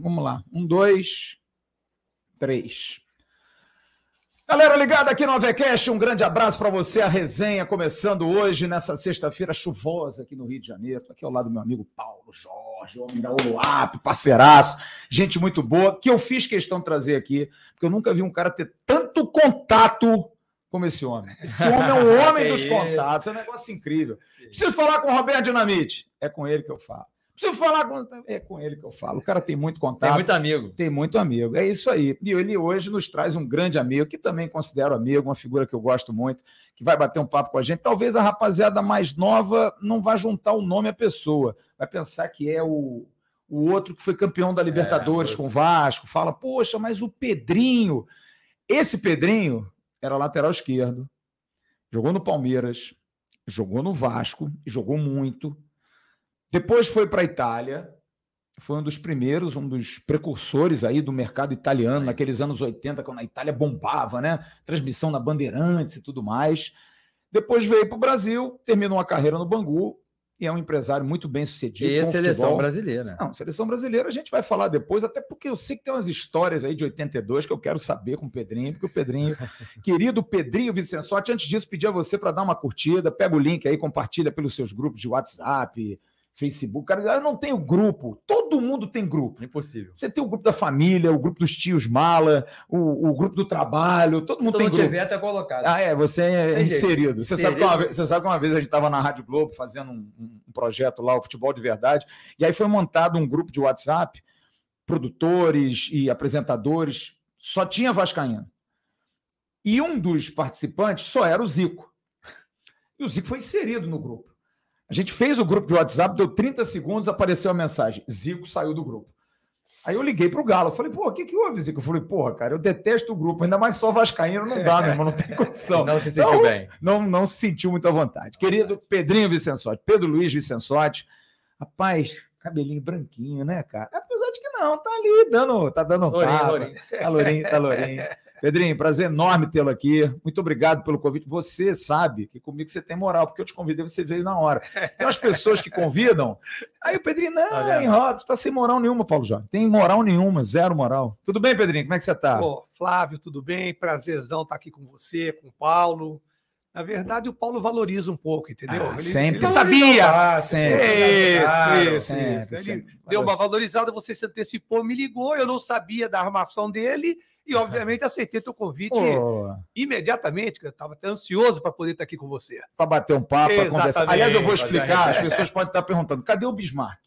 Vamos lá. Um, dois, três. Galera ligada aqui no Avecast, um grande abraço para você. A resenha começando hoje, nessa sexta-feira chuvosa aqui no Rio de Janeiro. Aqui ao lado do meu amigo Paulo Jorge, homem da UAP, parceiraço, gente muito boa, que eu fiz questão de trazer aqui, porque eu nunca vi um cara ter tanto contato como esse homem. Esse homem é o homem dos contatos, é um negócio incrível. Preciso falar com o Roberto Dinamite, é com ele que eu falo. Preciso falar com. É com ele que eu falo. O cara tem muito contato. Tem muito amigo. Tem muito amigo. É isso aí. E ele hoje nos traz um grande amigo, que também considero amigo, uma figura que eu gosto muito, que vai bater um papo com a gente. Talvez a rapaziada mais nova não vá juntar o nome à pessoa. Vai pensar que é o, o outro que foi campeão da Libertadores é, com o Vasco. Fala, poxa, mas o Pedrinho. Esse Pedrinho era lateral esquerdo, jogou no Palmeiras, jogou no Vasco, jogou muito depois foi para a Itália, foi um dos primeiros, um dos precursores aí do mercado italiano, naqueles anos 80, quando a Itália bombava, né? Transmissão na Bandeirantes e tudo mais. Depois veio para o Brasil, terminou a carreira no Bangu e é um empresário muito bem sucedido. E a seleção futebol. brasileira. Não, seleção brasileira a gente vai falar depois, até porque eu sei que tem umas histórias aí de 82 que eu quero saber com o Pedrinho, porque o Pedrinho, querido Pedrinho Vicençotti, antes disso, pedir a você para dar uma curtida, pega o link aí, compartilha pelos seus grupos de WhatsApp, Facebook. Cara, eu não tenho grupo. Todo mundo tem grupo. Impossível. Você tem o grupo da família, o grupo dos tios mala, o, o grupo do trabalho, todo mundo tem grupo. tiver, tá colocado. Ah, é, você é tem inserido. Você sabe, uma, você sabe que uma vez a gente estava na Rádio Globo fazendo um, um, projeto lá, o Futebol de Verdade, e aí foi montado um grupo de WhatsApp, produtores e apresentadores, só tinha Vascaíno. E um dos participantes só era o Zico. E o Zico foi inserido no grupo. A gente fez o grupo de WhatsApp, deu 30 segundos, apareceu a mensagem: Zico saiu do grupo. Aí eu liguei pro Galo, falei, pô, o que, que houve, Zico? Eu falei, porra, cara, eu detesto o grupo, ainda mais só Vascaíno, não dá, meu irmão, não tem condição. não se sentiu então, bem. Não, não se sentiu muito à vontade. Querido Pedrinho Vicençotti, Pedro Luiz Vicençotti, rapaz, cabelinho branquinho, né, cara? Apesar de que não, tá ali dando, tá dando um lourinho, tapa. Lourinho. Tá lourinho, tá lourinho. Pedrinho, prazer enorme tê-lo aqui. Muito obrigado pelo convite. Você sabe que comigo você tem moral, porque eu te convidei, você veio na hora. Tem umas pessoas que convidam. Aí o Pedrinho, não, tá enrola, tu tá sem moral nenhuma, Paulo Jorge. Tem moral nenhuma, zero moral. Tudo bem, Pedrinho? Como é que você tá? Pô, Flávio, tudo bem? Prazerzão estar tá aqui com você, com o Paulo. Na verdade, o Paulo valoriza um pouco, entendeu? Ah, ele sempre. Ele sabia. Ah, sempre. Isso, claro, isso, sempre, isso. Ele sempre. deu uma valorizada, você se antecipou, me ligou, eu não sabia da armação dele e, obviamente, aceitei teu convite imediatamente, que eu estava até ansioso para poder estar aqui com você. Para bater um papo, para conversar. Aliás, eu vou explicar, as pessoas podem estar perguntando: cadê o Bismarck?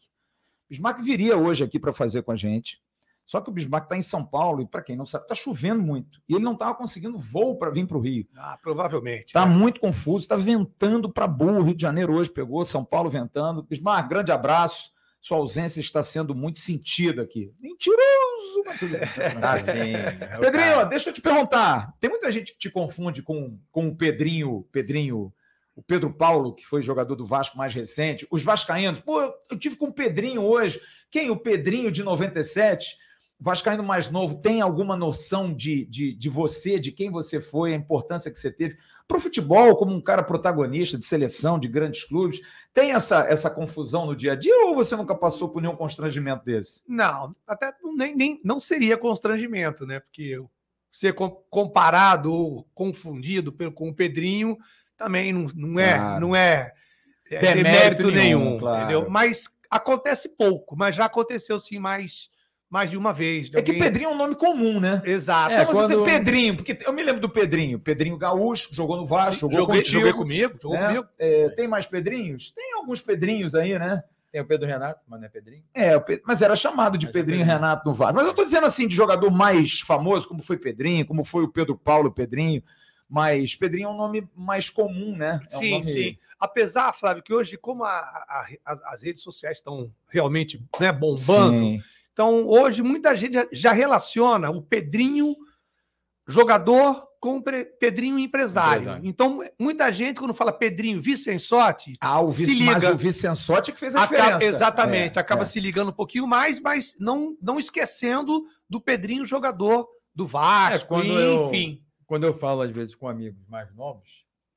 O Bismarck viria hoje aqui para fazer com a gente. Só que o Bismarck está em São Paulo e, para quem não sabe, está chovendo muito. E ele não estava conseguindo voo para vir para o Rio. Ah, provavelmente. Está né? muito confuso, está ventando para burro. Rio de Janeiro hoje pegou, São Paulo ventando. Bismarck, grande abraço. Sua ausência está sendo muito sentida aqui. Mentiroso! Mas tudo bem. Ah, sim. É Pedrinho, deixa eu te perguntar. Tem muita gente que te confunde com, com o Pedrinho, Pedrinho, o Pedro Paulo, que foi jogador do Vasco mais recente, os Vascaínos. Pô, eu tive com o Pedrinho hoje. Quem? O Pedrinho de 97? Vascaíno mais novo tem alguma noção de, de, de você, de quem você foi, a importância que você teve para o futebol, como um cara protagonista de seleção, de grandes clubes? Tem essa, essa confusão no dia a dia ou você nunca passou por nenhum constrangimento desse? Não, até nem, nem não seria constrangimento, né? Porque ser comparado ou confundido com o Pedrinho também não, não é, claro. não é, é demérito, demérito nenhum, nenhum claro. entendeu? Mas acontece pouco, mas já aconteceu sim mais mais de uma vez. De é que Pedrinho é um nome comum, né? Exato. É, então, quando... Pedrinho, porque eu me lembro do Pedrinho. Pedrinho Gaúcho, jogou no Vasco, jogou joguei, contigo. Joguei comigo, jogou né? comigo. É, tem mais Pedrinhos? Tem alguns Pedrinhos aí, né? Tem o Pedro Renato, mas não é Pedrinho. É, mas era chamado de mas é Pedrinho, é Pedrinho Renato no Vasco. Mas eu tô dizendo assim, de jogador mais famoso, como foi Pedrinho, como foi o Pedro Paulo Pedrinho. Mas Pedrinho é um nome mais comum, né? É sim, um nome... sim. Apesar, Flávio, que hoje, como a, a, a, as redes sociais estão realmente né, bombando, sim então, hoje, muita gente já relaciona o Pedrinho jogador com o Pedrinho empresário. empresário. Então, muita gente, quando fala Pedrinho Vicençotti, ah, o se liga. Mas o Vicençotti é que fez a acaba, diferença. Exatamente, é, acaba é. se ligando um pouquinho mais, mas não, não esquecendo do Pedrinho jogador do Vasco, é, quando enfim. Eu, quando eu falo, às vezes, com amigos mais novos,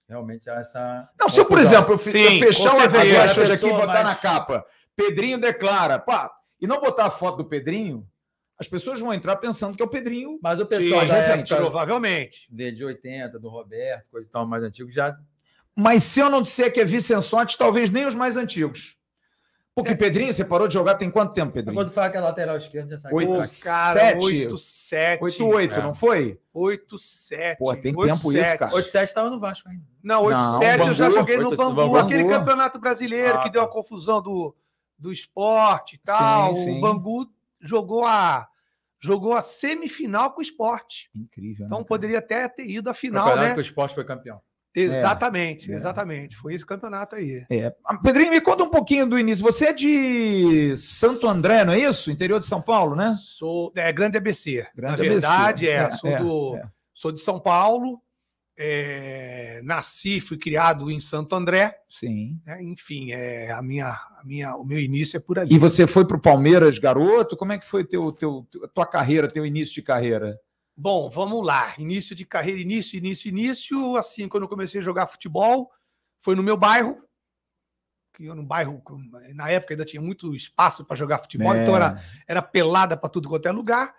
realmente há essa. Não, se eu, por exemplo, eu, Sim, eu fechar o evento hoje aqui e botar mais... na capa, Pedrinho declara, pá, e não botar a foto do Pedrinho, as pessoas vão entrar pensando que é o Pedrinho. Mas o pessoal Sim, da recente, época provavelmente. de, de 80, do Roberto, coisa e tal, mais antigo, já Mas se eu não disser que é Vicençote, talvez nem os mais antigos. Porque Pedrinho, você parou de jogar tem quanto tempo, Pedrinho? Quando fala que é lateral esquerdo, já é craque. cara, sete. 8, 7. 8-8, É. não foi? 8, 7. Pô, tem tempo isso, cara. 8-7 estava no Vasco ainda. Não, 8, Não, 7 eu já joguei no 8, Bangu, Bangu. aquele campeonato brasileiro Ah, que deu tá. a confusão do, do esporte e tal. Sim, sim. O Bangu jogou a, jogou a semifinal com o esporte. Incrível. Então né, poderia até ter ido à final, Campeonato né? que o esporte foi campeão. Exatamente, É. exatamente. Foi esse campeonato aí. É. Ah, Pedrinho, me conta um pouquinho do início. Você é de Santo André, não é isso? Interior de São Paulo, né? Sou é Grande ABC. Grande Na verdade, ABC. é, É, sou é, do é. sou de São Paulo. É, nasci, fui criado em Santo André. Sim. né? Enfim, é, a minha, a minha, o meu início é por ali. E você foi para o Palmeiras, garoto? Como é que foi teu, teu, tua carreira, teu início de carreira? Bom, vamos lá. Início de carreira, início, início, início. Assim, quando eu comecei a jogar futebol, foi no meu bairro. Que eu, no bairro, na época ainda tinha muito espaço para jogar futebol, É. então era, era pelada para tudo quanto é lugar.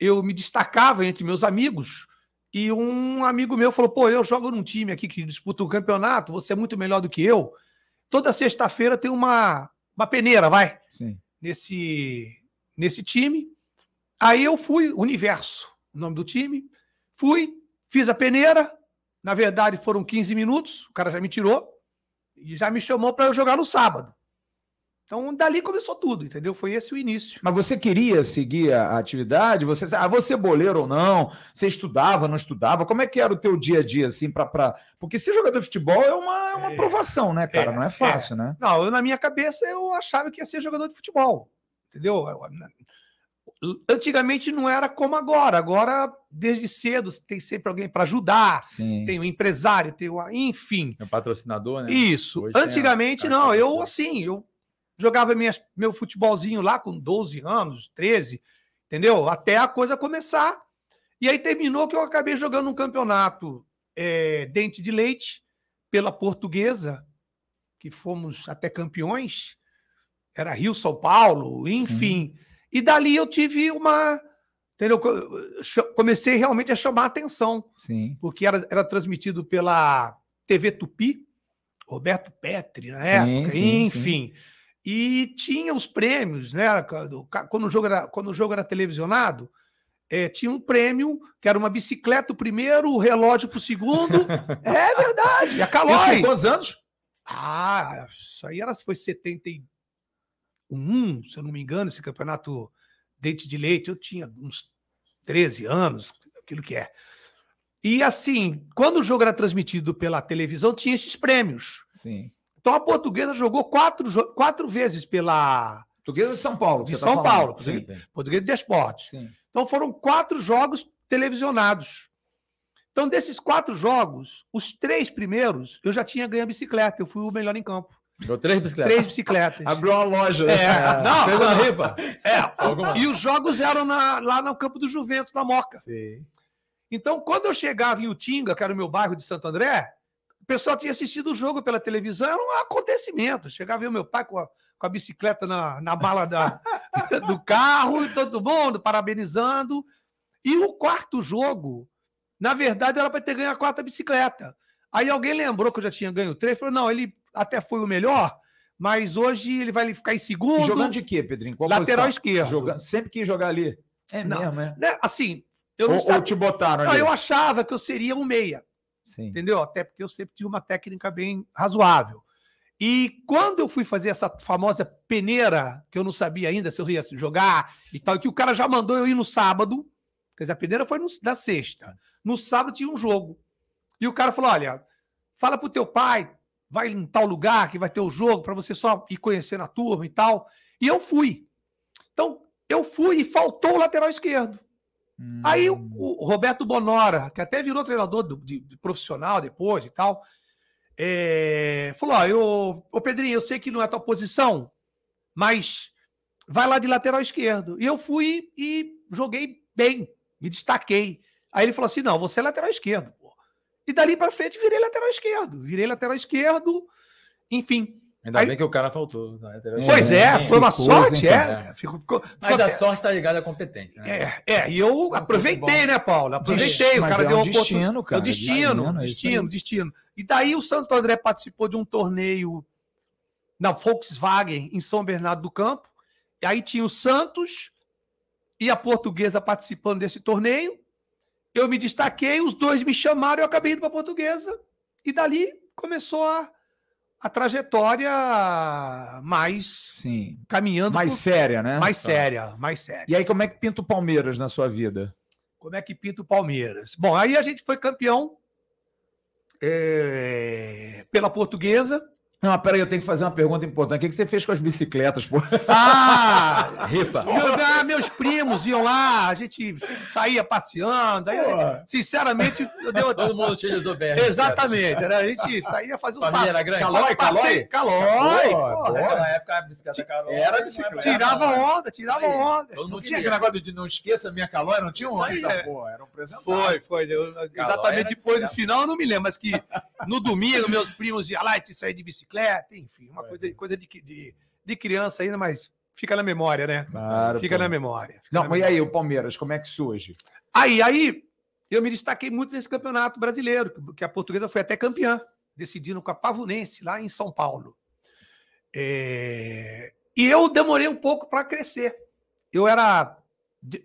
Eu me destacava entre meus amigos. E um amigo meu falou: pô, eu jogo num time aqui que disputa o campeonato, você é muito melhor do que eu. Toda sexta-feira tem uma, uma peneira, vai Sim. nesse, nesse time. Aí eu fui, Universo, o nome do time. Fui, fiz a peneira. Na verdade, foram 15 minutos. O cara já me tirou e já me chamou para eu jogar no sábado. Então, dali começou tudo, entendeu? Foi esse o início. Mas você queria seguir a atividade? Você, ah, você é boleiro ou não? Você estudava, não estudava? Como é que era o teu dia a dia, assim, para. Pra... Porque ser jogador de futebol é uma, é uma É. provação, né, cara? É, não é fácil, né? Não, eu, na minha cabeça eu achava que ia ser jogador de futebol, entendeu? Eu- eu- Antigamente não era como agora. Agora, desde cedo, tem sempre alguém para ajudar, Sim. tem o empresário, tem o. Enfim. É um patrocinador, né? Isso. Hoje Antigamente, não. Eu, assim, eu jogava minhas, meu futebolzinho lá com 12 anos, 13, entendeu? Até a coisa começar. E aí terminou que eu acabei jogando um campeonato é, dente de leite pela portuguesa, que fomos até campeões. Era Rio, São Paulo, enfim. E dali eu tive uma. Entendeu? Comecei realmente a chamar a atenção Sim. porque era, era transmitido pela TV Tupi, Roberto Petri na Sim, época, sim, enfim. E tinha os prêmios, né? Quando o jogo era, quando o jogo era televisionado, eh, tinha um prêmio que era uma bicicleta o primeiro, o relógio para o segundo. é verdade. E a Isso Calói. com quantos anos? Ah, isso aí era, foi 71, se eu não me engano, esse campeonato dente de leite. Eu tinha uns 13 anos, aquilo que é. E assim, quando o jogo era transmitido pela televisão, tinha esses prêmios. Sim. Então a portuguesa jogou quatro, quatro vezes pela Portuguesa de São Paulo. de tá São falando. Paulo, Sim. Portuguesa de Esportes. Sim. Então foram quatro jogos televisionados. Então, desses quatro jogos, os três primeiros, eu já tinha ganho a bicicleta. Eu fui o melhor em campo. Deu três bicicletas. Três bicicletas. Abriu uma loja. né? É, não, Fez uma rifa. É, e os jogos eram na- lá no campo do Juventus, na Moca. Sim. Então, quando eu chegava em Utinga, que era o meu bairro de Santo André, pessoal tinha assistido o jogo pela televisão, era um acontecimento. Chegava eu, meu pai, com a, com a bicicleta na, na mala da, do carro, e todo mundo parabenizando. E o quarto jogo, na verdade, era para ter ganho a quarta bicicleta. Aí alguém lembrou que eu já tinha ganho três, falou: não, ele até foi o melhor, mas hoje ele vai ficar em E segundo. jogando de quê, Pedrinho? Qual lateral posição? esquerdo. Jogando, sempre quis jogar ali. É Não. mesmo, é? Né, Assim, eu não Ou, ou sabia. te botaram Não, ali? eu achava que eu seria um meia. Sim. entendeu? Até porque eu sempre tive uma técnica bem razoável. E quando eu fui fazer essa famosa peneira, que eu não sabia ainda se eu ia jogar e tal, que o cara já mandou eu ir no sábado, quer dizer, a peneira foi no, da sexta. No sábado tinha um jogo. E o cara falou: olha, fala pro teu pai, vai em tal lugar que vai ter o jogo, para você só ir conhecendo a turma e tal. E eu fui. Então, eu fui e faltou o lateral esquerdo. Hum. Aí o, Roberto Bonora, que até virou treinador do- de, de profissional depois e tal, é, falou: ó, eu, ô Pedrinho, eu sei que não é tua posição, mas vai lá de lateral esquerdo. E eu fui e joguei bem, me destaquei. Aí ele falou assim: não, você é lateral esquerdo. pô. E dali para frente virei lateral esquerdo. Virei lateral esquerdo, enfim. Ainda Aí... bem que o cara faltou. Pois é, foi uma sorte, é. Ficou, ficou, mas ficou... a sorte está ligada à competência. Né? É, é, e eu aproveitei, né, Paulo? Aproveitei. o cara é deu um destino, cara. É o destino, destino, destino, destino. E daí o Santo André participou de um torneio na Volkswagen, em São Bernardo do Campo. E aí tinha o Santos e a Portuguesa participando desse torneio. Eu me destaquei, os dois me chamaram, eu acabei indo para a Portuguesa. E dali começou a a trajetória mais Sim. caminhando mais por... séria, né? Mais séria, mais séria. E aí como é que pinta o Palmeiras na sua vida? Como é que pinta o Palmeiras? Bom, aí a gente foi campeão é... pela Portuguesa não, peraí, eu tenho que fazer uma pergunta importante. O que você fez com as bicicletas, pô? Ah! Rifa! Meu, ah, meus primos iam lá, a gente saía passeando. Aí, sinceramente, eu dei Todo mundo utilizou bem. Exatamente. Era, a gente saía fazer um Família era grande? Calói, calói? Calói! Naquela época a bicicleta calói. Era bicicleta. Tirava onda, tirava onda. Não, não tinha aquele negócio de não esqueça a minha calói, não tinha onda. Então, pô, era um presente. Foi, foi. exatamente depois do final, eu não me lembro, mas que no domingo meus primos iam lá e te sair de bicicleta bicicleta, enfim, uma coisa, coisa de, de, de criança ainda, mas fica na memória, né? Claro, fica pô. na memória. Fica Não, na mas memória. e aí, o Palmeiras, como é que surge? Aí, aí, eu me destaquei muito nesse campeonato brasileiro, que a portuguesa foi até campeã, decidindo com a Pavunense, lá em São Paulo. É... E eu demorei um pouco para crescer. Eu era.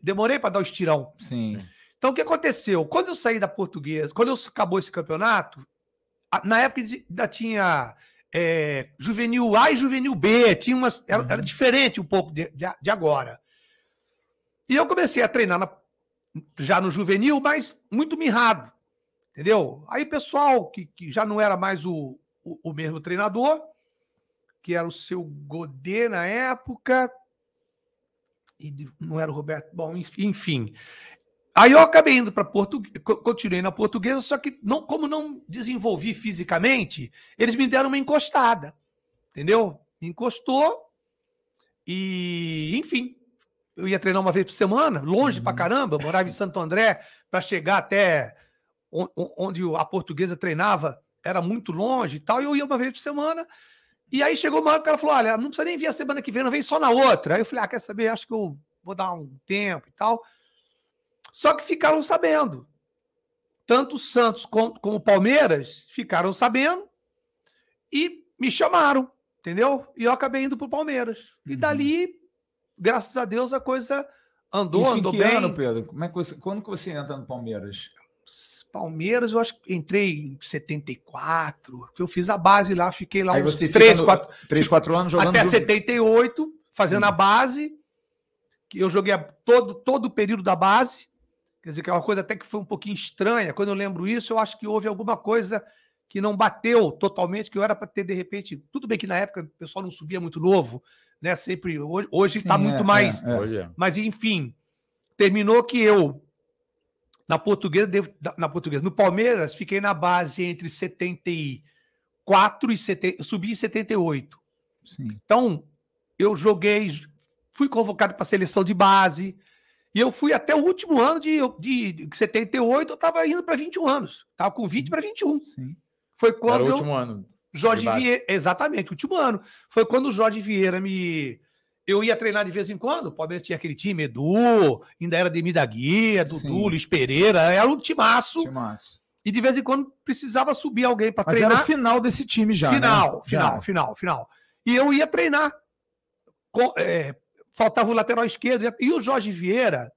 Demorei para dar o estirão. Sim. Então, o que aconteceu? Quando eu saí da portuguesa, quando eu acabou esse campeonato, na época ainda tinha é, juvenil A e juvenil B, tinha umas, era, era uhum. diferente um pouco de, de, de, agora. E eu comecei a treinar na, já no juvenil, mas muito mirrado, entendeu? Aí o pessoal que, que já não era mais o, o, o mesmo treinador, que era o seu Godet na época, e não era o Roberto, bom, enfim. Aí eu acabei indo para português, continuei na portuguesa, só que não, como não desenvolvi fisicamente, eles me deram uma encostada. Entendeu? Encostou e, enfim, eu ia treinar uma vez por semana, longe uhum. para caramba, morava em Santo André, para chegar até onde a portuguesa treinava, era muito longe e tal, e eu ia uma vez por semana. E aí chegou uma hora que o cara falou: Olha, não precisa nem vir a semana que vem, não vem só na outra. Aí eu falei: Ah, quer saber? Acho que eu vou dar um tempo e tal. Só que ficaram sabendo. Tanto o Santos como o Palmeiras ficaram sabendo e me chamaram, entendeu? E eu acabei indo para o Palmeiras. Uhum. E dali, graças a Deus, a coisa andou, Isso andou em que bem. Ano, Pedro? Como é que você, quando que você entra no Palmeiras? Palmeiras, eu acho que entrei em 74, que eu fiz a base lá, fiquei lá Aí uns 3, 4, 3, 4 anos jogando. Até 78, fazendo Sim. a base. Que eu joguei todo, todo o período da base. Quer dizer, que é uma coisa até que foi um pouquinho estranha. Quando eu lembro isso, eu acho que houve alguma coisa que não bateu totalmente, que eu era para ter, de repente. Tudo bem que na época o pessoal não subia muito novo, né? Sempre. Hoje está muito é, mais. É, é. Mas, enfim, terminou que eu, na portuguesa, devo, na portuguesa, no Palmeiras, fiquei na base entre 74 e 70, subi em 78. Sim. Então, eu joguei, fui convocado para a seleção de base e eu fui até o último ano de, de, de 78, eu estava indo para 21 anos. Estava com 20 para 21. Sim. Foi quando. Era o último eu, ano. Jorge Vieira. Exatamente, último ano. Foi quando o Jorge Vieira me. Eu ia treinar de vez em quando. O Palmeiras tinha aquele time, Edu, ainda era Demi da Guia, Dudu, Sim. Luiz Pereira, era um timaço. Timaço. E de vez em quando precisava subir alguém para treinar. Mas era o final desse time já. Final, né? final, já. final, final. E eu ia treinar. Com, é, faltava o lateral esquerdo. E o Jorge Vieira,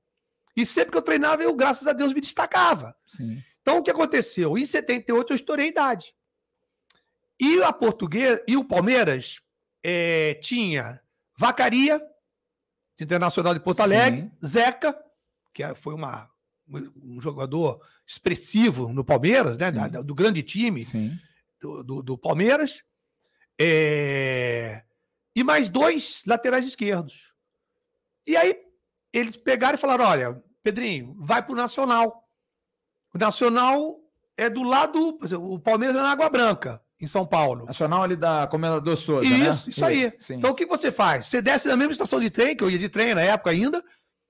e sempre que eu treinava, eu, graças a Deus, me destacava. Sim. Então, o que aconteceu? Em 78, eu estourei a idade. E a Portuguesa e o Palmeiras é, tinha Vacaria, Internacional de Porto Alegre, Sim. Zeca, que é, foi uma, um jogador expressivo no Palmeiras, né? Da, do grande time do, do, do, Palmeiras. É, e mais dois laterais esquerdos. E aí eles pegaram e falaram: olha, Pedrinho, vai para o Nacional. O Nacional é do lado, o Palmeiras é na Água Branca, em São Paulo. Nacional ali da Comendador Souza, isso, né? Isso, isso aí. Sim. Então o que você faz? Você desce na mesma estação de trem, que eu ia de trem na época ainda.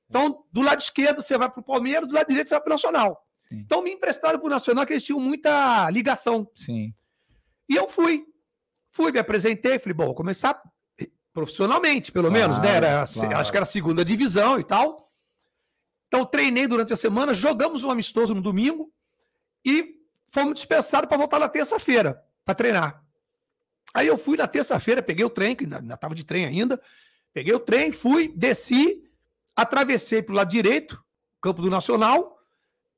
Então, do lado esquerdo você vai para o Palmeiras, do lado direito você vai para o Nacional. Sim. Então me emprestaram para o Nacional, que eles tinham muita ligação. Sim. E eu fui. Fui, me apresentei, falei, bom, vou começar profissionalmente, pelo claro, menos, né? Era, claro. Acho que era a segunda divisão e tal. Então, treinei durante a semana, jogamos um amistoso no domingo e fomos dispensados para voltar na terça-feira para treinar. Aí eu fui na terça-feira, peguei o trem, que ainda estava de trem ainda, peguei o trem, fui, desci, atravessei para o lado direito, campo do Nacional.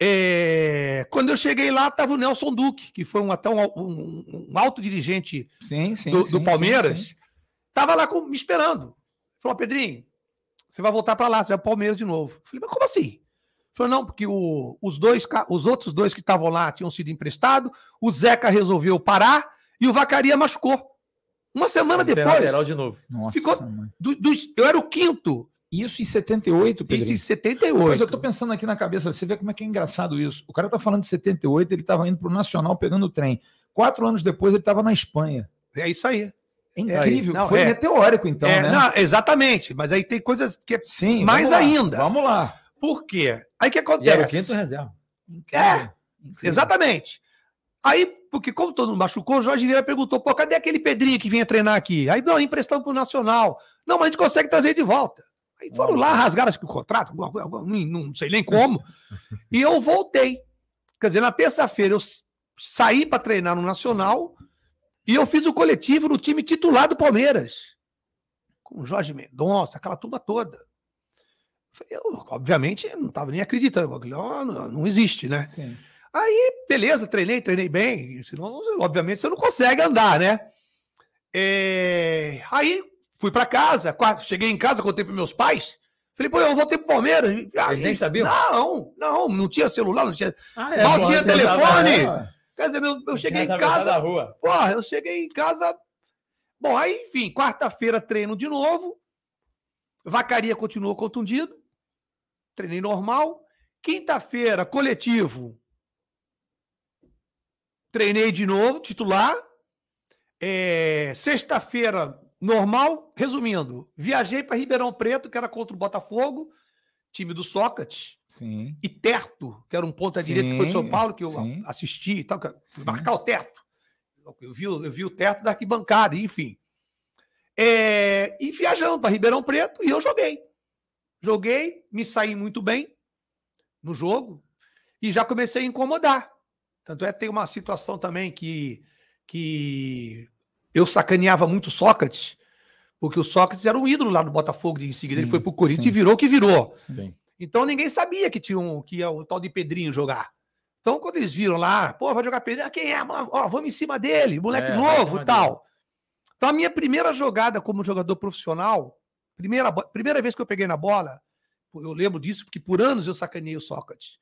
É... Quando eu cheguei lá, estava o Nelson Duque, que foi um, até um, um, um alto dirigente sim, sim, do, sim, do, Palmeiras. Estava lá com, me esperando. Falou, Pedrinho, você vai voltar para lá, você vai para Palmeiras de novo. Falei, mas como assim? Falou, não, porque o, os dois, os outros dois que estavam lá tinham sido emprestados, o Zeca resolveu parar e o Vacaria machucou. Uma semana depois. lateral de novo. Nossa, ficou, do, do, eu era o quinto. Isso em 78, Pedro. Isso em 78. Mas eu tô pensando aqui na cabeça, você vê como é que é engraçado isso. O cara tá falando de 78, ele estava indo para o Nacional pegando o trem. Quatro anos depois ele estava na Espanha. É isso aí. É incrível. Não, Foi é, meteórico, então, é, né? Não, exatamente. Mas aí tem coisas que é Sim, mais ainda. Vamos lá. Por quê? Aí que acontece? E era o quinto reserva. É, incrível. exatamente. Aí, porque como todo mundo machucou, o Jorge Vieira perguntou, pô, cadê aquele Pedrinho que vinha treinar aqui? Aí, não, emprestamos pro Nacional. Não, mas a gente consegue trazer de volta. Aí foram lá, rasgaram o contrato, não sei nem como. e eu voltei. Quer dizer, na terça-feira eu saí para treinar no Nacional e eu fiz o coletivo no time titular do Palmeiras. Com o Jorge Mendonça, aquela turma toda. Eu, obviamente, não estava nem acreditando. Não, não existe, né? Sim. Aí, beleza, treinei, treinei bem. Senão, obviamente, você não consegue andar, né? É... Aí, fui para casa. Cheguei em casa, contei para meus pais. Falei, pô, eu voltei pro Palmeiras. Eles nem sabiam? Não, não, não tinha celular, não tinha. Ah, é, mal tinha telefone. Quer dizer, eu, eu cheguei em casa. Rua. Porra, eu cheguei em casa. Bom, aí, enfim, quarta-feira treino de novo. Vacaria continuou contundido. Treinei normal. Quinta-feira, coletivo. Treinei de novo, titular. É, Sexta-feira, normal. Resumindo, viajei para Ribeirão Preto, que era contra o Botafogo, time do Sócrates. Sim. E Terto, que era um ponta-direita que foi de São Paulo, que eu sim. assisti e tal, marcar o Terto. Eu vi, eu vi o Terto da arquibancada, enfim. É, e viajando para Ribeirão Preto, e eu joguei. Joguei, me saí muito bem no jogo e já comecei a incomodar. Tanto é que tem uma situação também que, que eu sacaneava muito Sócrates, porque o Sócrates era um ídolo lá do Botafogo, em seguida sim, ele foi para o Corinthians sim. e virou o que virou. Sim. Então ninguém sabia que tinha um, que ia o tal de Pedrinho jogar. Então, quando eles viram lá, pô, vai jogar Pedrinho, ah, quem é? Ó, vamos em cima dele, moleque é, novo e tal. Dele. Então, a minha primeira jogada como jogador profissional, primeira, primeira vez que eu peguei na bola, eu lembro disso, porque por anos eu sacanei o Sócrates.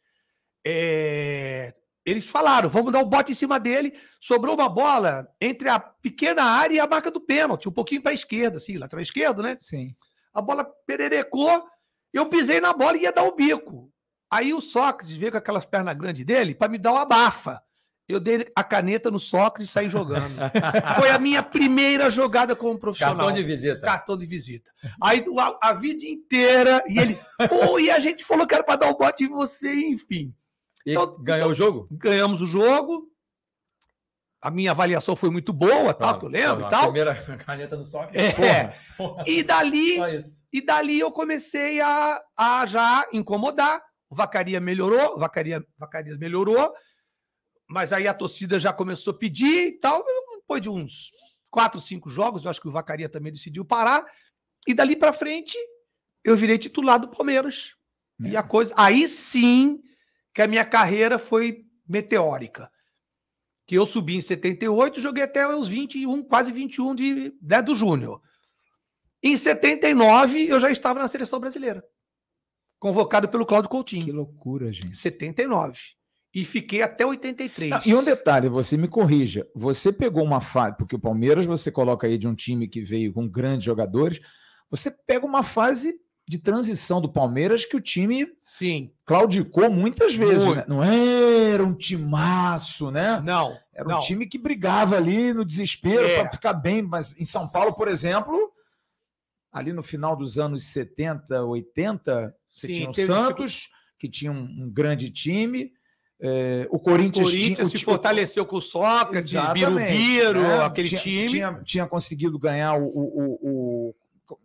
É, eles falaram, vamos dar um bote em cima dele. Sobrou uma bola entre a pequena área e a marca do pênalti, um pouquinho para a esquerda, assim, lateral esquerdo, né? Sim. A bola pererecou, eu pisei na bola e ia dar o um bico. Aí o Sócrates veio com aquelas pernas grandes dele para me dar uma bafa. Eu dei a caneta no Sócrates e saí jogando. Foi a minha primeira jogada como profissional. Cartão de visita. Cartão de visita. Aí a, a vida inteira, e ele, pô, e a gente falou que era para dar o um bote em você, enfim. E então, ganhou então, o jogo? Ganhamos o jogo. A minha avaliação foi muito boa, claro, tal, que eu lembro e tal. Primeira caneta no soco. É. Porra, porra. E dali, e dali eu comecei a, a já incomodar. O Vacaria melhorou, Vacaria, Vacarias melhorou, mas aí a torcida já começou a pedir e tal. Depois de uns quatro, cinco jogos, eu acho que o Vacaria também decidiu parar. E dali para frente, eu virei titular do Palmeiras. É. E a coisa. Aí sim que a minha carreira foi meteórica. Que eu subi em 78 joguei até os 21, quase 21 de, né, do Júnior. Em 79, eu já estava na seleção brasileira. Convocado pelo Cláudio Coutinho. Que loucura, gente. 79. E fiquei até 83. Ah, e um detalhe, você me corrija. Você pegou uma fase, porque o Palmeiras você coloca aí de um time que veio com grandes jogadores. Você pega uma fase de transição do Palmeiras que o time sim claudicou muitas vezes. Né? Não era um timaço, né? Não. Era não. um time que brigava ali no desespero é. para ficar bem. Mas em São Paulo, por exemplo, ali no final dos anos 70, 80, você sim, tinha o Santos, que tinha um, um grande time. É, o Corinthians, O Corinthians se fortaleceu com o Sócrates, Birubiru, né? aquele tinha, time. Tinha, tinha conseguido ganhar o, o, o-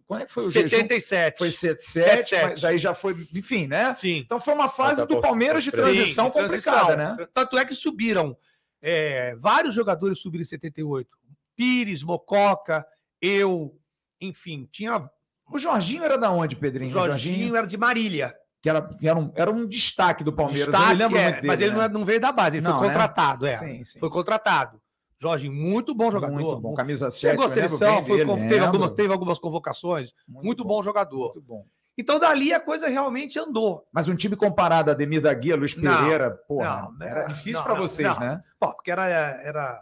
Quando é que foi o jejum? 77. Foi 7-7, 7-7. mas aí já foi. Enfim, né? Sim. Então foi uma fase Mas tá do Palmeiras de Sim, transição Sim, complicada, transição. né? Tanto é que subiram. é, vários jogadores subiram em 78. Pires, Mococa, eu, enfim, tinha. O Jorginho era da onde, O Pedrinho? O Jorginho era de Marília. que era, que era, um, era um destaque do Palmeiras. eu Destaque, me lembro é, muito dele, mas ele né? não, é- veio da base, ele Não, foi né? contratado. É, Sim, sim. Foi contratado. Jorginho, muito bom jogador. Muito bom. Camisa 7, Chegou à lembro seleção, foi, dele, teve, algumas, teve algumas convocações. Muito, bom. jogador. Muito bom. Então, dali a coisa realmente andou. Mas um time comparado a Ademir da Guia, Luiz Não, Pereira, porra, não, era não, difícil não, para não, vocês, não. né? Pô, porque era. era,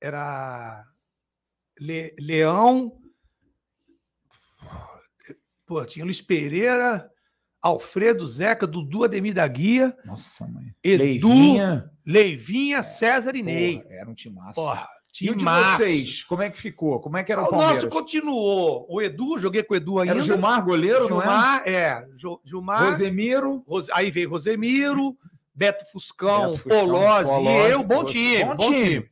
era Le- Leão. Pô, tinha Luiz Pereira, Alfredo, Zeca, Dudu, Ademir da Guia, Nossa, mãe. Edu, Leivinha, Leivinha, César e Ney. porra, era um timaço. Porra, e o de timaço. vocês, como é que ficou? Como é que era o O Palmeiras? nosso continuou. O Edu, joguei com o Edu ainda. Era o Gilmar goleiro, não é? Gilmar, é. Gilmar. Rosemiro, Rose- Aí veio Rosemiro, Beto Fuscão, Beto Fuscão, Polozzi, Polozzi, e eu, bom time, Bom bom, time. time.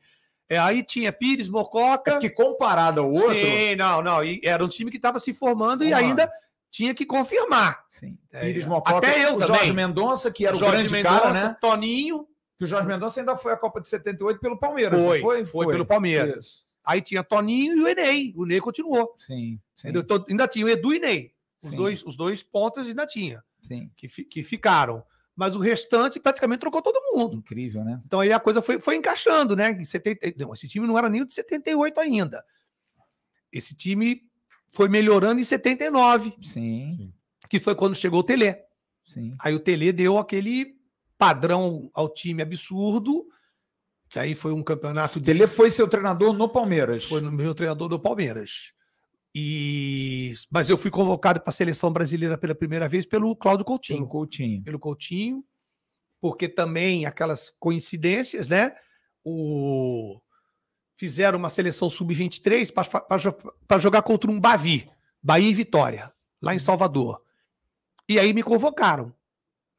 É, aí tinha Pires, é Mococa. que comparado ao outro... Sim, não, não. e era um time que estava se formando e ainda tinha que confirmar. Sim. É, Pires Mococa, até eu o também. Jorge Mendonça, que era Jorge o grande Mendonça, cara, né? Toninho. Que o Jorge Mendonça ainda foi à Copa de 78 pelo Palmeiras, Foi, não foi? foi pelo Palmeiras. Isso. Aí tinha Toninho e o Enei. O Ney continuou. Sim, sim? Então, ainda tinha o Edu e Ney. Os, Sim. dois, os dois pontas ainda tinha, sim. que, fi- que ficaram. Mas o restante praticamente trocou todo mundo. Incrível, né? Então aí a coisa foi, foi encaixando, né? Em 70, não, esse time não era nem o de 78 ainda. Esse time foi melhorando em 79, Sim, que foi quando chegou o Telê. sim. Aí o Telê deu aquele padrão ao time absurdo, que aí foi um campeonato de. Tele foi seu treinador no Palmeiras. Foi no meu treinador do Palmeiras. E mas eu fui convocado para a seleção brasileira pela primeira vez pelo Cláudio Coutinho. pelo Coutinho. pelo Coutinho, porque também aquelas coincidências, né? O... Fizeram uma seleção sub-23 para jogar contra um Bavi, Bahia e Vitória, lá em Salvador. E aí me convocaram,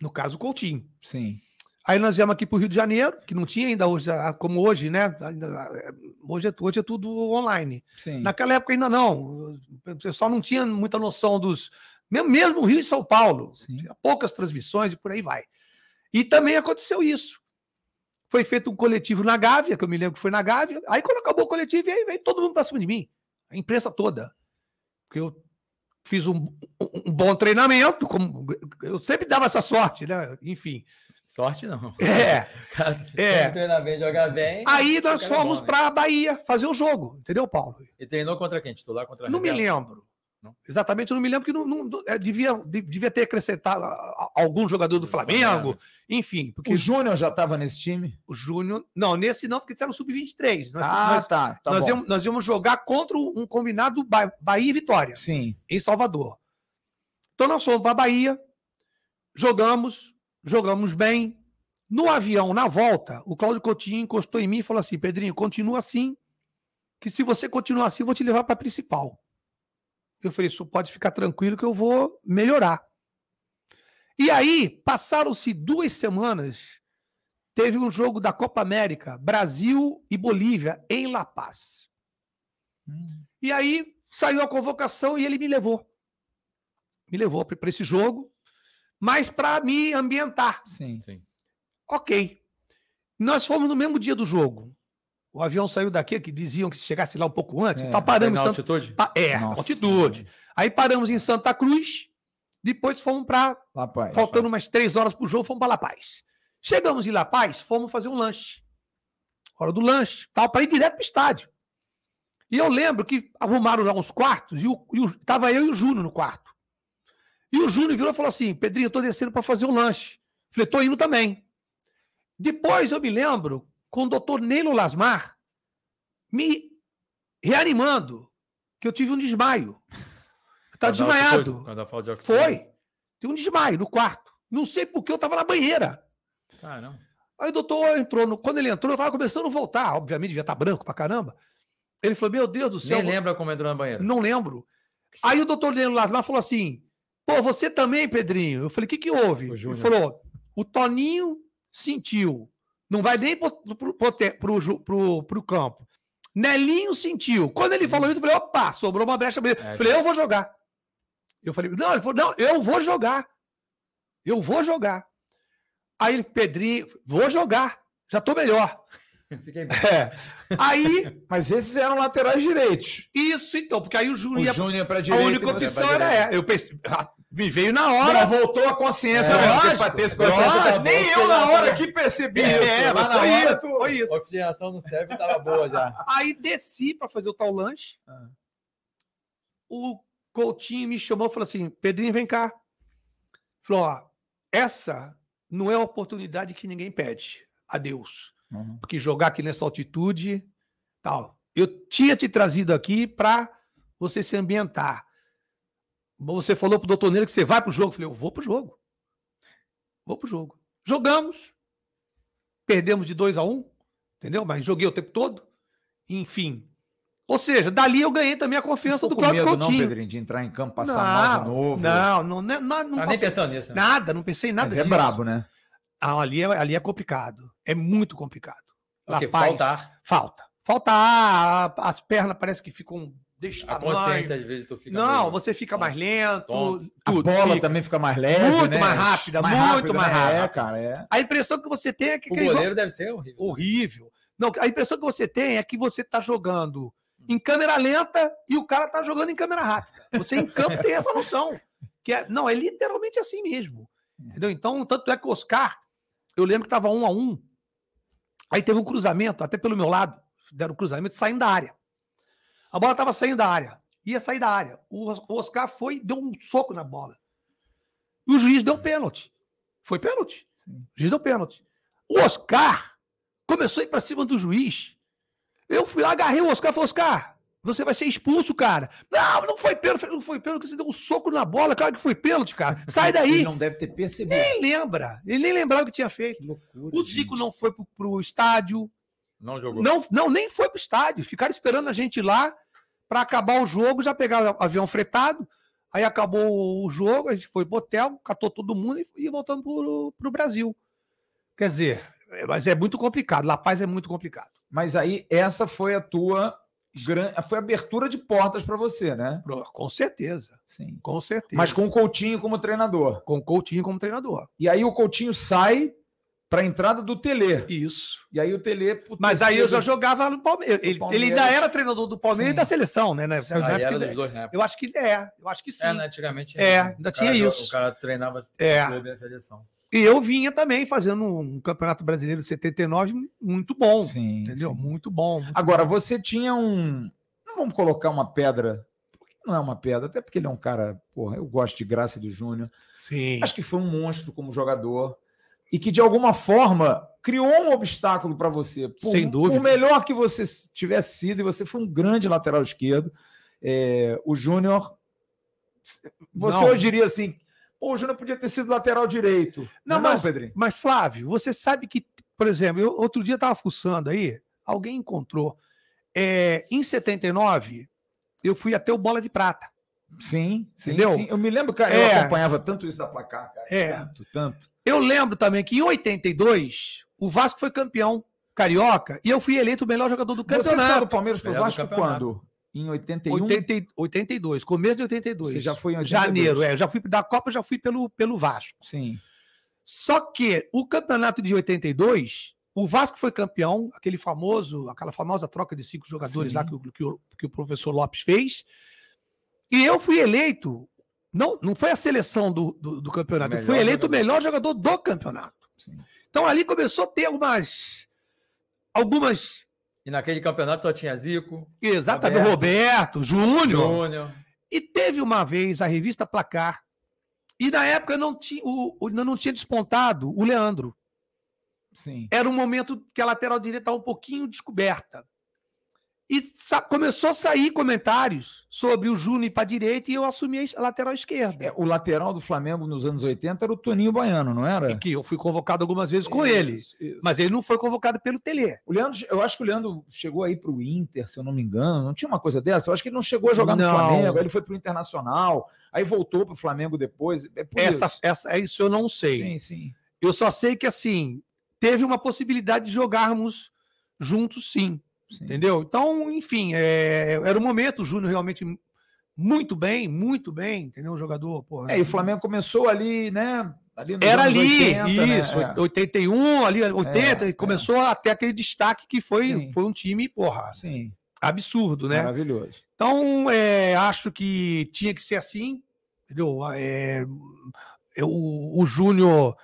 no caso Coutinho. Sim. Aí nós viemos aqui para o Rio de Janeiro, que não tinha ainda hoje, ah, como hoje, né? Ah, Hoje é, hoje é tudo online. Sim. Naquela época ainda não. O pessoal não tinha muita noção dos. Mesmo, Rio e São Paulo. Sim. Tinha poucas transmissões e por aí vai. E também aconteceu isso. Foi feito um coletivo na Gávea, que eu me lembro que foi na Gávea. Aí, quando acabou o coletivo, veio, veio todo mundo para cima de mim. A imprensa toda. Porque eu fiz um, um- bom treinamento. Como, eu sempre dava essa sorte, né? Enfim. Sorte não. É. Cara, É. Treinar bem, jogar bem. Aí nós fomos né? para a Bahia fazer o jogo. Entendeu, Paulo? E treinou contra quem? Titular contra a Não me reserva? lembro. Não? Exatamente, eu não me lembro que não, não- é, devia, de- devia ter acrescentado algum jogador do Flamengo, Flamengo. enfim, porque O Júnior já estava nesse time? o Júnior. Não, nesse não, porque era o Sub-23. Nós, Ah, nós, tá. tá nós íamos, nós íamos jogar contra um combinado Ba- Bahia e Vitória, Sim. em Salvador. Então nós fomos para a Bahia, jogamos, jogamos bem. No avião, na volta, o Cláudio Coutinho encostou em mim e falou assim: Pedrinho, continua assim, que se você continuar assim, eu vou te levar para a principal. Eu falei: isso pode ficar tranquilo que eu vou melhorar. E aí, passaram-se duas semanas, teve um jogo da Copa América, Brasil e Bolívia, em La Paz. Hum. E aí saiu a convocação e ele me levou. Me levou para esse jogo, mas para me ambientar. Sim. Sim. Ok. Nós fomos no mesmo dia do jogo. O avião saiu daqui, que diziam que se chegasse lá um pouco antes. É, então paramos na em Santa... altitude? pa- É, Nossa. altitude. Aí paramos em Santa Cruz, depois fomos para. Faltando umas três horas para o jogo, fomos para La Paz. Chegamos em La Paz, fomos fazer um lanche. Hora do lanche, tal, para ir direto para o estádio. E eu lembro que arrumaram lá uns quartos e, o, e o- tava eu e o Júnior no quarto. E o Júnior virou e falou assim: Pedrinho, eu tô descendo para fazer um lanche. Falei, tô indo também. Depois eu me lembro com o doutor Neilo Lasmar me reanimando, que eu tive um desmaio. Dá desmaiado. oxigênio. Foi. Tem um desmaio no quarto. Não sei porque eu estava na banheira. Caramba. Aí o doutor entrou. No... Quando ele entrou, eu estava começando a voltar. Obviamente, devia estar branco pra caramba. Ele falou: Meu Deus do céu. Nem lembra como entrou na banheira. Não lembro. Aí o doutor Leandro Lasmar falou assim: Pô, você também, Pedrinho? Eu falei: O que, que houve? O Ele falou: O Toninho sentiu. Não vai nem pro, pro, pro, pro, pro campo. Nelinho sentiu. Quando ele falou isso, eu falei, opa, sobrou uma brecha. É, falei, eu vou jogar. Eu falei, não, ele falou, não, eu vou jogar. Eu vou jogar. Aí ele, Pedrinho, vou jogar. Já tô melhor. Fiquei bem. É. Aí. Mas esses eram laterais direitos. Isso, então, porque aí o Júnior. O Júnior para direita. A única opção era é. Eu pensei, ah, me veio na hora. Não, voltou a consciência. É, lógico, pra ter esse consciência nem eu na hora que percebi é, isso. É, mas foi isso, foi isso. A oxigenação no cérebro estava boa já. Aí desci para fazer o tal lanche. Ah. O Coutinho me chamou e falou assim: Pedrinho, vem cá. Falou: ó, essa não é a oportunidade que ninguém pede. Adeus. Uhum. Porque jogar aqui nessa altitude, tal. Eu tinha te trazido aqui para você se ambientar. Você falou pro doutor Neiro que você vai pro jogo. Eu falei, eu vou pro jogo. Vou pro jogo. Jogamos. Perdemos de 2 a 1 um, entendeu? Mas joguei o tempo todo. Enfim. Ou seja, dali eu ganhei também a confiança do Cláudio Coutinho. Não, Pedrinho, de entrar em campo, passar não, mal de novo. Não, não, não, não, não tá nem pensando nisso. Né? Nada, não pensei em nada Mas é disso. é brabo, né? Ah, ali, é, ali é complicado. É muito complicado. Porque faltar. Falta. Faltar, as pernas parece que ficam desse a consciência, às vezes, tu fica. Não, meio... você fica mais lento. Tudo, a bola fica também fica mais leve. Muito né? mais rápida, mais muito rápido, mais né? rápida. É, cara, é. A impressão que você tem é que. O goleiro deve ser horrível. Horrível. Não, a impressão que você tem é que você está jogando em câmera lenta e o cara está jogando em câmera rápida. Você em campo tem essa noção. Que é, não, é literalmente assim mesmo. Entendeu? Então, tanto é que o Oscar, eu lembro que estava um a um. Aí teve um cruzamento, até pelo meu lado, deram um cruzamento saindo da área. A bola estava saindo da área, ia sair da área. O Oscar foi, deu um soco na bola. E o juiz deu pênalti. Foi pênalti. Sim. O juiz deu pênalti. O Oscar começou a ir para cima do juiz. Eu fui lá, agarrei o Oscar e falei, Oscar, você vai ser expulso, cara. Não, não foi pênalti. Não foi pênalti, você deu um soco na bola. Claro que foi pênalti, cara. Sai daí. Ele não deve ter percebido. Nem lembra. Ele nem lembrava o que tinha feito. Que loucura, o Zico gente. não foi pro, pro estádio. Não jogou. Não, não, nem foi pro estádio. Ficaram esperando a gente lá para acabar o jogo, já pegaram o avião fretado. Aí acabou o jogo, a gente foi pro hotel, catou todo mundo e, e voltamos pro, pro Brasil. Quer dizer, mas é muito complicado. La Paz é muito complicado. Mas aí, essa foi a tua foi abertura de portas para você, né? Com certeza. Sim. Com certeza. Mas com o Coutinho como treinador. Com o Coutinho como treinador. E aí o Coutinho sai para a entrada do Tele. Isso. E aí o Tele. Mas aí eu já jogava no Palmeiras. Ele, Palmeiras. ele ainda era treinador do Palmeiras Sim. e da seleção, né? Sim, na era dos dois, né? Eu acho que é. Eu acho que sim. É, né? antigamente. É, ainda tinha isso. O cara treinava é. seleção. E eu vinha também fazendo um campeonato brasileiro de 79 muito bom. Sim, entendeu? Sim. Muito bom. Muito Agora, bom. você tinha um não vamos colocar uma pedra, não é uma pedra, até porque ele é um cara, porra, eu gosto de graça do Júnior. Sim. Acho que foi um monstro como jogador e que de alguma forma criou um obstáculo para você. Por, Sem dúvida. Por melhor que você tivesse sido, e você foi um grande lateral esquerdo, é, o Júnior. Você não. hoje diria assim: Pô, o Júnior podia ter sido lateral direito. Não, não, é mas, não, Pedrinho. Mas, Flávio, você sabe que, por exemplo, eu, outro dia estava fuçando aí, alguém encontrou. É, em 79, eu fui até o Bola de Prata. Sim, sim, Entendeu? sim. Eu me lembro, cara, é, eu acompanhava tanto isso da placar, cara. É. Tanto, tanto. Eu lembro também que em 82, o Vasco foi campeão carioca e eu fui eleito o melhor jogador do campeonato. Você saiu do Palmeiras pro Vasco quando? Em 81? 80, 82, começo de 82. Você já foi em 82. Janeiro, é. Eu já fui da Copa, já fui pelo, pelo Vasco. Sim. Só que o campeonato de 82 o Vasco foi campeão, aquele famoso, aquela famosa troca de cinco jogadores Sim. lá que, que, o, que o professor Lopes fez. E eu fui eleito, não, não foi a seleção do, do, do campeonato, eu fui eleito o melhor jogador do campeonato. Sim. Então ali começou a ter algumas. Algumas. E naquele campeonato só tinha Zico. Exatamente, Roberto, Roberto Júnior. Júnior. E teve uma vez a revista Placar. E na época não tinha, o, não tinha despontado o Leandro. Sim. Era um momento que a lateral direita estava um pouquinho descoberta. E começou a sair comentários sobre o Júnior para a direita e eu assumi a lateral esquerda. É, o lateral do Flamengo nos anos 80 era o Toninho Baiano, não era? E que eu fui convocado algumas vezes com isso, ele. Isso. Mas ele não foi convocado pelo Tele. O Leandro, eu acho que o Leandro chegou aí para o Inter, se eu não me engano. Não tinha uma coisa dessa? Eu acho que ele não chegou a jogar não. no Flamengo, ele foi para o Internacional, aí voltou para o Flamengo depois. É essa, isso. essa, é isso eu não sei. Sim, sim. Eu só sei que assim, teve uma possibilidade de jogarmos juntos, sim. Sim. Entendeu? Então, enfim, é, era o momento, o Júnior realmente muito bem, muito bem, entendeu? Um jogador, porra. É, e o Flamengo começou ali, né? Ali Era ali, 80, isso, né? 81, ali 80, é, e começou é. a ter aquele destaque que foi, foi um time, porra, Sim. absurdo, né? Maravilhoso. Então, é, acho que tinha que ser assim, entendeu? É, eu, o Júnior,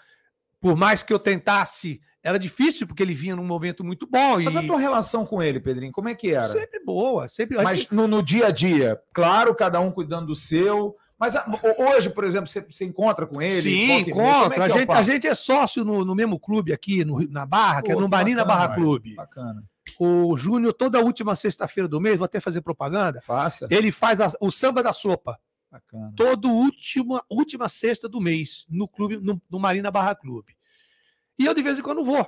por mais que eu tentasse era difícil porque ele vinha num momento muito bom. Mas a tua relação com ele, Pedrinho, como é que era? Sempre boa, sempre. Mas gente... no, no, dia a dia, claro, cada um cuidando do seu. Mas hoje, por exemplo, você, você, encontra com ele? Sim, é encontra. É a, gente, é a gente é sócio no, no mesmo clube aqui no, na Barra, Pô, que é no Marina Barra Clube. Bacana. O Júnior, toda última sexta-feira do mês, vou até fazer propaganda. Faça. Ele faz a, o samba da sopa. Bacana. Todo última, última sexta do mês, no clube, no, no Marina Barra Clube. E eu de vez em quando vou,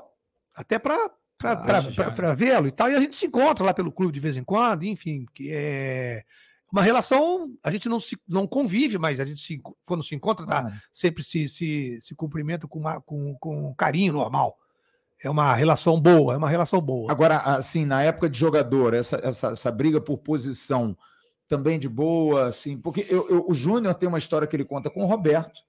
até para para vê-lo e tal. E a gente se encontra lá pelo clube de vez em quando, enfim, que é uma relação, a gente não se não convive, mas a gente se, quando se encontra, tá, sempre se, se, se cumprimenta com, uma, com, com carinho normal. É uma relação boa, é uma relação boa. Agora, assim, na época de jogador, essa, essa, essa briga por posição também de boa, assim, porque eu, eu o Júnior tem uma história que ele conta com o Roberto,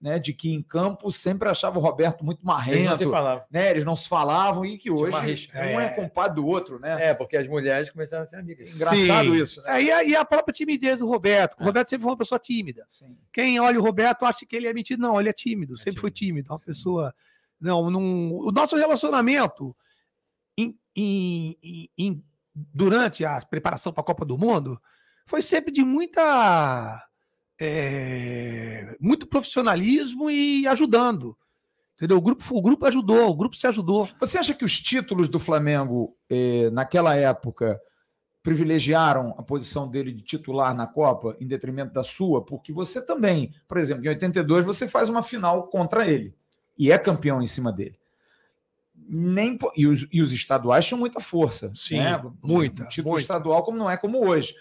né, de que em campo sempre achava o Roberto muito marrento. Eles não se falavam. Né, eles não se falavam e que hoje um é, é compadre do outro, né? É, porque as mulheres começaram a ser amigas. Engraçado Sim. isso. Né? É, e, a, e, a, própria timidez do Roberto. O é. Roberto sempre foi uma pessoa tímida. Sim. Quem olha o Roberto acha que ele é mentido. Não, ele é tímido, é sempre tímido. foi tímido. Uma Sim. pessoa. Não, não, o nosso relacionamento em, em, em, durante a preparação para a Copa do Mundo foi sempre de muita é, muito profissionalismo e ajudando. Entendeu? O grupo, o grupo ajudou, o grupo se ajudou. Você acha que os títulos do Flamengo, eh, naquela época, privilegiaram a posição dele de titular na Copa em detrimento da sua? Porque você também, por exemplo, em 82, você faz uma final contra ele e é campeão em cima dele. Nem, e, os, e os estaduais tinham muita força. Sim, né? muita. O título muita. estadual, como não é como hoje.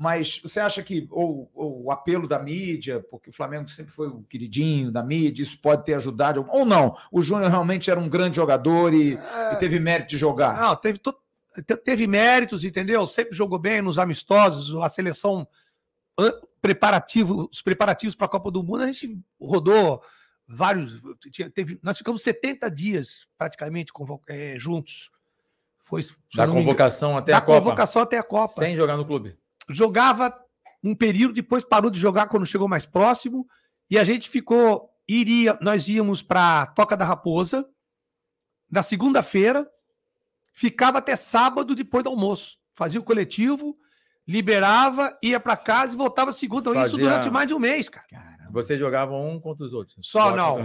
Mas você acha que ou, ou, o apelo da mídia, porque o Flamengo sempre foi o queridinho da mídia, isso pode ter ajudado ou não? O Júnior realmente era um grande jogador e, é... e teve mérito de jogar? Não, teve, teve méritos, entendeu? Sempre jogou bem nos amistosos, a seleção preparativo, os preparativos para a Copa do Mundo, a gente rodou vários. Teve, nós ficamos 70 dias praticamente é, juntos. Foi, da convocação até da a Copa. Da convocação até a Copa. Sem jogar no clube jogava um período, depois parou de jogar quando chegou mais próximo, e a gente ficou, iria, nós íamos para Toca da Raposa, na segunda-feira, ficava até sábado depois do almoço, fazia o coletivo, liberava, ia para casa e voltava segunda, fazia... isso durante mais de um mês, cara. Vocês jogavam um contra os outros? Só, não,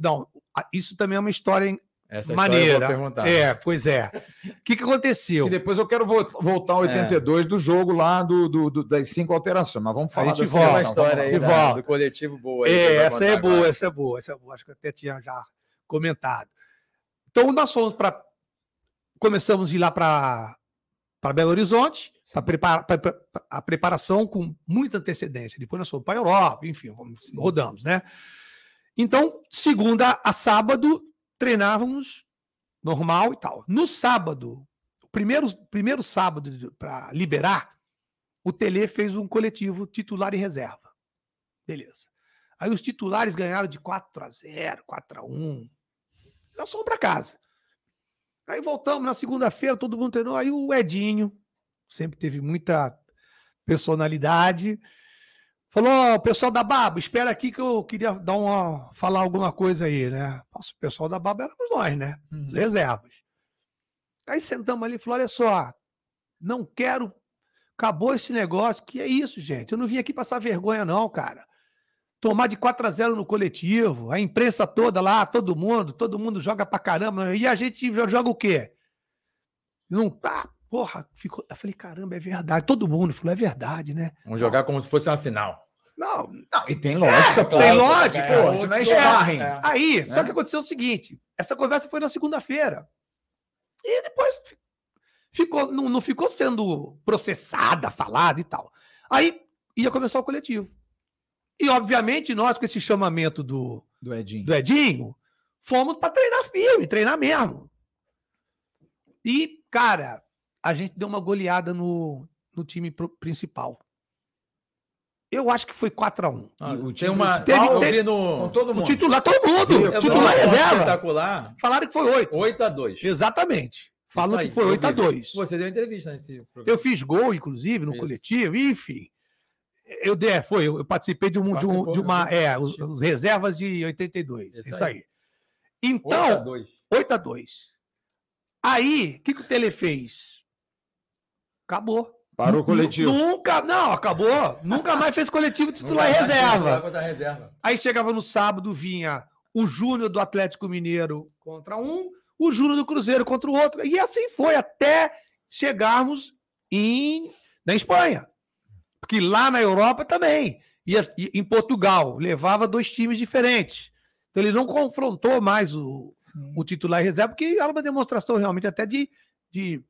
não, isso também é uma história essa maneira. É, pois é. O que, que aconteceu? E depois eu quero voltar ao 82 é. do jogo lá do, do, do, das cinco alterações, mas vamos falar dessa volta, história aí da, do coletivo boa. Aí, é, essa é boa, agora. essa é boa, essa é boa. Acho que até tinha já comentado. Então nós fomos para começamos a ir lá para para Belo Horizonte, para preparar a preparação com muita antecedência. Depois nós fomos para a Europa, enfim, rodamos, né? Então, segunda a sábado, treinávamos normal e tal. No sábado, o primeiro, primeiro sábado para liberar, o Tele fez um coletivo titular e reserva. Beleza. Aí os titulares ganharam de 4 a 0, 4 a 1. Nós fomos para casa. Aí voltamos na segunda-feira, todo mundo treinou. Aí o Edinho, sempre teve muita personalidade, Falou, o pessoal da Baba, espera aqui que eu queria dar uma, falar alguma coisa aí, né? Nossa, o pessoal da Baba éramos nós, né? Os uhum. reservas. Aí sentamos ali e falou: olha só, não quero. Acabou esse negócio. Que é isso, gente? Eu não vim aqui passar vergonha, não, cara. Tomar de 4 a 0 no coletivo, a imprensa toda lá, todo mundo, todo mundo joga pra caramba. E a gente joga o quê? Não, ah, Porra, ficou. Eu falei, caramba, é verdade. Todo mundo falou, é verdade, né? Vamos jogar como se fosse uma final. Não, não, e tem lógica, é, pô. Tem lógica, é, pô. Não é sparring. É. Aí, é. só que aconteceu o seguinte: essa conversa foi na segunda-feira. E depois ficou, não, não ficou sendo processada, falada e tal. Aí ia começar o coletivo. E, obviamente, nós, com esse chamamento do, do Edinho, do Edinho fomos para treinar firme, treinar mesmo. E, cara, a gente deu uma goleada no, no time principal. Eu acho que foi 4x1. Ah, o tem time uma. eu vi Com no. todo O mundo. titular, todo mundo. Sim, eu vi titular no reserva. espetacular. Falaram que foi 8. 8 a 2 Exatamente. Falam que foi eu 8 a vi. 2 Você deu entrevista nesse Eu programa. fiz gol, inclusive, no Isso. coletivo, enfim. Eu dei, foi, eu participei de, um, de, um- de uma, eu é, os, os reservas de 82. Isso Isso, aí. aí. 8 a Então, 2 8 a 2 Aí, o que, que o Tele fez? Acabou. Parou o coletivo. Nunca, não, acabou. Nunca mais fez coletivo titular e reserva. Da reserva. Aí chegava no sábado, vinha o Júnior do Atlético Mineiro contra um, o Júnior do Cruzeiro contra o outro. E assim foi até chegarmos em, na Espanha. Porque lá na Europa também. E, e em Portugal, levava dois times diferentes. Então ele não confrontou mais o, o titular e reserva, porque era uma demonstração realmente até de, de,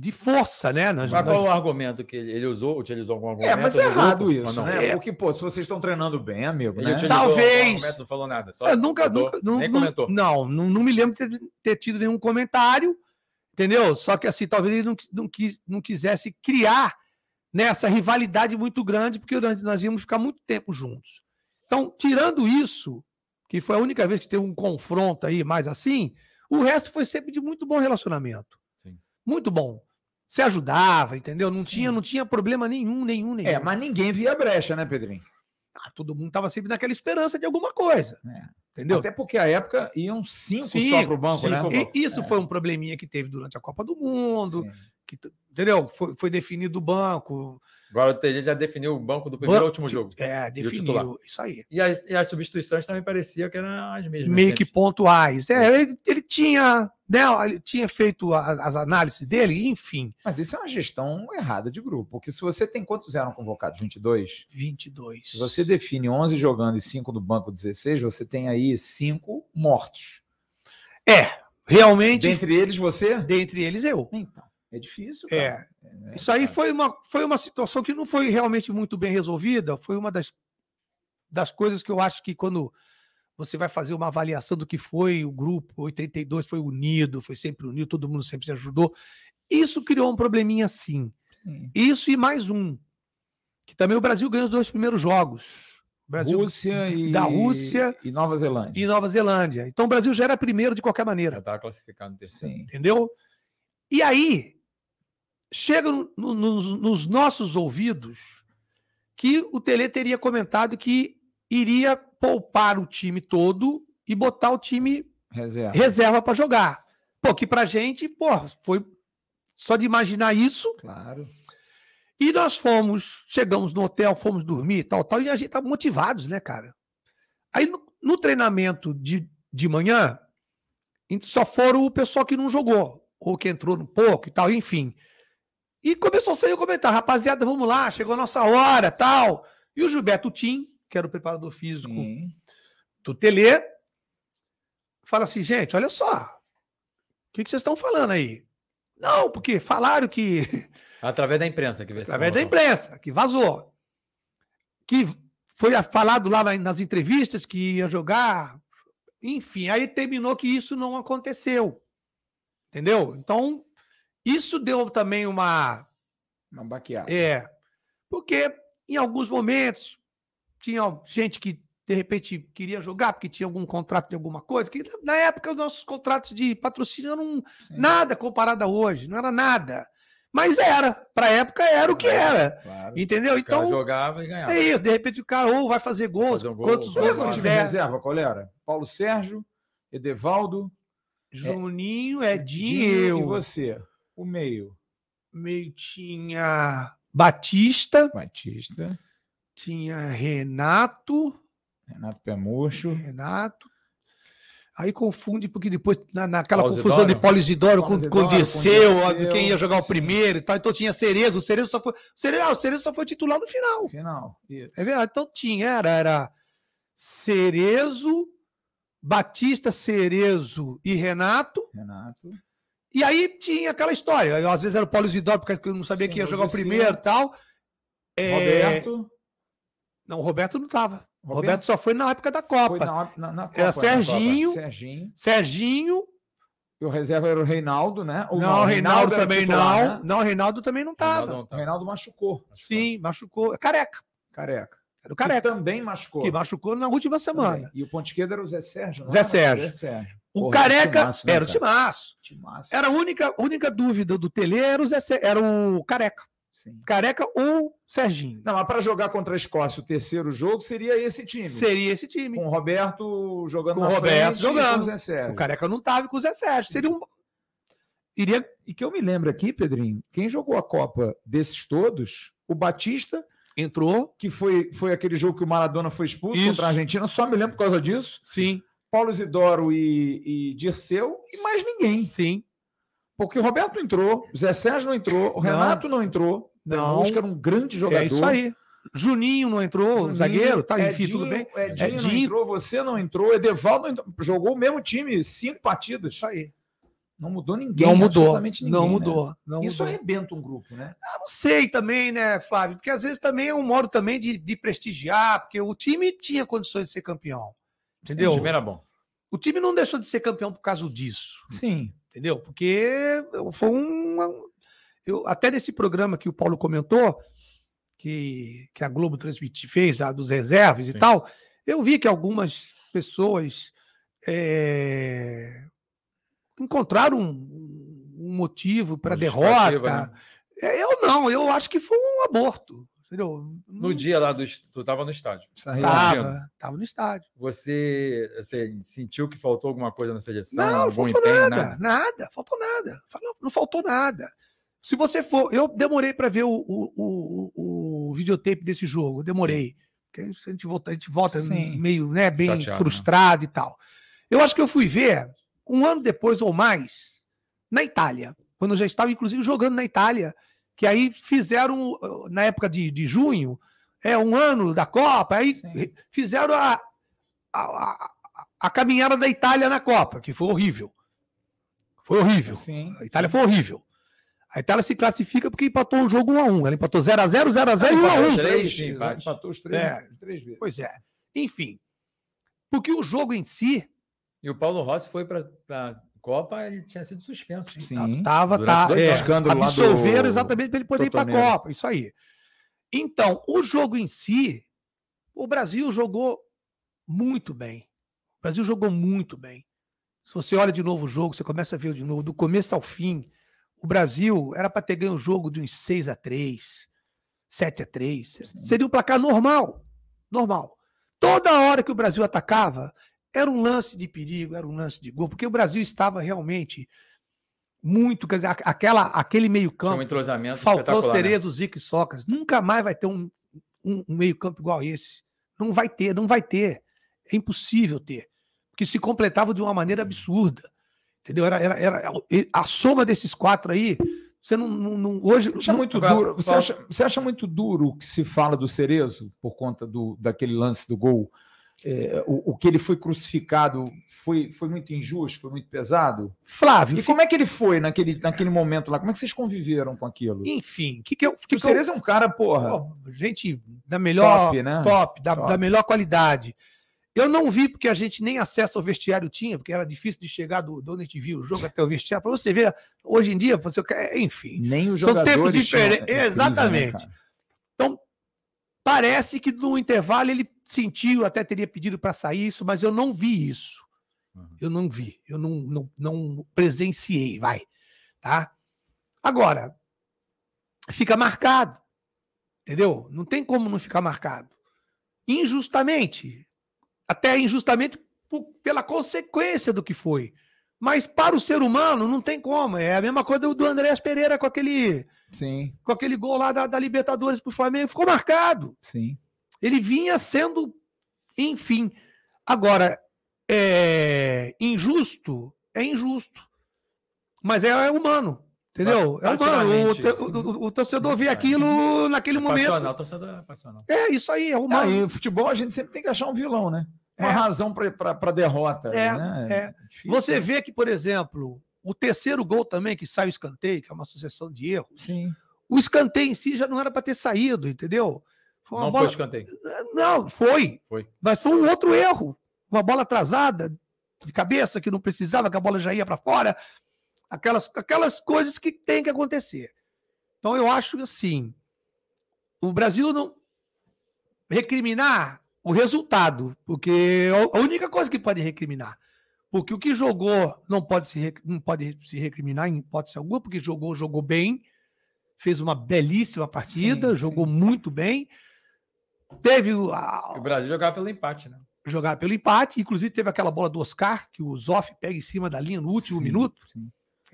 de força, né? Nós- Mas qual o argumento que ele, ele usou? Utilizou algum argumento? É, mas é grupo? errado Ou isso, não? né? É. Porque, pô, se vocês estão treinando bem, amigo, Ele né? Talvez. argumento, não falou nada. Só Eu nunca, mandou, nunca não, nem não- comentou. Não, não, não me lembro de ter, ter tido nenhum comentário, entendeu? Só que assim, talvez ele não, quis- não, quis, não quisesse criar nessa rivalidade muito grande, porque nós, nós íamos ficar muito tempo juntos. Então, tirando isso, que foi a única vez que teve um confronto aí mais assim, o resto foi sempre de muito bom relacionamento. Sim. Muito bom. Se ajudava, entendeu? Não tinha, não tinha problema nenhum, nenhum, nenhum. É, mas ninguém via brecha, né, Pedrinho? Ah, todo mundo estava sempre naquela esperança de alguma coisa. É. Entendeu? Até porque a época iam cinco, só Cinco, pro banco, né? cinco. E isso foi um probleminha que teve durante a Copa do Mundo, Sim. que, entendeu? Foi, foi definido o banco. Agora o TJ já definiu o banco do primeiro ao último jogo. É, definiu. Isso aí. E as, e as substituições também parecia que eram as mesmas. Meio que pontuais. É, ele, ele tinha, né, ele tinha feito a- as análises dele, enfim. Mas isso é uma gestão errada de grupo. Porque se você tem quantos eram convocados? 22? 22. Se você define 11 jogando e 5 do banco 16, você tem aí 5 mortos. É, realmente, Dentre eles, você? dentre eles, eu. Então, é difícil, cara. É. Isso aí foi uma, foi uma situação que não foi realmente muito bem resolvida. Foi uma das, das coisas que eu acho que quando você vai fazer uma avaliação do que foi o grupo 82, foi unido, foi sempre unido, todo mundo sempre se ajudou. Isso criou um probleminha sim. Sim. Isso e mais um. Que também o Brasil ganhou os dois primeiros jogos. Brasil Rússia e, da Rússia e Nova Zelândia. e Nova Zelândia. Então o Brasil já era primeiro de qualquer maneira. Já estava classificado no terceiro. Entendeu? E aí, chega no- no- nos, nos nossos ouvidos que o Tele teria comentado que iria poupar o time todo e botar o time Reserva. reserva para jogar. Pô, que pra gente, pô, foi só de imaginar isso. Claro. E nós fomos, chegamos no hotel, fomos dormir, tal, tal, e a gente tá motivados, né, cara? Aí no, no treinamento de, de manhã, só foram o pessoal que não jogou, ou que entrou no pouco e tal, enfim. E começou a sair o comentário, rapaziada, vamos lá, chegou a nossa hora, tal. E o Gilberto Tim, que era o preparador físico Sim. do Tele, fala assim, gente, olha só, o que, que vocês estão falando aí? Não, porque falaram que Através da imprensa que através da imprensa, que vazou. Que foi falado lá na- nas entrevistas que ia jogar. Enfim, aí terminou que isso não aconteceu. Entendeu? Então, isso deu também uma. Uma baqueada. É. Porque em alguns momentos tinha gente que de repente queria jogar porque tinha algum contrato de alguma coisa. Que na época os nossos contratos de patrocínio eram Sim. nada comparado a hoje, não era nada. Mas era, para a época era o que era. Claro. Entendeu? O Então, jogava e ganhava. é isso. De repente o cara ou vai fazer gols, fazer um gol, quantos gols era o fazer time tiver. reserva? Qual era? Paulo Sérgio, Edevaldo, Juninho, Edinho, Dinho eu. e você. O meio. Meio tinha Batista, Batista, tinha Renato, Renato Pé Murcho. Renato. Aí confunde, porque depois, na, naquela Paulo confusão de Isidoro. Paulo Isidoro Paulo com, com com Disseu, quem ia jogar o primeiro e tal. Então tinha Cerezo. O Cerezo só foi. Cerezo, ah, o Cerezo só foi titular no final. Final. Isso. É verdade. Então tinha, era, era Cerezo, Batista, Cerezo e Renato. Renato. E aí tinha aquela história. aí, Às vezes era o Paulo Isidoro, porque eu não sabia Sim, quem ia jogar o primeiro e tal. É, Roberto. Não, o Roberto não tava. O Roberto só foi na época da Copa. Foi na, na, na Copa. Era Serginho, Serginho. Serginho. E o reserva era o Reinaldo, né? Ou não, o Reinaldo, Reinaldo também titular, não. Né? Não, o Reinaldo também não estava. Reinaldo, o Reinaldo machucou. Sim, machucou. É careca. Careca. Era o careca. Que também machucou. Que machucou na última semana. Também. E o ponto esquerdo era o Zé Sérgio. Zé Sérgio. Zé Sérgio. O Porra, Careca timaço, né, era o timaço. timaço. Era a única, única dúvida do Tele era o, Zé, era o Careca. Sim. Careca ou Serginho. Não, mas para jogar contra a Escócia o terceiro jogo seria esse time. Seria esse time. Com o Roberto jogando com na Roberto frente jogando. com o Zé Sérgio. O Careca não tava com o Zé Sérgio. Seria um iria e que eu me lembro aqui, Pedrinho, quem jogou a Copa desses todos, o Batista entrou, que foi foi aquele jogo que o Maradona foi expulso Isso. contra a Argentina, só me lembro por causa disso. Sim. Paulo Isidoro e, e Dirceu e mais ninguém. Sim. Porque o Roberto não entrou, o Zé Sérgio não entrou, o Renato não, não entrou. Não. Acho que era um grande jogador. É isso aí. Juninho não entrou, Juninho, zagueiro, tá, enfim, Edinho, tudo bem. Edinho, Edinho não entrou, você não entrou, Edevaldo não entrou, jogou o mesmo time, cinco partidas. Isso aí. Não mudou ninguém, não mudou, ninguém, não né? mudou. Não Isso mudou. arrebenta um grupo, né? Ah, não sei também, né, Flávio? Porque às vezes também é um modo também de, de prestigiar, porque o time tinha condições de ser campeão. Entendeu? Sim, o time era bom. O time não deixou de ser campeão por causa disso. Sim. Entendeu? Porque foi um. Eu, até nesse programa que o Paulo comentou, que, que a Globo transmitiu, fez, a dos reservas Sim. e tal, eu vi que algumas pessoas é, encontraram um, um motivo para a derrota. Né? É, eu não, eu acho que foi um aborto. Entendeu? No dia lá do. Tu estava no estádio. Estava, estava no estádio. Você, você sentiu que faltou alguma coisa na seleção? Não, não faltou empenho, nada, nada, nada, faltou nada. Não, não faltou nada. Se você for. Eu demorei para ver o, o, o, o, videotape desse jogo, demorei. Porque a gente volta, a gente volta meio né, bem Chateado, né? frustrado né? e tal. Eu acho que eu fui ver um ano depois ou mais na Itália, quando eu já estava, inclusive, jogando na Itália que aí fizeram, na época de, de junho, é um ano da Copa, aí Sim. fizeram a, a, a, a, caminhada da Itália na Copa, que foi horrível. Foi horrível. Sim. A Itália foi horrível. A Itália se classifica porque empatou um jogo 1 a 1 Ela empatou 0x0, 0x0 e 1x1. Três, empatou os três, é. três vezes. Pois é. Enfim. Porque o jogo em si. E o Paulo Rossi foi para Copa ele tinha sido suspenso. Sim, tava, tá. É, absolveram do... exatamente para ele poder Totoneiro. ir para a Copa. Isso aí. Então, o jogo em si, o Brasil jogou muito bem. O Brasil jogou muito bem. Se você olha de novo o jogo, você começa a ver de novo, do começo ao fim, o Brasil era para ter ganho o jogo de uns 6 a 3 7 a 3 Seria um placar normal. Normal. Toda hora que o Brasil atacava, era um lance de perigo, era um lance de gol, porque o Brasil estava realmente muito, quer dizer, aquela, aquele meio-campo. Um entrosamento faltou? Cerezo, né? Zico e Socas. Nunca mais vai ter um, um, um meio-campo igual esse. Não vai ter, não vai ter. É impossível ter. Porque se completava de uma maneira absurda. Entendeu? Era, era, era a soma desses quatro aí. Você não, não, não hoje você acha não, muito duro. Você acha, você acha muito duro o que se fala do Cerezo por conta do, daquele lance do gol? É, o, o, que ele foi crucificado foi, foi muito injusto, foi muito pesado? Flávio. E como é que ele foi naquele, naquele momento lá? Como é que vocês conviveram com aquilo? Enfim, que que eu, que o Cereza eu... é um cara, porra. gente da melhor. Top, né? Top, da, top. da melhor qualidade. Eu não vi porque a gente nem acesso ao vestiário tinha, porque era difícil de chegar do, do onde a gente viu o jogo até o vestiário. Para você ver, hoje em dia, você, enfim. Nem os jogadores. São tempos diferentes. É Exatamente. Né, então, parece que no intervalo ele sentiu, até teria pedido para sair isso, mas eu não vi isso. Uhum. Eu não vi, eu não, não, não presenciei, vai. Tá? Agora, fica marcado. Entendeu? Não tem como não ficar marcado. Injustamente. Até injustamente pela consequência do que foi. Mas para o ser humano não tem como. É a mesma coisa do Andrés Pereira com aquele, Sim. com aquele gol lá da, da Libertadores para o Flamengo. Ficou marcado. Sim. Ele vinha sendo, enfim. Agora, é injusto, é injusto. Mas é, é humano. Entendeu? É humano. O, o, o, torcedor vê aquilo naquele é momento. Passional, torcedor é passional. É isso aí, é humano. Ah, e futebol a gente sempre tem que achar um vilão, né? Uma é. razão para derrota. É, né? é. é Você né? vê que, por exemplo, o terceiro gol também, que sai o escanteio, que é uma sucessão de erros. Sim. O escanteio em si já não era para ter saído, entendeu? Foi uma Não bola... foi escanteio. Não, foi. Foi. Mas foi um outro erro. Uma bola atrasada, de cabeça, que não precisava, que a bola já ia para fora. Aquelas, aquelas coisas que tem que acontecer. Então eu acho que assim, o Brasil não recriminar o resultado, porque é a única coisa que pode recriminar. Porque o que jogou não pode se, não pode se recriminar em hipótese alguma, porque jogou, jogou bem, fez uma belíssima partida, Sim, jogou sim. muito bem. Teve o, a- O Brasil jogava pelo empate, né? jogar pelo empate, inclusive teve aquela bola do Oscar, que o Zoff pega em cima da linha no último Sim, minuto.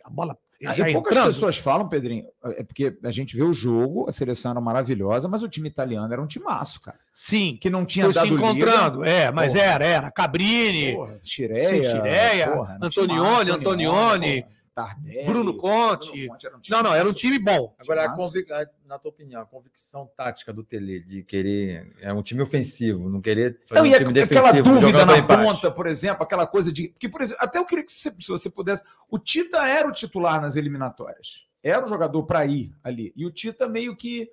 A bola Já e poucas entrando. pessoas falam, Pedrinho, é porque a gente vê o jogo, a seleção era maravilhosa, mas o time italiano era um timaço, cara. Sim, Que não tinha foi se dado encontrando. É, mas Porra. era, era. Cabrini, Liga. Chireia, Antonioni, Antonioni, porra, Tardelli, Bruno Conte. Bruno Conte era um time Não, não, era um time bom. Agora, a convic... a- na tua opinião, a convicção tática do Tele de querer. É um time ofensivo, não querer fazer Não, um e time aqu- aquela dúvida na ponta, por exemplo, aquela coisa de. Porque, por exemplo, até eu queria que você, se você pudesse. O Tita era o titular nas eliminatórias. Era o jogador para ir ali. E o Tita meio que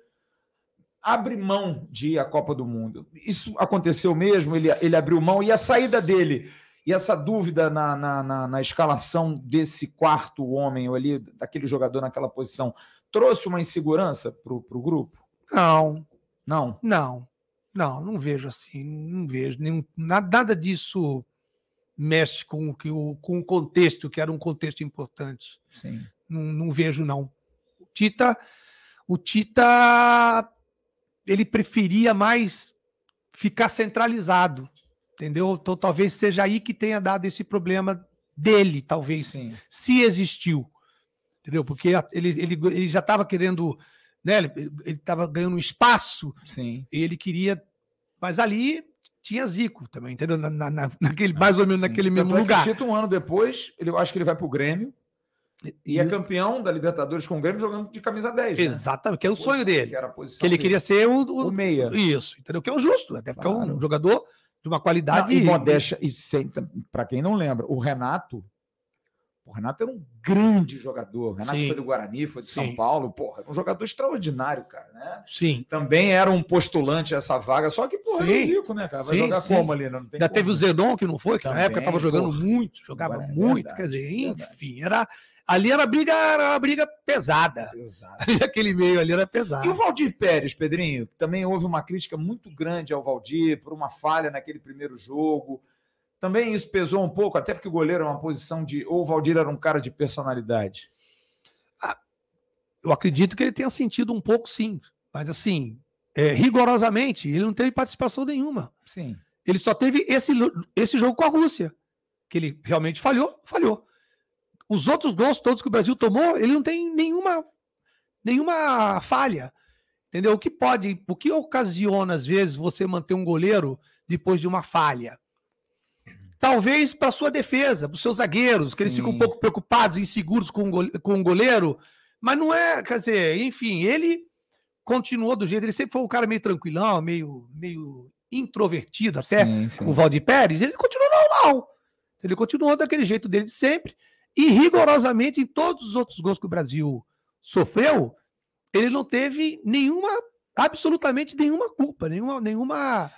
abre mão de ir à Copa do Mundo. Isso aconteceu mesmo, ele, ele abriu mão. E a saída dele, e essa dúvida na, na, na- na escalação desse quarto homem ali, daquele jogador naquela posição, trouxe uma insegurança para o grupo? Não, Não. não, não, não vejo assim, não vejo nenhum, nada, disso mexe com o que com o contexto que era um contexto importante. Sim. Não, não vejo não. O Tita, o Tita, ele preferia mais ficar centralizado, entendeu? Então talvez seja aí que tenha dado esse problema dele, talvez, Sim. se existiu, entendeu? Porque ele, ele, ele já estava querendo, né? Ele estava ganhando um espaço Sim. e ele queria, mas ali tinha Zico também, entendeu? Na, na- na- naquele, mais ou menos Sim. naquele Tanto mesmo é que lugar. Um ano depois, ele, eu acho que ele vai para o Grêmio e é campeão da Libertadores com o Grêmio jogando de camisa 10. né? Exatamente, que é o sonho dele. Que, Que ele dele. queria ser o, o- o meia. Isso, entendeu? Que é o justo, até porque é Claro. um jogador de uma Não, qualidade. e modéstia, e para quem não lembra, o Renato. O Renato era um grande jogador. O Renato Sim. foi do Guarani, foi São Sim. Paulo. Porra, um jogador extraordinário, cara, né? Sim. Também era um postulante essa vaga, só que, porra, Sim. Zico, né, cara? Vai Sim, jogar sim. como ali? né? Não tem Ainda como, teve o né? Zenon, que não foi, que na Também, época estava jogando porra. muito, jogava é muito. quer dizer, verdade. enfim, era, ali era briga, era uma briga pesada. Exato. Ali aquele meio ali era E o pesado. Valdir Pérez, Pedrinho, que também houve uma crítica muito grande ao Valdir por uma falha naquele primeiro jogo. Também isso pesou um pouco, até porque o goleiro é uma posição de. Ou o Valdir era um cara de personalidade. Eu acredito que ele tenha sentido um pouco, sim. Mas assim, é, rigorosamente, ele não teve participação nenhuma. Sim. Ele só teve esse, esse jogo com a Rússia, que ele realmente falhou, falhou. Os outros gols todos que o Brasil tomou, ele não tem nenhuma, nenhuma falha. Entendeu? O que pode, o que ocasiona, às vezes, você manter um goleiro depois de uma falha? Talvez para sua defesa, para os seus zagueiros, que eles Sim. ficam um pouco preocupados, inseguros com o gole- com o goleiro, mas não é, quer dizer, enfim, ele continuou do jeito, ele sempre foi um cara meio tranquilão, meio, meio introvertido até, Sim, sim. o Valdir Pérez, ele continuou normal. Ele continuou daquele jeito dele de sempre. E rigorosamente, em todos os outros gols que o Brasil sofreu, ele não teve nenhuma, absolutamente nenhuma culpa, nenhuma. nenhuma...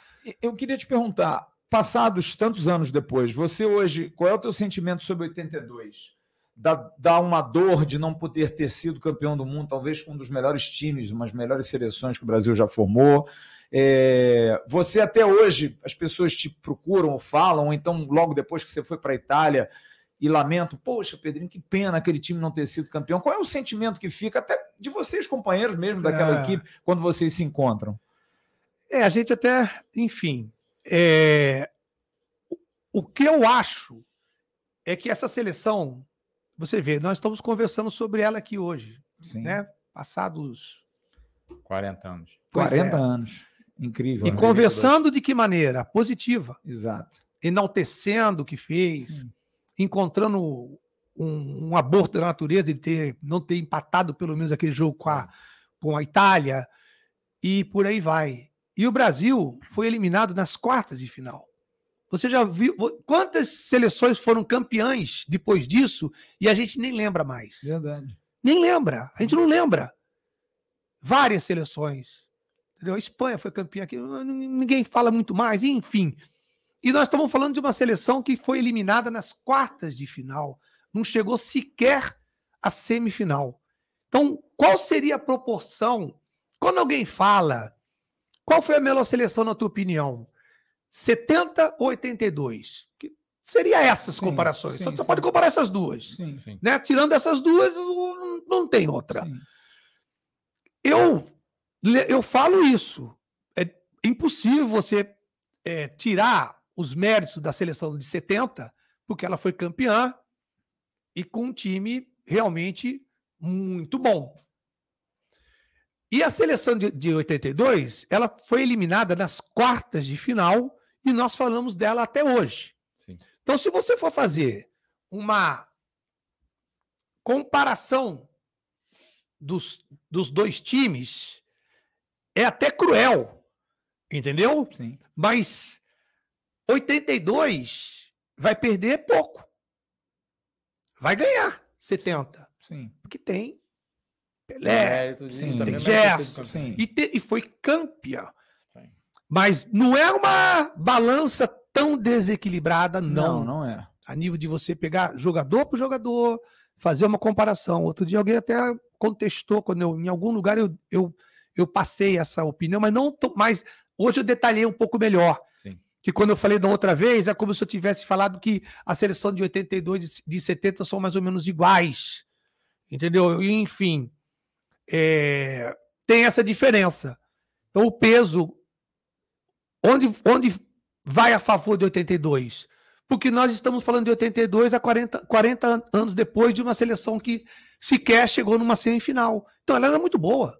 Eu queria te perguntar, passados tantos anos depois, você hoje, qual é o teu sentimento sobre 82? Dá, dá uma dor de não poder ter sido campeão do mundo, talvez com um dos melhores times, umas melhores seleções que o Brasil já formou. É, você até hoje, as pessoas te procuram ou falam, ou então logo depois que você foi para a Itália e lamentam, poxa, Pedrinho, que pena aquele time não ter sido campeão. Qual é o sentimento que fica, até de vocês, companheiros mesmo daquela É. equipe, quando vocês se encontram? É, a gente até, enfim. é, o- que eu acho é que essa seleção, você vê, nós estamos conversando sobre ela aqui hoje, Sim. né? Passados 40 anos. Pois 40 é. anos. Incrível. E né? conversando de que maneira? Positiva. Exato. Enaltecendo o que fez, Sim. Encontrando um, um aborto da natureza de ter, não ter empatado pelo menos aquele jogo com a, com a Itália, e por aí vai. E o Brasil foi eliminado nas quartas de final. Você já viu quantas seleções foram campeãs depois disso e a gente nem lembra mais? Verdade. Nem lembra, a gente não lembra. Várias seleções. Entendeu? A Espanha foi campeã aqui, ninguém fala muito mais, enfim. E nós estamos falando de uma seleção que foi eliminada nas quartas de final, não chegou sequer à semifinal. Então, qual seria a proporção? Quando alguém fala, qual foi a melhor seleção na tua opinião? 70 ou 82? Que seria essas sim, comparações. Sim, Só sim. pode comparar essas duas. Né? Tirando essas duas, não, não tem outra. Eu, eu falo isso. É impossível você é, tirar os méritos da seleção de 70, porque ela foi campeã e com um time realmente muito bom. E a seleção de, de 82, ela foi eliminada nas quartas de final e nós falamos dela até hoje. Sim. Então, se você for fazer uma comparação dos, dos dois times, é até cruel, entendeu? Sim. Mas 82 vai perder pouco. Vai ganhar 70. Sim. Porque tem Pelé, sim, tem Gerson, e, te, e foi campeão. Sim. Mas não é uma balança tão desequilibrada, não. Não, não é. A nível de você pegar jogador por jogador, fazer uma comparação. Outro dia alguém até contestou, quando eu, em algum lugar eu, eu, eu passei essa opinião, mas não mais. Hoje eu detalhei um pouco melhor que quando eu falei da outra vez, é como se eu tivesse falado que a seleção de 82 e de 70 são mais ou menos iguais. Entendeu? Enfim, é, tem essa diferença. Então, o peso, onde, onde vai a favor de 82? Porque nós estamos falando de 82 a 40, 40 anos depois de uma seleção que sequer chegou numa semifinal. Então, ela era muito boa.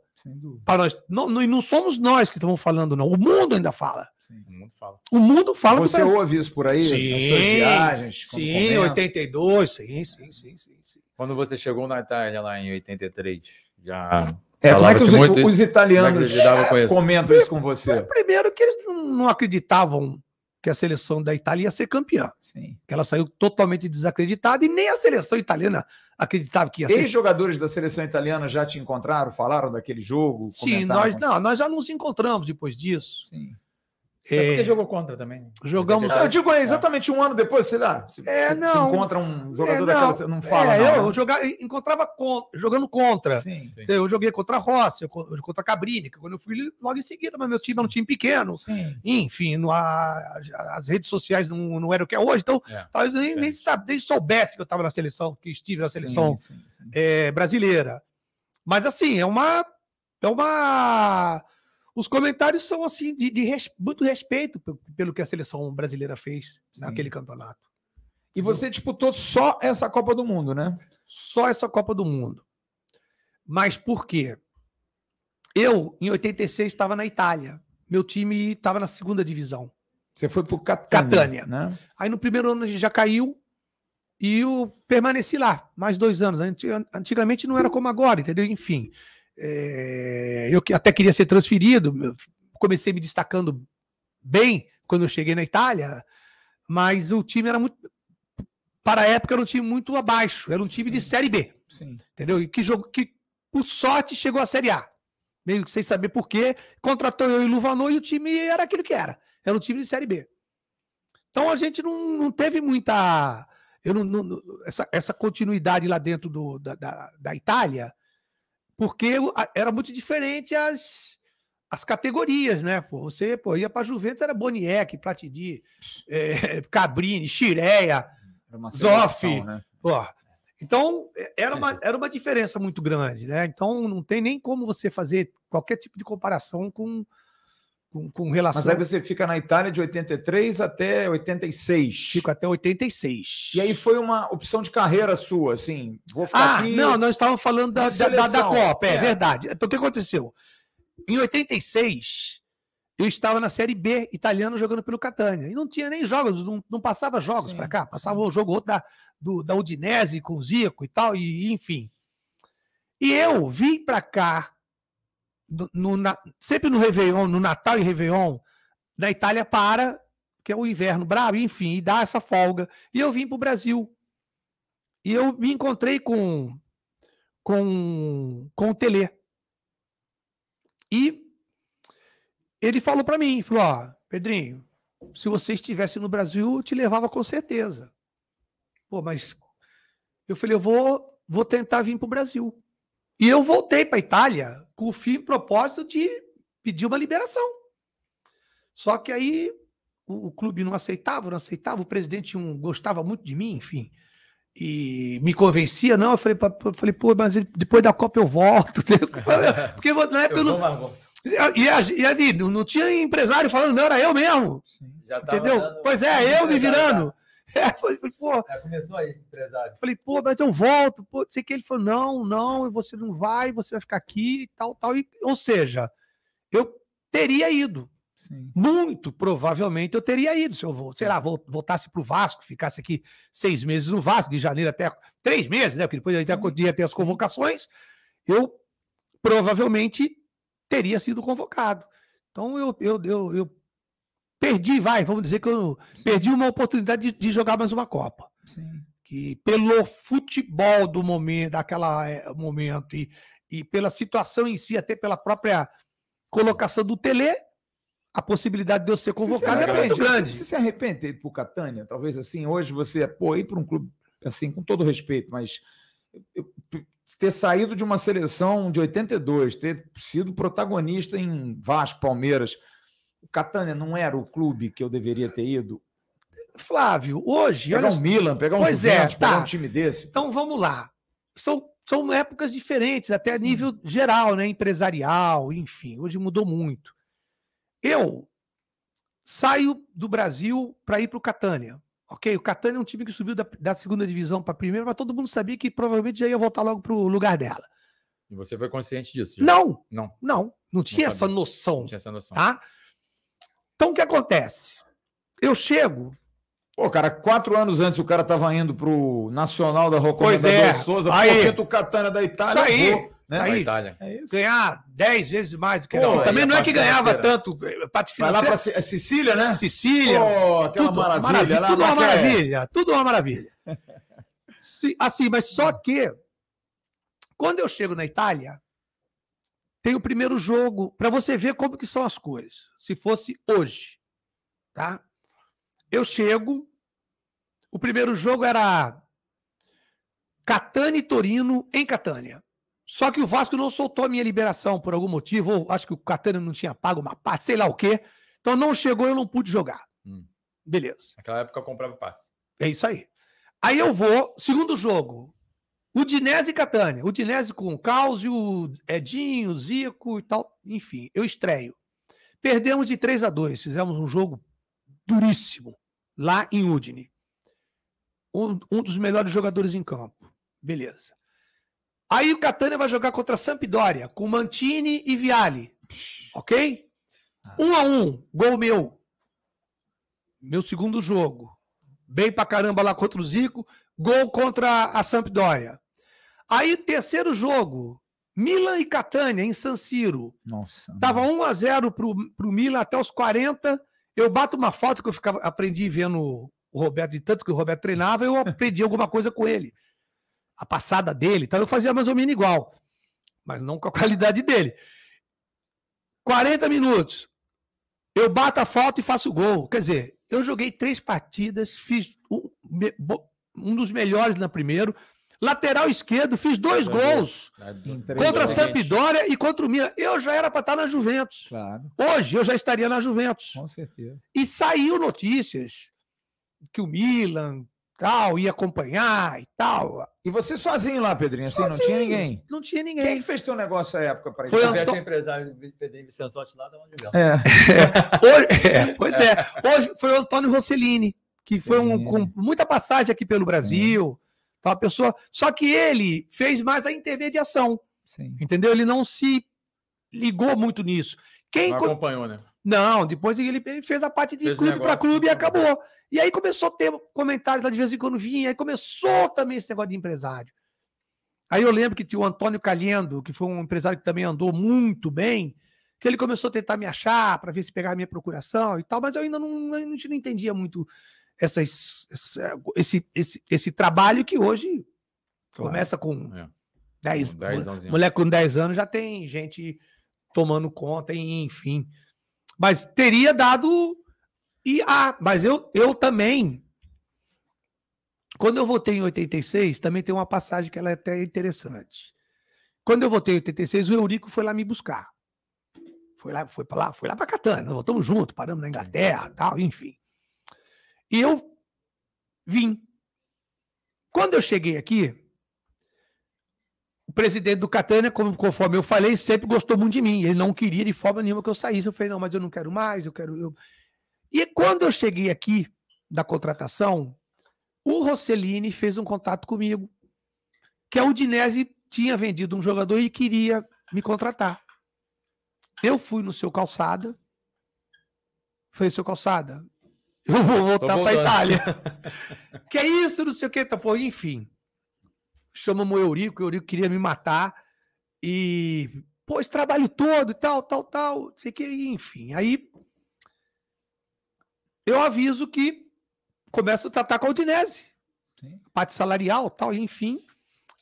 Para nós. Não, não, não somos nós que estamos falando, não. O mundo ainda fala. Sim, o mundo fala. O mundo fala. Você ouve isso por aí? Sim, nas suas viagens? Sim, 82, sim, sim, sim, sim, sim. Quando você chegou na Itália lá em 83, já. É, como é que os, os italianos comentam isso com você? Primeiro que eles não acreditavam que a seleção da Itália ia ser campeã. Sim. Que ela saiu totalmente desacreditada e nem a seleção italiana acreditava que ia ser. Ex jogadores da seleção italiana já te encontraram, falaram daquele jogo? Sim, nós não, nós já nos encontramos depois disso. Sim. É, porque jogou contra também. Jogamos. eu digo é, exatamente um ano depois, sei lá. Se, é, não. Se encontra um jogador é, daquela, você não fala. É, não, eu, né? jogava, encontrava con, jogando contra. Sim, sim. Eu joguei contra a Rossi, contra a Cabrini, que quando eu fui logo em seguida, mas meu time era um time pequeno. Sim. Enfim, no, a, as redes sociais não, não eram o que é hoje, então é, talvez nem, nem, sabe, nem soubesse que eu estava na seleção, que estive na seleção sim, sim, é, brasileira. Mas assim, é uma. É uma os comentários são assim de, de res, muito respeito pelo que a seleção brasileira fez Sim. naquele campeonato. E você disputou só essa Copa do Mundo, né? Só essa Copa do Mundo. Mas por quê? Eu, em 86, estava na Itália. Meu time estava na segunda divisão. Você foi para Catânia, Catânia. Né? Aí no primeiro ano a gente já caiu e eu permaneci lá mais dois anos. Antigamente não era como agora, entendeu? Enfim. É, eu até queria ser transferido, comecei me destacando bem quando eu cheguei na Itália, mas o time era muito. Para a época era um time muito abaixo, era um time Sim. de Série B. Sim. Entendeu? E que, jogo, que, por sorte, chegou à Série A. Meio que sem saber por quê, contratou eu e Luvanor e o time era aquilo que era. Era um time de Série B. Então a gente não, não teve muita. Eu não, não essa, essa continuidade lá dentro do, da, da, da Itália porque era muito diferente as, as categorias, né? Pô, você pô, ia para Juventus, era Boniek, Platini, é, Cabrini, Chireia, Zoff. Né? Então, era uma, era uma diferença muito grande, né? Então, não tem nem como você fazer qualquer tipo de comparação com, com, com relação. Mas aí você fica na Itália de 83 até 86. Fico até 86. E aí foi uma opção de carreira sua, assim. Vou ficar ah, aqui. Não, nós estávamos falando da, da, da, da, Copa, é, é, verdade. Então o que aconteceu? Em 86, eu estava na Série B italiano jogando pelo Catania. E não tinha nem jogos, não, não passava jogos para cá. Passava um jogo outro da, do, da Udinese com o Zico e tal, e enfim. E eu vim para cá no, na, sempre no Réveillon, no Natal e Réveillon, na Itália para, que é o inverno bravo, enfim, e dá essa folga. E eu vim para o Brasil. E eu me encontrei com, com, com o Tele. E ele falou para mim, falou, ó, Pedrinho, se você estivesse no Brasil, eu te levava com certeza. Pô, mas eu falei, eu vou, vou tentar vir para o Brasil. E eu voltei para a Itália com o fim propósito de pedir uma liberação. Só que aí o, o, clube não aceitava, não aceitava, o presidente um, gostava muito de mim, enfim, e me convencia, não, eu falei, eu falei pô, mas depois da Copa eu volto, porque na época eu, eu não... E, e, ali, não, não, tinha empresário falando, não, era eu mesmo. entendeu? Pois é, eu me virando. É, falei, pô. É, começou aí, empresário. Falei, pô, mas eu volto. Pô, sei que ele falou, não, não, você não vai, você vai ficar aqui e tal, tal. E, ou seja, eu teria ido. Sim. Muito provavelmente eu teria ido. Se eu, vou, sei lá, voltasse para o Vasco, ficasse aqui seis meses no Vasco, de janeiro até três meses, né? Porque depois ia ter as convocações, eu provavelmente teria sido convocado. Então eu, eu, eu, eu perdi, vai, vamos dizer que eu Sim. perdi uma oportunidade de, de, jogar mais uma Copa. Sim. Que pelo futebol do momento, daquela é, momento e, e pela situação em si, até pela própria colocação do Tele, a possibilidade de eu ser convocado era muito grande. Você se arrepende o Catânia? Talvez assim, hoje você, pô, ir para um clube, assim, com todo respeito, mas eu, ter saído de uma seleção de 82, ter sido protagonista em Vasco, Palmeiras. O Catânia não era o clube que eu deveria ter ido? Flávio, hoje. Pegar olha... um Milan, pegar um pois Juventus, é, tá. pegar um time desse. Então vamos lá. São, são épocas diferentes, até a nível geral, né? Empresarial, enfim. Hoje mudou muito. Eu saio do Brasil para ir para o Catânia. Ok, o Catânia é um time que subiu da, da segunda divisão para a primeira, mas todo mundo sabia que provavelmente já ia voltar logo para o lugar dela. E você foi consciente disso? Já? Não, não, não, não tinha não essa noção. Não tinha essa noção. Tá? Então o que acontece? Eu chego. Pô, cara, quatro anos antes o cara estava indo para o Nacional da Rococó pois é. Souza, aí, o Catânia da Itália. Isso aí. Vou né? Aí, Itália. É ganhar 10 vezes mais do que Pô, Também não é que ganhava tanto. Eh, Vai lá para Sicília, né? Sicília. Pô, aquela tudo, maravilha. maravilha lá, tudo uma maravilha. Tudo uma maravilha. assim, mas só que quando eu chego na Itália, tem o primeiro jogo, para você ver como que são as coisas. Se fosse hoje, tá? Eu chego, o primeiro jogo era Catania e Torino em Catânia. Só que o Vasco não soltou a minha liberação por algum motivo, ou acho que o Catania não tinha pago uma parte, sei lá o quê. Então não chegou, eu não pude jogar. Hum. Beleza. Naquela época eu comprava passe. É isso aí. Aí eu vou, segundo jogo, o Dinese e Catânia. O Dinese com o Causio, Edinho, Zico e tal. Enfim, eu estreio. Perdemos de 3 a 2 Fizemos um jogo duríssimo lá em Udine. Um, um dos melhores jogadores em campo. Beleza. Aí o Catania vai jogar contra a Sampdoria, com Mantini e Viali. Ok? Um a um, gol meu. Meu segundo jogo. Bem pra caramba lá contra o Zico. Gol contra a Sampdoria. Aí, terceiro jogo. Milan e Catania, em San Siro. Nossa. Tava 1 a 0 pro, pro Milan até os 40. Eu bato uma foto que eu ficava, aprendi vendo o Roberto, de tanto que o Roberto treinava, eu aprendi alguma coisa com ele a passada dele, então eu fazia mais ou menos igual, mas não com a qualidade dele. 40 minutos, eu bato a falta e faço o gol. Quer dizer, eu joguei três partidas, fiz um, um dos melhores na primeiro. Lateral esquerdo, fiz dois gols contra a Sampdoria e contra o Milan. Eu já era para estar na Juventus. Claro. Hoje eu já estaria na Juventus. Com certeza. E saiu notícias que o Milan tal, ia acompanhar e tal. E você sozinho lá, Pedrinho, assim, sozinho, não tinha ninguém? Não tinha ninguém. Quem que fez teu negócio na época para ir? Foi Anto... empresário Pedrinho Vicençotti lá, dá uma de é. é. é. Pois é. Hoje foi o Antônio Rossellini, que Sim. foi um, com muita passagem aqui pelo Brasil. Tá, uma pessoa... Só que ele fez mais a intermediação. Sim. Entendeu? Ele não se ligou muito nisso. Quem não acompanhou, né? Não, depois ele fez a parte de fez clube para clube e acabou. E aí começou a ter comentários lá de vez em quando vinha, aí começou também esse negócio de empresário. Aí eu lembro que tinha o Antônio Calhendo, que foi um empresário que também andou muito bem, que ele começou a tentar me achar para ver se pegava a minha procuração e tal, mas eu ainda não, a gente não entendia muito essas, esse, esse, esse trabalho que hoje claro. começa com é. 10, 10 mulher com 10 anos já tem gente tomando conta, enfim. Mas teria dado. E ah, mas eu, eu também. Quando eu votei em 86, também tem uma passagem que ela é até interessante. Quando eu votei em 86, o Eurico foi lá me buscar. Foi lá, foi para lá, foi lá para Catânia. Nós voltamos junto, paramos na Inglaterra, tal, enfim. E eu vim. Quando eu cheguei aqui, o presidente do Catânia, conforme eu falei, sempre gostou muito de mim. Ele não queria de forma nenhuma que eu saísse. Eu falei, não, mas eu não quero mais, eu quero. Eu... E quando eu cheguei aqui da contratação, o Rossellini fez um contato comigo, que a Udinese tinha vendido um jogador e queria me contratar. Eu fui no seu calçada. Falei, seu calçada, eu vou voltar para Itália. que é isso, não sei o que. Tá, pô, enfim. Chamamos o Eurico, o Eurico queria me matar. E, pô, esse trabalho todo e tal, tal, tal, não sei o que, enfim. Aí eu aviso que começa a tratar com a Udinese. Sim. Parte salarial, tal, enfim.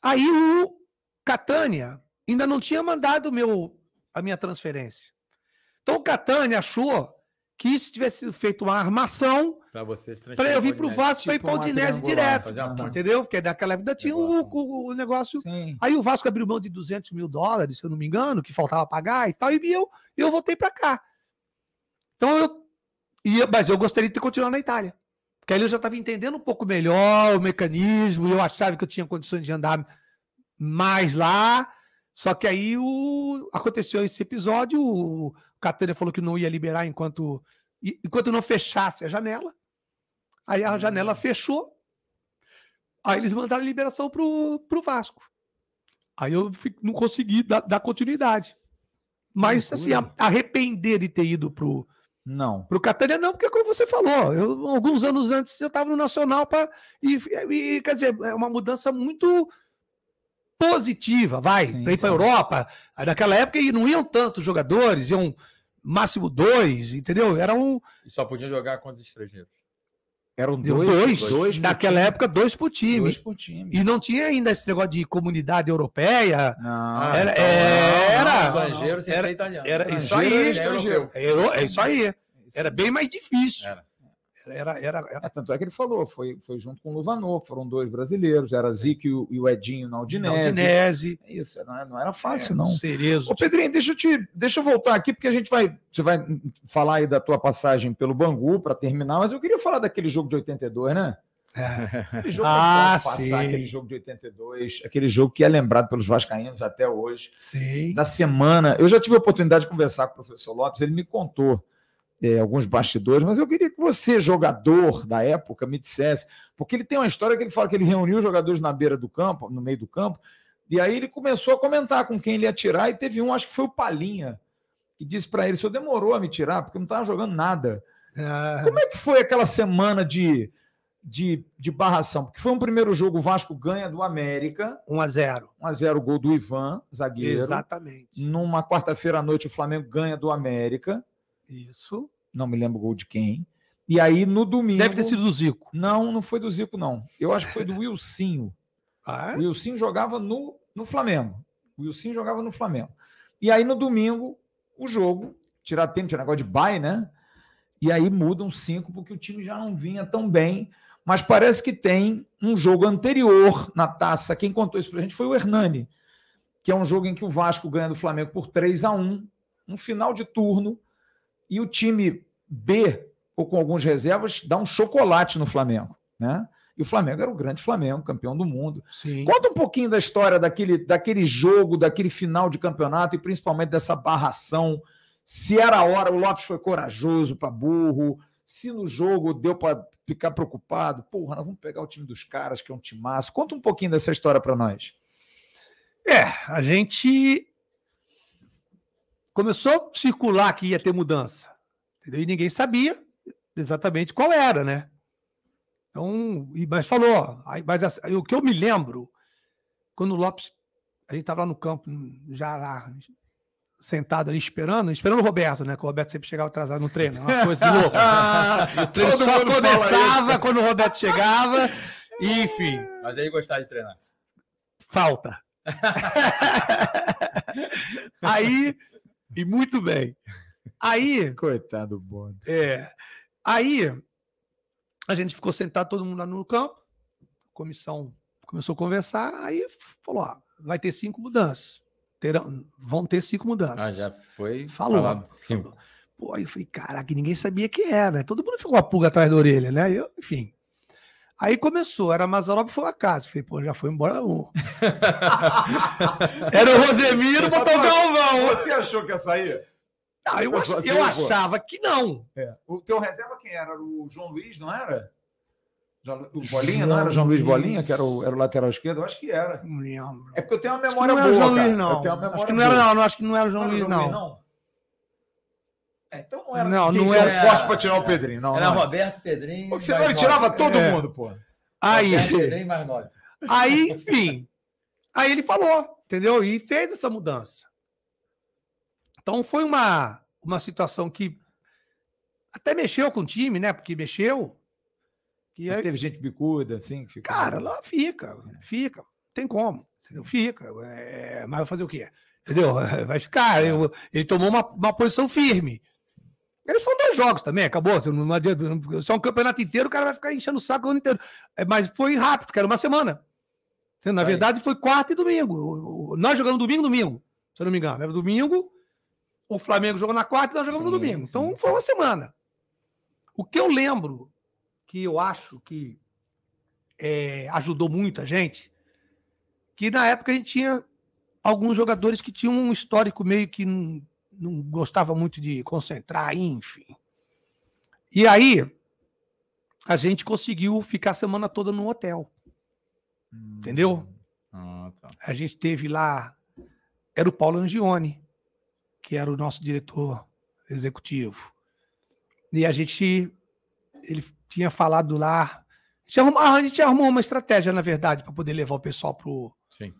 Aí o Catânia ainda não tinha mandado meu, a minha transferência. Então o Catânia achou que isso tivesse sido feito uma armação para eu vir para o Vasco para ir para o Udinese direto. Entendeu? Porque naquela época tinha o, o, o negócio. Sim. Aí o Vasco abriu mão de 200 mil dólares, se eu não me engano, que faltava pagar e tal, e eu, eu voltei para cá. Então eu. Ia, mas eu gostaria de ter continuado na Itália. Porque aí eu já estava entendendo um pouco melhor o mecanismo, e eu achava que eu tinha condições de andar mais lá. Só que aí o... aconteceu esse episódio, o Catânia falou que não ia liberar enquanto, enquanto não fechasse a janela. Aí a janela hum. fechou. Aí eles mandaram a liberação pro, pro Vasco. Aí eu não consegui dar, dar continuidade. Mas, assim, a, arrepender de ter ido pro, não. Pro Catânia, não, porque como você falou, eu, alguns anos antes eu estava no Nacional para e, e, quer dizer, é uma mudança muito positiva, vai, para ir para a Europa. Naquela época não iam tantos jogadores, iam máximo dois, entendeu? Era um. E só podiam jogar contra estrangeiros. Eram dois, dois, dois, dois naquela time. época, dois por time. Dois por time. E não tinha ainda esse negócio de comunidade europeia. Não. Era. era, estrangeiro sem era, ser italiano. Era, isso aí. É isso aí. Era bem mais difícil. Era. Era, era, era... É, tanto é que ele falou, foi, foi junto com o Luvanor, foram dois brasileiros, era Zico e o, e o Edinho na Udinese. Na Udinese. É isso, não, é, não era fácil, é, não. Cerezo. Ô, Pedrinho, deixa eu, te, deixa eu voltar aqui, porque a gente vai, você vai falar aí da tua passagem pelo Bangu para terminar, mas eu queria falar daquele jogo de 82, né? É. Aquele jogo ah, passar, sim. aquele jogo de 82, aquele jogo que é lembrado pelos vascaínos até hoje. Sim. Da semana, eu já tive a oportunidade de conversar com o professor Lopes, ele me contou é, alguns bastidores, mas eu queria que você, jogador da época, me dissesse, porque ele tem uma história que ele fala que ele reuniu os jogadores na beira do campo, no meio do campo, e aí ele começou a comentar com quem ele ia tirar, e teve um, acho que foi o Palinha, que disse para ele: o senhor demorou a me tirar, porque eu não estava jogando nada. Ah. Como é que foi aquela semana de, de, de barração? Porque foi um primeiro jogo, o Vasco ganha do América. 1 a 0 1 a 0 gol do Ivan, zagueiro. Exatamente. Numa quarta-feira à noite, o Flamengo ganha do América. Isso. Não me lembro o gol de quem. E aí no domingo. Deve ter sido do Zico. Não, não foi do Zico, não. Eu acho que foi do Wilsinho. Ah, é? O Wilsinho jogava no, no Flamengo. O Wilsinho jogava no Flamengo. E aí no domingo, o jogo, tirar tempo, tirar negócio de bye, né? E aí mudam cinco, porque o time já não vinha tão bem. Mas parece que tem um jogo anterior na taça. Quem contou isso pra gente foi o Hernani, que é um jogo em que o Vasco ganha do Flamengo por 3 a 1 um final de turno e o time B, ou com alguns reservas, dá um chocolate no Flamengo, né? E o Flamengo era o grande Flamengo, campeão do mundo. Sim. Conta um pouquinho da história daquele, daquele jogo, daquele final de campeonato e principalmente dessa barração. Se era a hora, o Lopes foi corajoso para burro. Se no jogo deu para ficar preocupado, porra, nós vamos pegar o time dos caras, que é um timaço. Conta um pouquinho dessa história para nós. É, a gente começou a circular que ia ter mudança. Entendeu? E ninguém sabia exatamente qual era, né? Então, mas falou, mas assim, o que eu me lembro, quando o Lopes, a gente estava lá no campo, já lá, sentado ali esperando, esperando o Roberto, né? Que o Roberto sempre chegava atrasado no treino, uma coisa de louco. o treino só começava quando o Roberto chegava, e, enfim. Mas aí gostava de treinar. Falta. aí e muito bem. Aí. Coitado do Bono. É, aí a gente ficou sentado todo mundo lá no campo. A comissão começou a conversar. Aí falou: ó, vai ter cinco mudanças. Terão, vão ter cinco mudanças. Ah, já foi. Falou. falado. Cinco. Falou. Pô, aí eu falei, caraca, ninguém sabia quem era. Todo mundo ficou com a pulga atrás da orelha, né? Eu, enfim. Aí começou, era Mazarop e foi a casa. Falei, pô, já foi embora um. era o Rosemiro, botou o Galvão. Você achou que ia sair? Não, eu, ach- Assim, eu achava que não. É. O teu reserva quem era? Era o João Luiz, não era? O Bolinha, não era João Luiz Bolinha, que era o, era o lateral esquerdo? Eu acho que era. Não lembro. É porque eu tenho uma memória não era o boa, João cara. Luiz, não. Eu tenho uma memória acho que não era, boa. não, não. Acho que não era o João Não era Luiz, João não. não? É, então não era. Não, era- forte pra tirar o Pedrinho. Não, Era não. Roberto Pedrinho. Porque senão ele tirava todo É. mundo, pô. Aí, Roberto Pedrinho mais nove. aí, enfim. Aí ele falou, entendeu? E fez essa mudança. Então foi uma, uma situação que até mexeu com o time, né? Porque mexeu. Que aí, Teve gente bicuda, assim. que ficou- cara, lá fica, fica. Não tem como. Entendeu? Fica. É, mas vai fazer o quê? Entendeu? Vai ficar. Eu- ele tomou uma, uma posição firme. Eles são dois jogos também, acabou. Você não adianta. Se é um campeonato inteiro, o cara vai ficar enchendo o saco o ano inteiro. É, mas foi rápido, porque era uma semana. Na Aí. verdade, foi quarta e domingo. Nós jogamos domingo domingo, se eu não me engano. Era domingo, o Flamengo jogou na quarta e nós jogamos no Sim, domingo. sim, Então sim. foi uma semana. O que eu lembro, que eu acho que é, ajudou muito a gente, que na época a gente tinha alguns jogadores que tinham um histórico meio que não, gostava muito de concentrar, enfim. E aí a gente conseguiu ficar a semana toda no hotel, Hum. entendeu? Ah, tá. A gente teve lá, era o Paulo Angione, que era o nosso diretor executivo. E a gente, ele tinha falado lá, a gente arrumou, a gente arrumou uma estratégia, na verdade, para poder levar o pessoal pro, Sim.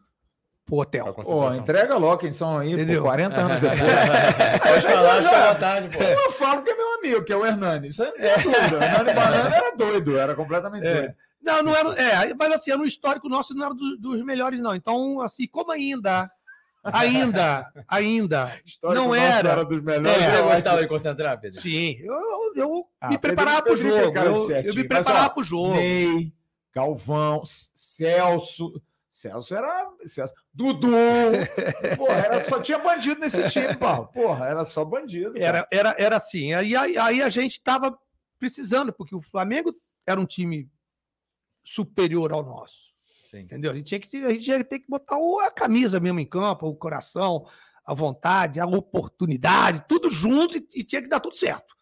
Pro hotel. Concentração. entrega logo quem são aí, pô, Entendeu? 40 anos depois. Pode falar, fica à vontade, pô. Eu falo que é meu amigo, que é o Hernani. Isso aí não tem dúvida. O Hernani Banana era doido, era completamente É. doido. Não, não era. É, mas assim, era um histórico nosso, não era do- dos melhores, não. Então, assim, como ainda, ainda, ainda, Histórico Não nosso era. dos melhores. É, Você eu gostava de concentrar, Pedro? sim, eu, eu, Ah, me preparava para o Pedro tem jogo. Eu, eu me preparava ó, para o jogo. Ney, Galvão, Celso. Celso era. Celso, Dudu. Porra, era, só tinha bandido nesse time, Paulo. Porra, era só bandido. cara. Era, era, era assim. Aí, aí, aí a gente estava precisando, porque o Flamengo era um time superior ao nosso. Sim. Entendeu? A gente tinha que, a gente tinha que ter que botar a camisa mesmo em campo, o coração, a vontade, a oportunidade, tudo junto e, e tinha que dar tudo certo.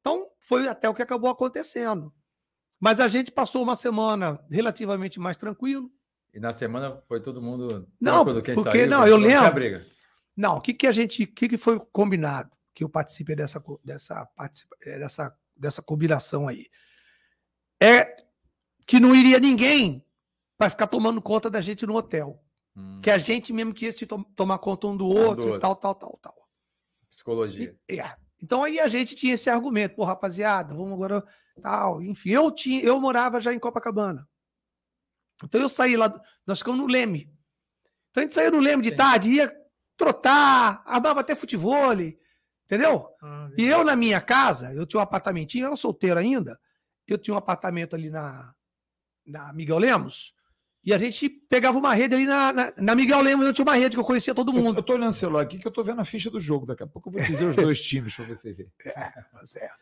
Então, foi até o que acabou acontecendo. Mas a gente passou uma semana relativamente mais tranquilo. E na semana foi todo mundo. Não, porque- saiu, não, eu lembro. Não, o que, que a gente, o que, que foi combinado? Que eu participei dessa, dessa, eh, dessa, dessa combinação aí. É que não iria ninguém para ficar tomando conta da gente no hotel. Hum, Que a gente mesmo que ia se to- tomar conta um do outro, outro. e tal, tal, tal, tal. Psicologia. E- é. Então aí a gente tinha esse argumento, pô, rapaziada, vamos agora, tal, enfim. Eu tinha, eu morava já em Copacabana. Então eu saí lá, nós ficamos no Leme. Então a gente saía no Leme de Sim. tarde, ia trotar, armava até futebol, entendeu? Ah, E eu na minha casa, eu tinha um apartamentinho, eu era solteiro ainda, eu tinha um apartamento ali na, na Miguel Lemos, e a gente pegava uma rede ali na, na, na Miguel Lemos, eu tinha uma rede que eu conhecia todo mundo. eu tô olhando o celular aqui que eu tô vendo a ficha do jogo. Daqui a pouco eu vou dizer os dois times para você ver. É,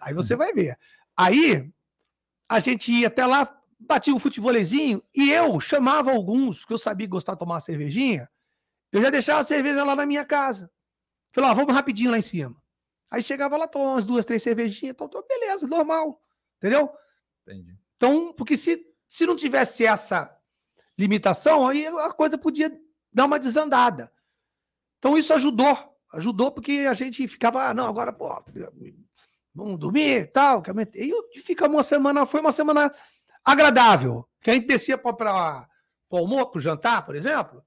Aí você vai ver. Aí a gente ia até lá, batia um futebolezinho e eu chamava alguns que eu sabia gostar de tomar cervejinha. Eu já deixava a cerveja lá na minha casa. Falei, ó, vamos rapidinho lá em cima. Aí chegava lá, tomava umas duas, três cervejinhas, então, então, beleza, normal. Entendeu? Entendi. Então, porque se, se não tivesse essa limitação, aí a coisa podia dar uma desandada. Então, isso ajudou. Ajudou porque a gente ficava, ah, não, agora, pô, vamos dormir e tal. E eu- e ficamos uma semana, foi uma semana agradável. Que a gente descia para o almoço, para o jantar, por exemplo,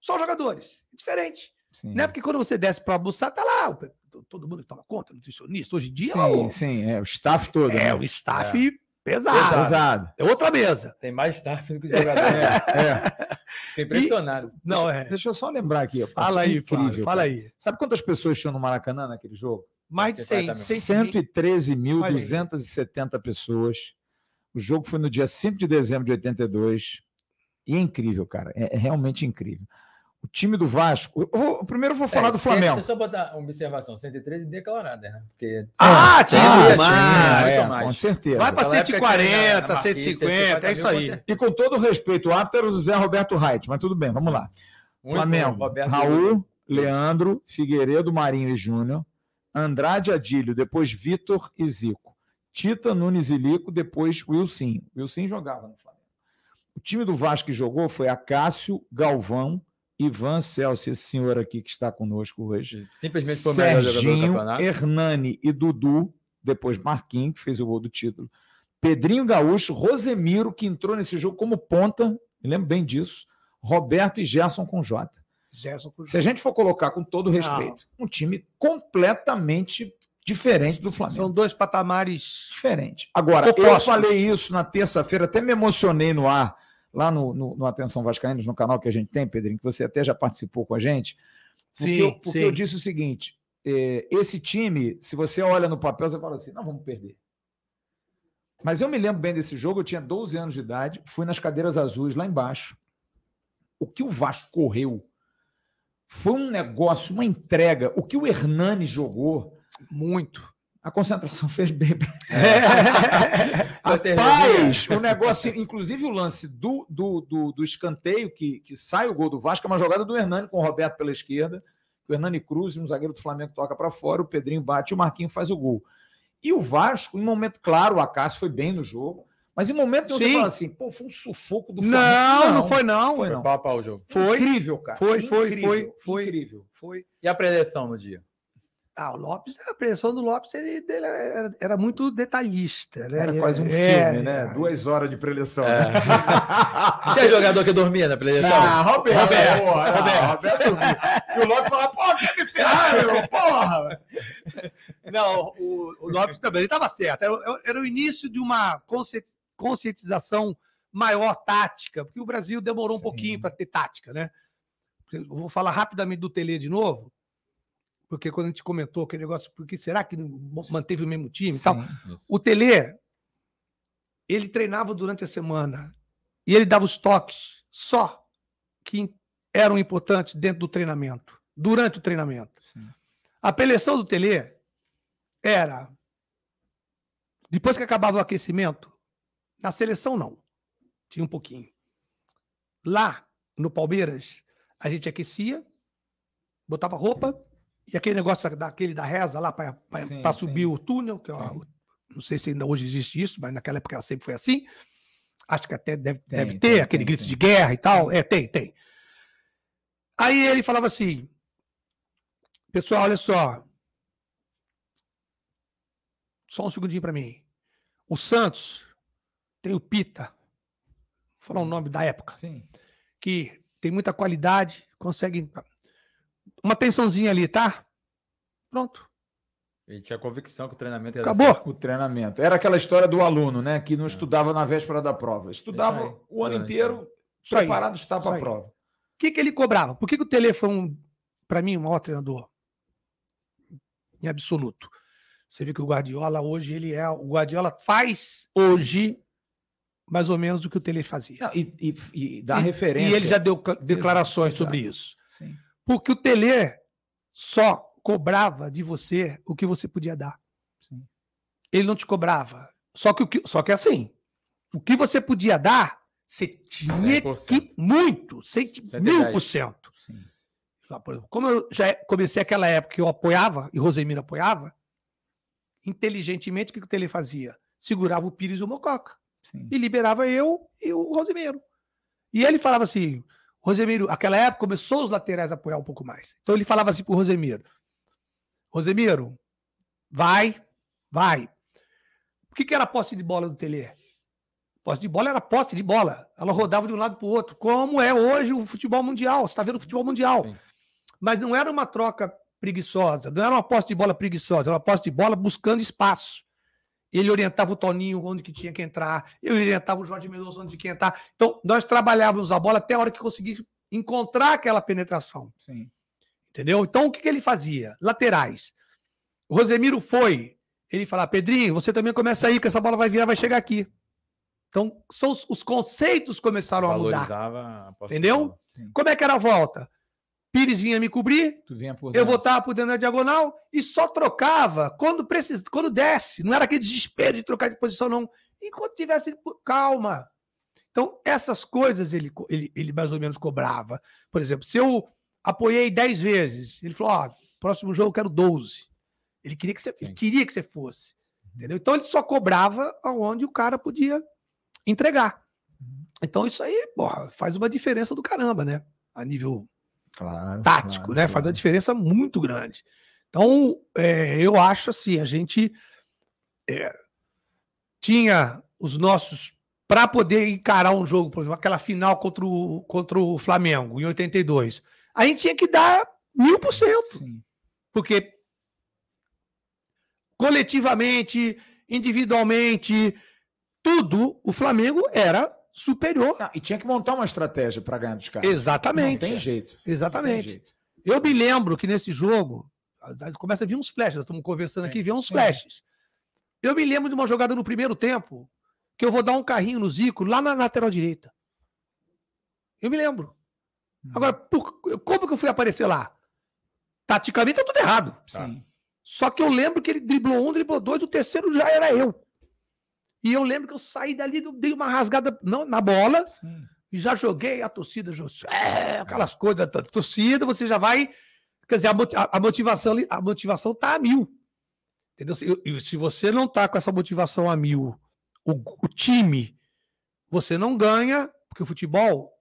só os jogadores. Diferente. Sim, Não é porque quando você desce para almoçar, tá lá o- todo mundo que toma conta, nutricionista. Hoje em dia, sim, o- sim, é o staff todo. é né? o staff pesado. Pesado. Pesado. É outra mesa. Tem mais staff do que jogador. É, é. Fiquei impressionado. Não, é. Deixa eu só lembrar aqui. ó, Fala aí, incrível, Flávio, fala cara. aí. Sabe quantas pessoas tinham no Maracanã naquele jogo? Mais de 100. 113.270 pessoas. O jogo foi no dia 5 de dezembro de 82. E é incrível, cara. É, é realmente incrível. O time do Vasco. Eu vou, primeiro eu vou falar é, do Flamengo. Deixa eu só botar uma observação: 113 declarada, né? Porque. Ah, tinha, tinha, tinha, tinha é, com certeza. Vai para 140, 150, é isso aí. E com todo respeito, o o José Roberto Reit, mas tudo bem, vamos lá. Muito Flamengo, bom, Raul, Leandro, Figueiredo, Marinho e Júnior, Andrade Adílio, depois Vitor e Zico. Tita, Nunes e Lico, depois Wilson. Wilson jogava no Flamengo. O time do Vasco que jogou foi Acácio, Galvão, Ivan Celso, esse senhor aqui que está conosco hoje. Simplesmente foi o melhor jogador do campeonato. Hernani e Dudu, depois Marquinhos, que fez o gol do título. Pedrinho Gaúcho, Rosemiro, que entrou nesse jogo como ponta, me lembro bem disso. Roberto e Gerson com J. Gerson com J. Se a gente for colocar com todo respeito, Não. um time completamente diferente do Flamengo. São dois patamares diferentes. Agora, Opostos. eu falei isso na terça-feira, até me emocionei no ar lá no, no, no, Atenção Vascaínos, no canal que a gente tem, Pedrinho, que você até já participou com a gente. Porque, sim, eu, porque sim. eu disse o seguinte: é, esse time, se você olha no papel, você fala assim: não vamos perder. Mas eu me lembro bem desse jogo, eu tinha 12 anos de idade, fui nas cadeiras azuis lá embaixo. O que o Vasco correu foi um negócio, uma entrega. O que o Hernani jogou. Muito a concentração fez bem. É. Rapaz, o negócio, inclusive o lance do, do, do, do, escanteio que, que sai o gol do Vasco, é uma jogada do Hernani com o Roberto pela esquerda. O Hernani Cruz, um zagueiro do Flamengo, toca para fora, o Pedrinho bate e o Marquinho faz o gol. E o Vasco, em momento claro, o Acácio foi bem no jogo. Mas em momento você fala assim, pô, foi um sufoco do Flamengo. Não, não, não foi não. Foi, não. Foi pau, o jogo. Foi. Incrível, cara. Foi, foi, incrível, foi, foi. Incrível. Foi. E a preleção no dia? Ah, o Lopes, a pressão do Lopes ele, era, era, muito detalhista, né? Era quase um é, filme, né? É, Duas horas de preleção. É. Né? Tinha jogador que dormia na preleção? Ah, Roberto. Roberto. Porra, Roberto. Roberto dormia. E o Lopes falava, pô, quer me ferrar, meu porra! Não, o, o Lopes também, ele estava certo. Era, era, o início de uma conscientização maior tática, porque o Brasil demorou Sim. um pouquinho para ter tática, né? Eu vou falar rapidamente do Tele de novo porque quando a gente comentou aquele negócio, porque será que manteve o mesmo time e tal? O Tele, ele treinava durante a semana e ele dava os toques só que eram importantes dentro do treinamento, durante o treinamento. Sim. A preleção do Tele era depois que acabava o aquecimento, na seleção não, tinha um pouquinho. Lá no Palmeiras, a gente aquecia, botava roupa, e aquele negócio daquele da reza lá para subir o túnel, que ó, não sei se ainda hoje existe isso, mas naquela época sempre foi assim. Acho que até deve, tem, deve ter tem, aquele tem, grito de guerra e tal. É, tem, tem. Aí ele falava assim: Pessoal, olha só. Só um segundinho para mim. O Santos tem o Pita. Vou falar o nome da época. Sim. Que tem muita qualidade, consegue uma tensãozinha ali, tá? Pronto. Ele tinha convicção que o treinamento era Acabou. O treinamento. Era aquela história do aluno, né? Que não é. estudava na véspera da prova. Estudava aí, o ano inteiro, preparado está para a prova. O que, que ele cobrava? Por que, que o Tele foi, um, para mim, um maior treinador? Em absoluto. Você vê que o Guardiola hoje, ele é. O Guardiola faz hoje mais ou menos o que o Tele fazia. Não, e, e, e dá e, referência. E ele já deu declarações Exato. sobre isso. Sim. Porque o Tele só cobrava de você o que você podia dar. Sim. Ele não te cobrava. Só que, o que, só que assim, o que você podia dar, você tinha 100%. que muito, mil por cento. Como eu já comecei aquela época que eu apoiava, e Rosemiro apoiava, inteligentemente, o que o Tele fazia? Segurava o Pires e o Mococa. Sim. E liberava eu e o Rosemiro. E ele falava assim: Rosemiro, aquela época começou os laterais a apoiar um pouco mais. Então ele falava assim pro Rosemiro: Rosemiro, vai, vai. O que, que era a posse de bola do Tele? Posse de bola era posse de bola. Ela rodava de um lado para o outro, como é hoje o futebol mundial. Você está vendo o futebol mundial. Sim. Mas não era uma troca preguiçosa, não era uma posse de bola preguiçosa, era uma posse de bola buscando espaço. Ele orientava o Toninho onde que tinha que entrar, eu orientava o Jorge Mendonça onde tinha que entrar. Então, nós trabalhávamos a bola até a hora que conseguisse encontrar aquela penetração. Sim. Entendeu? Então, o que, que ele fazia? Laterais. o Rosemiro foi, ele fala, Pedrinho, você também começa aí, que essa bola vai virar, vai chegar aqui. Então, são os, os conceitos começaram a mudar. Valorizava a posse de Entendeu? Como é que era a volta? Pires vinha me cobrir, vinha eu voltava por dentro da diagonal e só trocava quando precis... quando desce. Não era aquele desespero de trocar de posição, não. Enquanto tivesse calma. Então, essas coisas ele, ele, ele mais ou menos cobrava. Por exemplo, se eu apoiei 10 vezes, ele falou: ó, próximo jogo eu quero 12. Ele queria que você, queria que você fosse. Entendeu? Então ele só cobrava aonde o cara podia entregar. Então, isso aí, porra, faz uma diferença do caramba, né? A nível Claro. tático, claro, né? claro. Faz uma diferença muito grande. Então, é, eu acho assim, a gente é, tinha os nossos para poder encarar um jogo, por exemplo, aquela final contra o, contra o Flamengo em 82, a gente tinha que dar mil por cento, porque coletivamente, individualmente, tudo o Flamengo era superior. Não, e tinha que montar uma estratégia para ganhar dos caras. Exatamente. Não tem jeito. Não tem Exatamente. jeito. Eu me lembro que nesse jogo, começa a vir uns flashes, nós estamos conversando aqui, vem uns flashes. Eu me lembro de uma jogada no primeiro tempo, que eu vou dar um carrinho no Zico lá na lateral direita. Eu me lembro. Hum. Agora, por- como que eu fui aparecer lá? Taticamente tá tudo errado. Sim. Só que eu lembro que ele driblou um, driblou dois, o terceiro já era eu. E eu lembro que eu saí dali, dei uma rasgada não, na bola, Sim. e já joguei a torcida, é, aquelas coisas da torcida, você já vai. Quer dizer, a, a- a motivação, a motivação tá a mil. Entendeu? E se você não tá com essa motivação a mil, o, o time, você não ganha, porque o futebol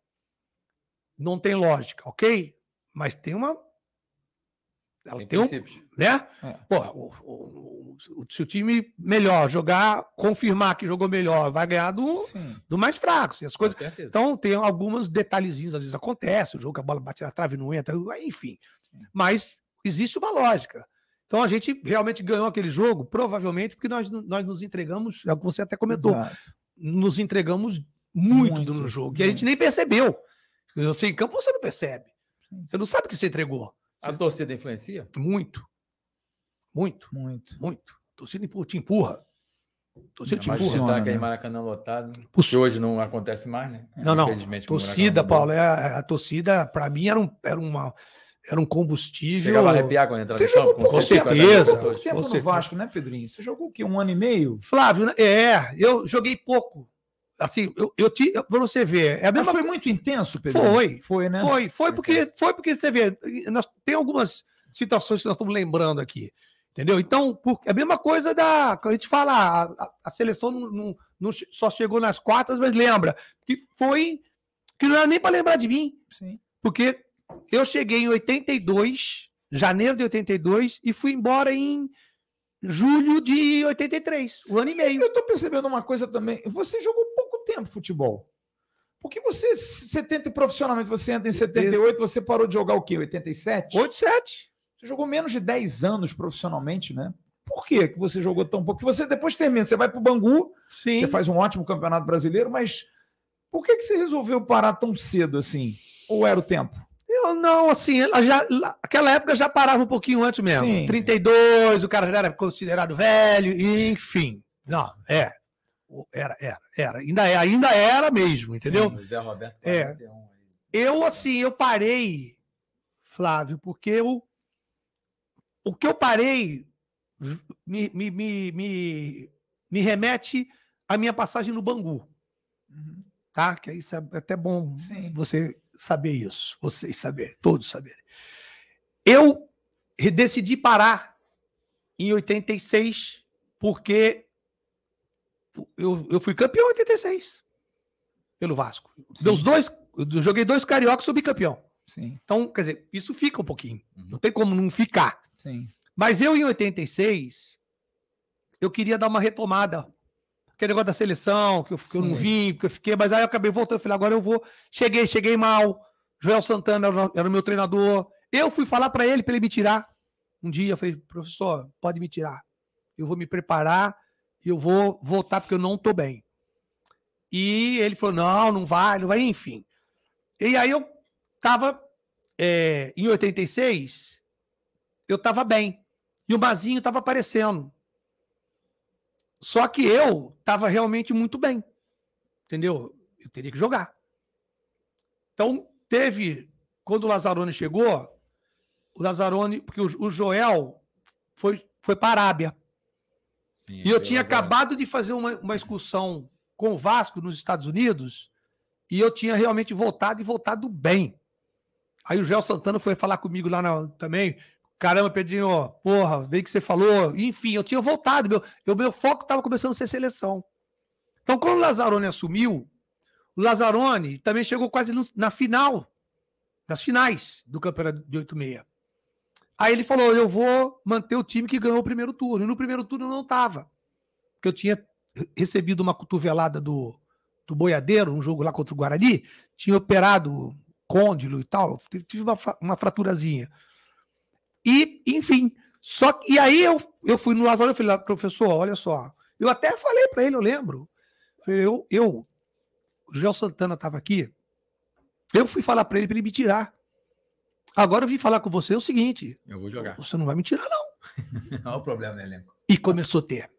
não tem lógica, ok? Mas tem uma. Ela Tem tem um, né? É. Pô, o, o- o- se o time melhor jogar, confirmar que jogou melhor, vai ganhar do, Sim. do mais fraco. assim, as coisas, então, tem alguns detalhezinhos, às vezes acontece, o jogo que a bola bate na trave e não entra, enfim. Mas existe uma lógica. Então, a gente realmente ganhou aquele jogo, provavelmente porque nós, nós nos entregamos, é o que você até comentou, Exato. nos entregamos muito, Muito, no jogo, e a gente muito. nem percebeu. Você em campo, você não percebe. Você não sabe que você entregou. A torcida influencia? Muito. Muito, Muito. muito. A torcida empurra- te empurra. A torcida te empurra. citar aquele né? Maracanã lotado, que hoje não acontece mais, né? Não, não. Torcida, Paulo, é a, a torcida, para mim, era um, era, uma, era um combustível. Chegava a arrepiar quando entrava Você no campo. com Com certeza, Você jogou tempo com no certeza. Vasco, né, Pedrinho? Você jogou o quê? Um ano e meio? Flávio, né? é, eu joguei pouco. Assim, eu, eu te, eu- pra você ver, é a Mas mesma foi muito intenso, Pedrinho? Foi. Foi, né? Foi, foi porque, foi porque você vê, nós, tem algumas situações que nós estamos lembrando aqui, entendeu? Então, por- é a mesma coisa da. Quando a gente fala, a, a- a seleção não, não- não só chegou nas quartas, mas lembra que foi. que não era nem para lembrar de mim, Sim. porque eu cheguei em 82, janeiro de 82, e fui embora em julho de 83, um ano e meio. Eu tô percebendo uma coisa também. Você jogou pouco tempo futebol. Porque você, 70 profissionalmente, você entra em 78, você parou de jogar o quê? 87? 8, 7. Você jogou menos de 10 anos profissionalmente, né? Por que que você jogou tão pouco? Porque você depois termina, você vai pro Bangu, Sim. você faz um ótimo campeonato brasileiro, mas por que que você resolveu parar tão cedo assim? Ou era o tempo? Eu não, assim, ela já, aquela época já parava um pouquinho antes mesmo. Sim. 32, o cara já era considerado velho, enfim. Não, é. Era, era, era. Ainda, é, ainda era mesmo, entendeu? O Zé Roberto. É. 41 aí. Eu, assim, eu parei, Flávio, porque eu, o que eu parei me, me, me, me, me remete à minha passagem no Bangu, tá? Que isso é até bom Sim. você saber isso, vocês saberem, todos saberem. Eu decidi parar em 86 porque eu, eu fui campeão em 86 pelo Vasco. Sim. Meus dois, eu joguei dois cariocas e subi campeão. Sim, Então, quer dizer, isso fica um pouquinho. Uhum. Não tem como não ficar. sim. Mas eu, em 86, eu queria dar uma retomada. Aquele negócio da seleção, que eu, que eu não vim, que eu fiquei, mas aí eu acabei voltando. Falei, agora eu vou. Cheguei, cheguei mal. Joel Santana era, era o meu treinador. Eu fui falar para ele, para ele me tirar. Um dia, eu falei, professor, pode me tirar. Eu vou me preparar, eu vou voltar, porque eu não tô bem. E ele falou: não, não vai, não vai, enfim. E aí eu tava é, em 86, eu tava bem. E o Mazinho estava aparecendo. Só que eu estava realmente muito bem. Entendeu? Eu teria que jogar. Então, teve. Quando o Lazzaroni chegou, o Lazzaroni. Porque o, o Joel foi, foi para a Arábia. Sim, e eu tinha acabado de fazer uma, uma excursão com o Vasco nos Estados Unidos. E eu tinha realmente voltado e voltado bem. Aí o Gel Santana foi falar comigo lá na, também. Caramba, Pedrinho, porra, bem que você falou. Enfim, eu tinha voltado. Meu, eu, meu foco estava começando a ser seleção. Então, quando o Lazzaroni assumiu, o Lazzaroni também chegou quase no, na final, nas finais do campeonato de 86. Aí ele falou: Eu vou manter o time que ganhou o primeiro turno. E no primeiro turno eu não estava. Porque eu tinha recebido uma cotovelada do, do Boiadeiro, um jogo lá contra o Guarani. Tinha operado côndilo e tal. Tive uma, uma fraturazinha. E, enfim, só e aí eu, eu fui no Lázaro e falei, professor, olha só. Eu até falei para ele, eu lembro. Eu, eu, o Gel Santana estava aqui. Eu fui falar para ele para ele me tirar. Agora eu vim falar com você é o seguinte. Eu vou jogar. Você não vai me tirar, não. é o problema, né, elenco? E começou a ter.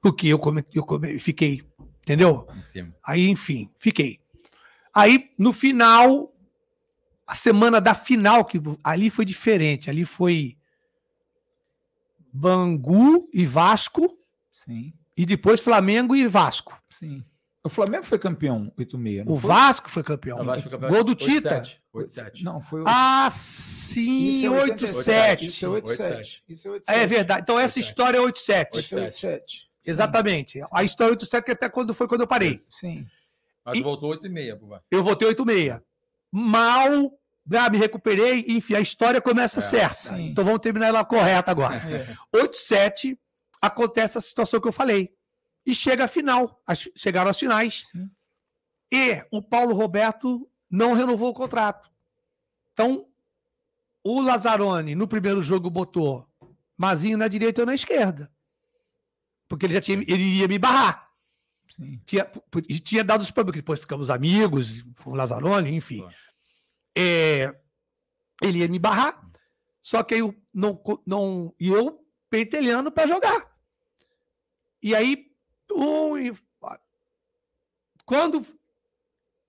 Porque eu, come, eu come, fiquei, entendeu? Em Aí, enfim, fiquei. Aí, no final, a semana da final, que ali foi diferente. Ali foi Bangu e Vasco. Sim. E depois Flamengo e Vasco. Sim. O Flamengo foi campeão 8-6. O foi? Vasco foi campeão. O Vasco foi campeão. Gol do Tita. 8-7. Não, foi 8 Ah, sim, 8-7. Isso é 8-7. Isso é 8-7. É verdade. Então essa história é 8-7. 8-7. Exatamente. Sim. A história é 8-7 que até quando foi quando eu parei. Sim. Mas e... voltou 8,6 pro Vasco. Eu voltei 8,6. Mal, ah, me recuperei, enfim, a história começa é, certa. Sim. Então vamos terminar ela correta agora. É. 8,7 acontece a situação que eu falei. E chega a final. As, chegaram as finais. Sim. E o Paulo Roberto não renovou o contrato. Então, o Lazzaroni, no primeiro jogo, botou Mazinho na direita eu na esquerda. Porque ele já tinha, ele ia me barrar. Sim. Tinha, tinha dado os problemas, depois ficamos amigos, o Lazzaroni, enfim. É, ele ia me barrar, só que eu não, não e eu pentelhando para jogar. E aí, um, quando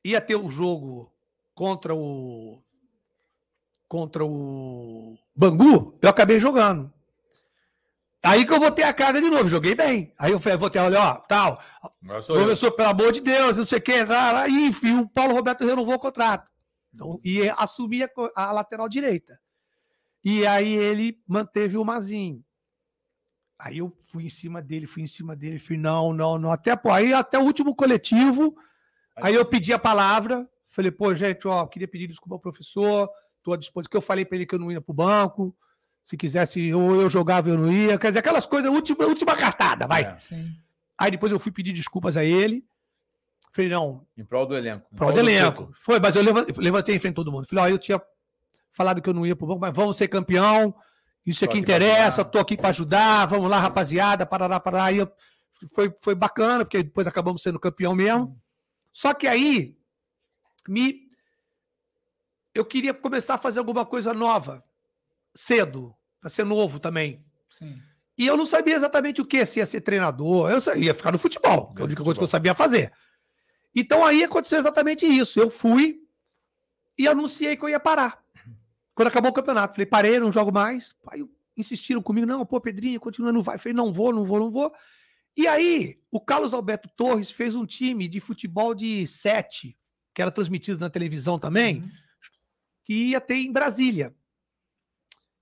ia ter o jogo contra o contra o Bangu, eu acabei jogando. Aí que eu vou ter a carga de novo, joguei bem. Aí eu falei, vou ter, olha, ó, tal. Começou, pelo amor de Deus, não sei o que, aí, enfim, o Paulo Roberto renovou o contrato. Então, e assumia a, lateral direita. E aí ele manteve o Mazinho. Aí eu fui em cima dele, fui em cima dele, fui, não, não, não. Até, pô, aí até o último coletivo, aí eu pedi a palavra, falei, pô, gente, ó, queria pedir desculpa ao professor, tô à disposição, que eu falei para ele que eu não ia pro banco, se quisesse, ou eu jogava, eu não ia. Quer dizer, aquelas coisas, última, última cartada, vai. É, Aí depois eu fui pedir desculpas a ele. Falei, não. Em prol do elenco. Em prol, do, do elenco. Foi, mas eu levantei em frente a todo mundo. Falei, ó, eu tinha falado que eu não ia pro banco, mas vamos ser campeão. Isso é que interessa, tô aqui para ajudar, vamos lá, rapaziada, parará, parará. Aí eu, foi, foi bacana, porque depois acabamos sendo campeão mesmo. Só que aí, me, eu queria começar a fazer alguma coisa nova cedo, para ser novo também. Sim. E eu não sabia exatamente o que, se ia ser treinador, eu ia ficar no futebol, que é a única coisa que eu sabia fazer. Então aí aconteceu exatamente isso. Eu fui e anunciei que eu ia parar. Quando acabou o campeonato, falei, parei, não jogo mais. Aí insistiram comigo, não, pô, Pedrinho, continua, não vai. Falei, não vou, não vou, não vou. E aí, o Carlos Alberto Torres fez um time de futebol de sete, que era transmitido na televisão também, uhum. que ia ter em Brasília.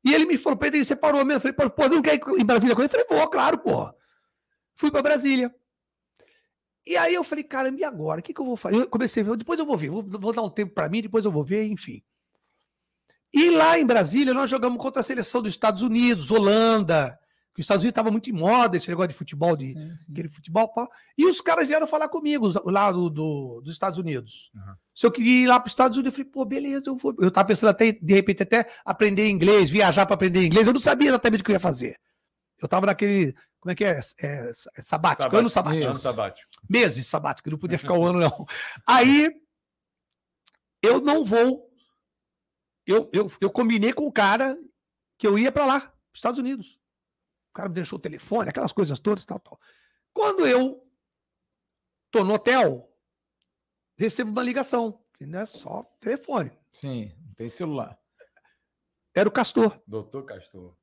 E ele me falou, Pedro, você parou mesmo? Eu falei, pô, você não quer ir em Brasília com ele? Eu falei, vou, claro, pô. Fui para Brasília. E aí eu falei, caramba, e agora? O que, que eu vou fazer? Eu comecei a ver, depois eu vou ver, vou, vou dar um tempo para mim, depois eu vou ver, enfim. E lá em Brasília, nós jogamos contra a seleção dos Estados Unidos, Holanda, que os Estados Unidos estava muito em moda esse negócio de futebol, de sim, sim. aquele futebol. Pá. E os caras vieram falar comigo lá do, do dos Estados Unidos. Uhum. Se eu queria ir lá para os Estados Unidos, eu falei, pô, beleza, eu vou. Eu estava pensando até, de repente, até aprender inglês, viajar para aprender inglês. Eu não sabia exatamente o que eu ia fazer. Eu estava naquele. Como é que é? é, é sabático, sabático, ano sabático. Ano sabático. Meses sabático, não podia ficar o um ano, não. Aí eu não vou. Eu, eu, eu combinei com o cara que eu ia para lá, Estados Unidos. O cara me deixou o telefone, aquelas coisas todas, tal, tal. Quando eu tô no hotel, recebo uma ligação, que não é só telefone. Sim, não tem celular. Era o Castor. Doutor Castor.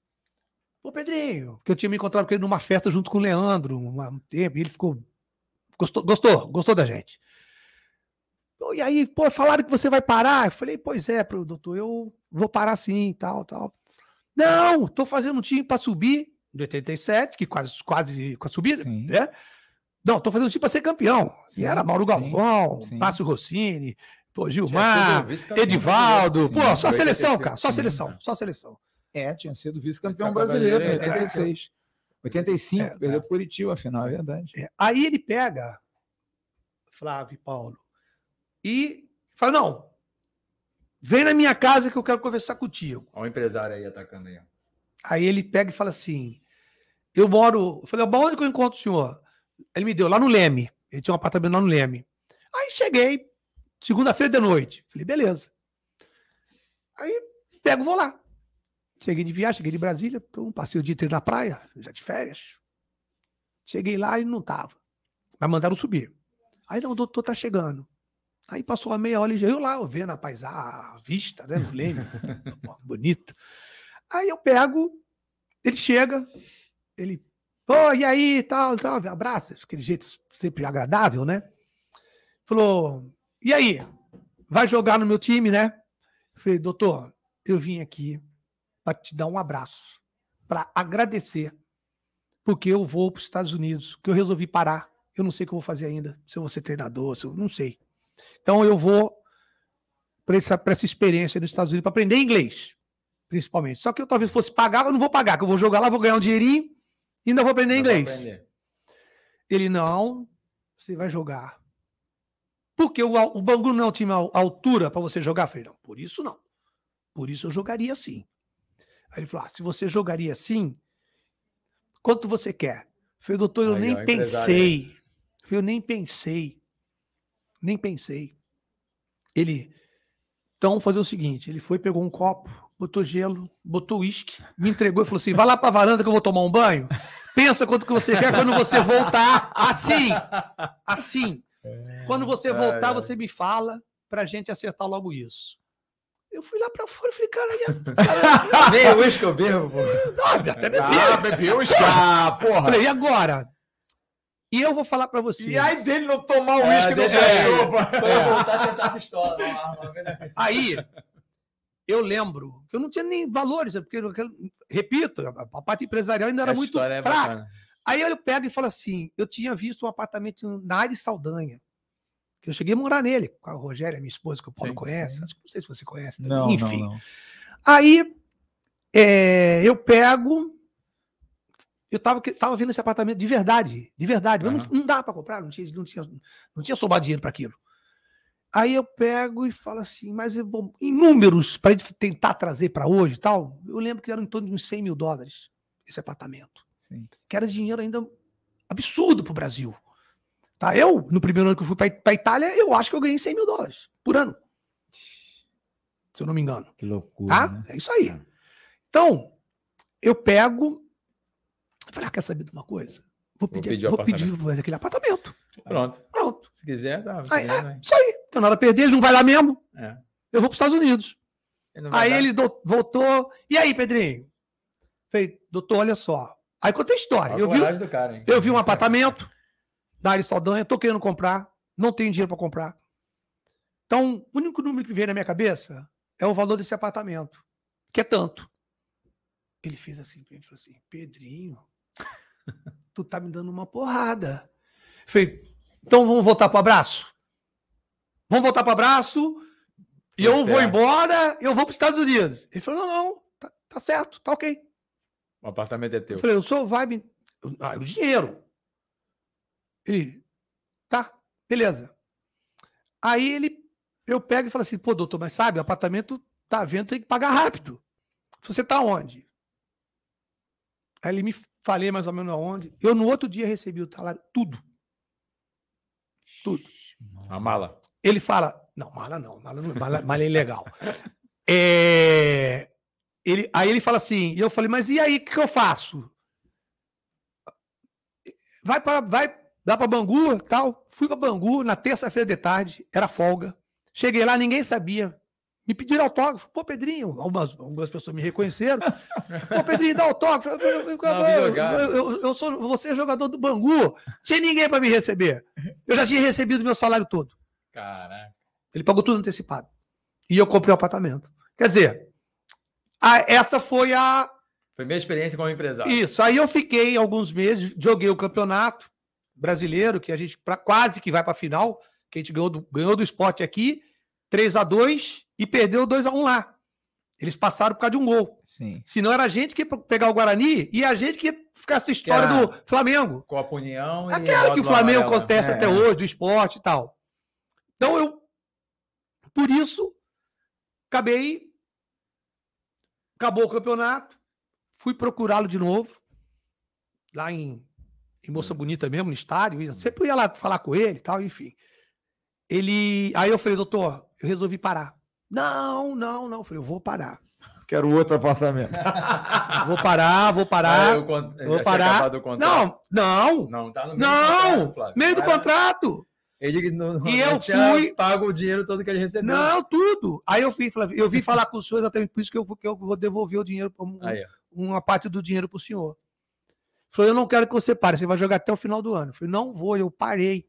Pô, Pedrinho, que eu tinha me encontrado com ele numa festa junto com o Leandro um tempo, e ele ficou. Gostou, gostou, gostou da gente. E aí, pô, falaram que você vai parar. Eu falei, pois é, doutor, eu vou parar sim, tal, tal. Não, tô fazendo um time para subir de 87, que quase, quase com a subida, sim. né? Não, tô fazendo um time para ser campeão. Sim, e era Mauro Galvão, Márcio Rossini, pô, Gilmar, Edivaldo, pô, só seleção, cara, só seleção, só seleção. É, tinha sido vice-campeão brasileiro em 86. 85, é, perdeu para Curitiba, afinal, é verdade. É. Aí ele pega, Flávio e Paulo, e fala: não, vem na minha casa que eu quero conversar contigo. Olha o empresário aí atacando aí. Aí ele pega e fala assim: eu moro. Eu falei, onde que eu encontro o senhor? Ele me deu lá no Leme. Ele tinha um apartamento lá no Leme. Aí cheguei, segunda-feira de noite. Falei, beleza. Aí pego, vou lá. Cheguei de viagem, cheguei de Brasília, então passei o dia inteiro na praia, já de férias. Cheguei lá e não tava. Mas mandaram subir. Aí não, o doutor tá chegando. Aí passou uma meia hora e eu lá, vendo a paisagem, a vista, né, no leme, bonito. Aí eu pego, ele chega, ele, pô, e aí, tal, tal, abraça, aquele jeito sempre agradável, né? Falou, e aí, vai jogar no meu time, né? Eu falei, doutor, eu vim aqui para te dar um abraço, para agradecer, porque eu vou para os Estados Unidos, que eu resolvi parar. Eu não sei o que eu vou fazer ainda, se eu vou ser treinador, se eu não sei. Então eu vou para essa, essa experiência nos Estados Unidos para aprender inglês, principalmente. Só que eu talvez fosse pagar, eu não vou pagar, que eu vou jogar lá, vou ganhar um dinheirinho e ainda vou aprender não inglês. Aprender. Ele não, você vai jogar. Porque o, o Bangu não tinha altura para você jogar. Não, por isso não. Por isso eu jogaria assim. Aí ele falou: ah, se você jogaria assim, quanto você quer? Eu falei, doutor, eu Aí, nem pensei. Eu falei, eu nem pensei. Nem pensei. Ele, então vamos fazer o seguinte: ele foi, pegou um copo, botou gelo, botou uísque, me entregou e falou assim: vai lá para a varanda que eu vou tomar um banho. Pensa quanto que você quer quando você voltar. Assim, assim. Quando você voltar, você me fala para a gente acertar logo isso. Eu fui lá pra fora e falei, cara, Nem o uísque eu bebo, pô. Não, até bebi. Ah, bebi uísque. Ah, porra. Falei, e agora? E eu vou falar pra vocês. E aí dele não tomar o é, uísque é, no cachorro. Foi voltar, sentar a pistola. Aí, eu lembro que eu não tinha nem valores, é porque, repito, a parte empresarial ainda era muito é fraca. É aí eu pego e falo assim: eu tinha visto um apartamento na área Saldanha. Eu cheguei a morar nele, com a Rogéria, minha esposa, que o Paulo sim, conhece. Sim. Não sei se você conhece. Não, Enfim. Não, não. Aí é, eu pego. Eu tava, tava vendo esse apartamento de verdade, de verdade. Uhum. Mas não, não dá para comprar, não tinha, não tinha, não tinha sobrado dinheiro para aquilo. Aí eu pego e falo assim, mas bom, em números, para tentar trazer para hoje e tal, eu lembro que era em torno de uns 100 mil dólares esse apartamento. Sim. Que era dinheiro ainda absurdo para o Brasil. Tá? Eu, no primeiro ano que eu fui para Itália, eu acho que eu ganhei 100 mil dólares por ano. Se eu não me engano. Que loucura. Tá? Né? É isso aí. Então, eu pego. Eu falei, ah, quer saber de uma coisa? Vou pedir, vou pedir, vou pedir aquele apartamento. Pronto. Pronto. Se quiser, tá. Aí, é, né? Isso aí. Então, na hora de perder, ele não vai lá mesmo. É. Eu vou para os Estados Unidos. Ele aí dar. ele do, voltou. E aí, Pedrinho? Falei, doutor, olha só. Aí conta a história. eu vi, cara, eu vi um apartamento Ari Saldanha, tô querendo comprar, não tenho dinheiro para comprar. Então, o único número que veio na minha cabeça é o valor desse apartamento, que é tanto. Ele fez assim, ele falou assim, Pedrinho, tu tá me dando uma porrada. Eu falei, então vamos voltar para o abraço? Vamos voltar para o abraço e eu vou embora, eu vou para os Estados Unidos. Ele falou, não, não, tá, tá, certo, tá ok. O apartamento é teu. Eu falei, eu sou vibe, ah, o dinheiro. Ele, tá, beleza. Aí ele, eu pego e falo assim, pô, doutor, mas sabe, o apartamento tá vendo, tem que pagar rápido. Você tá onde? Aí ele me falei mais ou menos aonde. Eu no outro dia recebi o salário, tudo. Tudo. A mala. Ele fala, não, mala não, mala, não, mala, mala é ilegal. é, ele, aí ele fala assim, e eu falei, mas e aí, o que, que eu faço? vai para vai dá para Bangu, tal. Fui para Bangu na terça-feira de tarde, era folga. Cheguei lá, ninguém sabia. Me pediram autógrafo. Pô, Pedrinho, algumas, algumas pessoas me reconheceram. Pô, Pedrinho, dá autógrafo. Eu, eu, eu, eu, sou, você é jogador do Bangu. Tinha ninguém para me receber. Eu já tinha recebido meu salário todo. Caraca. Ele pagou tudo antecipado. E eu comprei o um apartamento. Quer dizer, a, essa foi a. Foi minha experiência como empresário. Isso. Aí eu fiquei alguns meses, joguei o campeonato brasileiro, que a gente pra, quase que vai para a final, que a gente ganhou do, ganhou do esporte aqui, 3 a 2 e perdeu 2 a 1 lá. Eles passaram por causa de um gol. Sim. Se não era a gente que ia pegar o Guarani e a gente que ia ficar essa história do Flamengo. Copa União. Aquela que o Flamengo amarelo. contesta é. até hoje, do esporte e tal. Então eu, por isso, acabei. Acabou o campeonato, fui procurá-lo de novo, lá em, em Moça Bonita mesmo, no estádio. Sempre ia lá falar com ele e tal, enfim. Ele. Aí eu falei, doutor, eu resolvi parar. Não, não, não. Eu falei, eu vou parar. Quero outro apartamento. vou parar, vou parar. Ah, eu, vou parar. Não, não. Não, tá no meio não, do contrato, meio do contrato. Ele não, e eu fui pago o dinheiro todo que ele recebeu. Não, tudo. Aí eu vim, eu vim falar com o senhor exatamente por isso que eu, que eu vou devolver o dinheiro, um, uma parte do dinheiro para o senhor. Falou, eu não quero que você pare, você vai jogar até o final do ano. Eu falei, não vou, eu parei.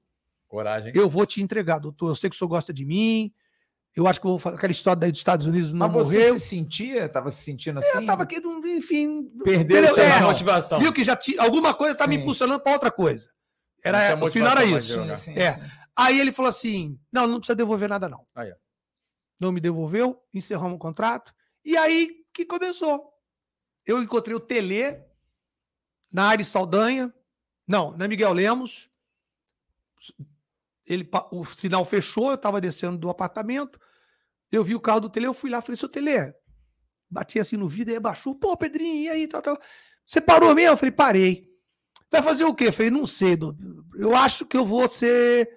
Coragem. Eu vou te entregar, doutor. Eu sei que o senhor gosta de mim, eu acho que eu vou fazer aquela história dos Estados Unidos não Mas você morreu. se sentia? Estava se sentindo assim? Eu estava aqui, enfim. Perdeu é, a motivação. Viu que já tinha. Alguma coisa estava me impulsionando para outra coisa. Era, o final era isso. Sim, sim, é. Sim. Aí ele falou assim: não, não precisa devolver nada, não. Aí, não me devolveu, encerramos o contrato. E aí que começou. Eu encontrei o Tele na área Saldanha. Não, na Miguel Lemos ele, o sinal fechou, eu estava descendo do apartamento, eu vi o carro do Tele, eu fui lá, falei, seu Tele, bati assim no vidro, aí baixou, pô, Pedrinho, e aí. Você parou mesmo? Eu falei, parei. Vai fazer o quê? Eu falei, não sei, eu acho que eu vou ser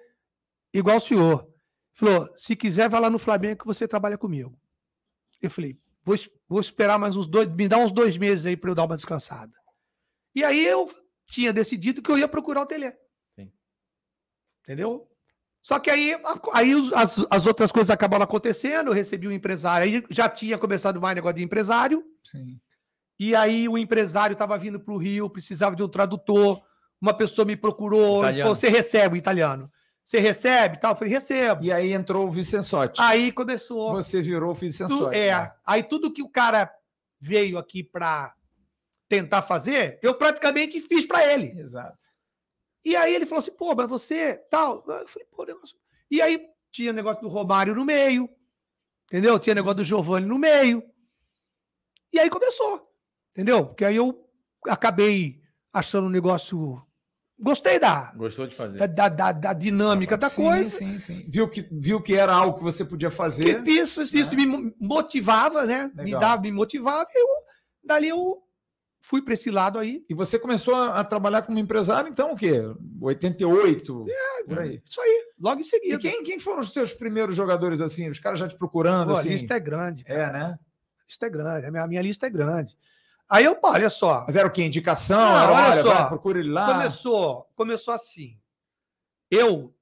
igual o senhor. Falou, se quiser, vai lá no Flamengo que você trabalha comigo. Eu falei, vou, vou esperar mais uns dois, me dá uns dois meses aí para eu dar uma descansada. E aí eu tinha decidido que eu ia procurar o Tele. Sim. Entendeu? Só que aí, aí as, as outras coisas acabaram acontecendo, eu recebi um empresário, aí já tinha começado mais negócio de empresário. Sim. E aí o empresário estava vindo para o Rio, precisava de um tradutor, uma pessoa me procurou, falou, você recebe o italiano. Você recebe tal? Eu falei, recebo. E aí entrou o Vicensotti. Aí começou. Você virou o Vicensotti. É. Né? Aí tudo que o cara veio aqui para tentar fazer, eu praticamente fiz para ele. Exato. E aí ele falou assim, pô, mas você tal. Eu falei, pô, negócio. E aí tinha negócio do Romário no meio, entendeu? Tinha negócio do Giovanni no meio. E aí começou, entendeu? Porque aí eu acabei achando um negócio. Gostei da. Gostou de fazer. Da, da, da dinâmica da sim, coisa. Sim, sim. Viu que, viu que era algo que você podia fazer. Que isso, isso né? me motivava, né? Legal. Me dava, me motivava. E eu, dali eu fui para esse lado aí. E você começou a, trabalhar como empresário, então, o quê? 88? É, por aí. Isso aí, logo em seguida. E quem, quem foram os seus primeiros jogadores, assim? Os caras já te procurando, Pô, assim? A lista é grande. Cara. É, né? A lista é grande, a minha, a minha lista é grande. Aí eu, olha só. Mas era o quê? Indicação? Não, era, olha, olha só. Vai, procura ele lá. Começou, começou assim. Eu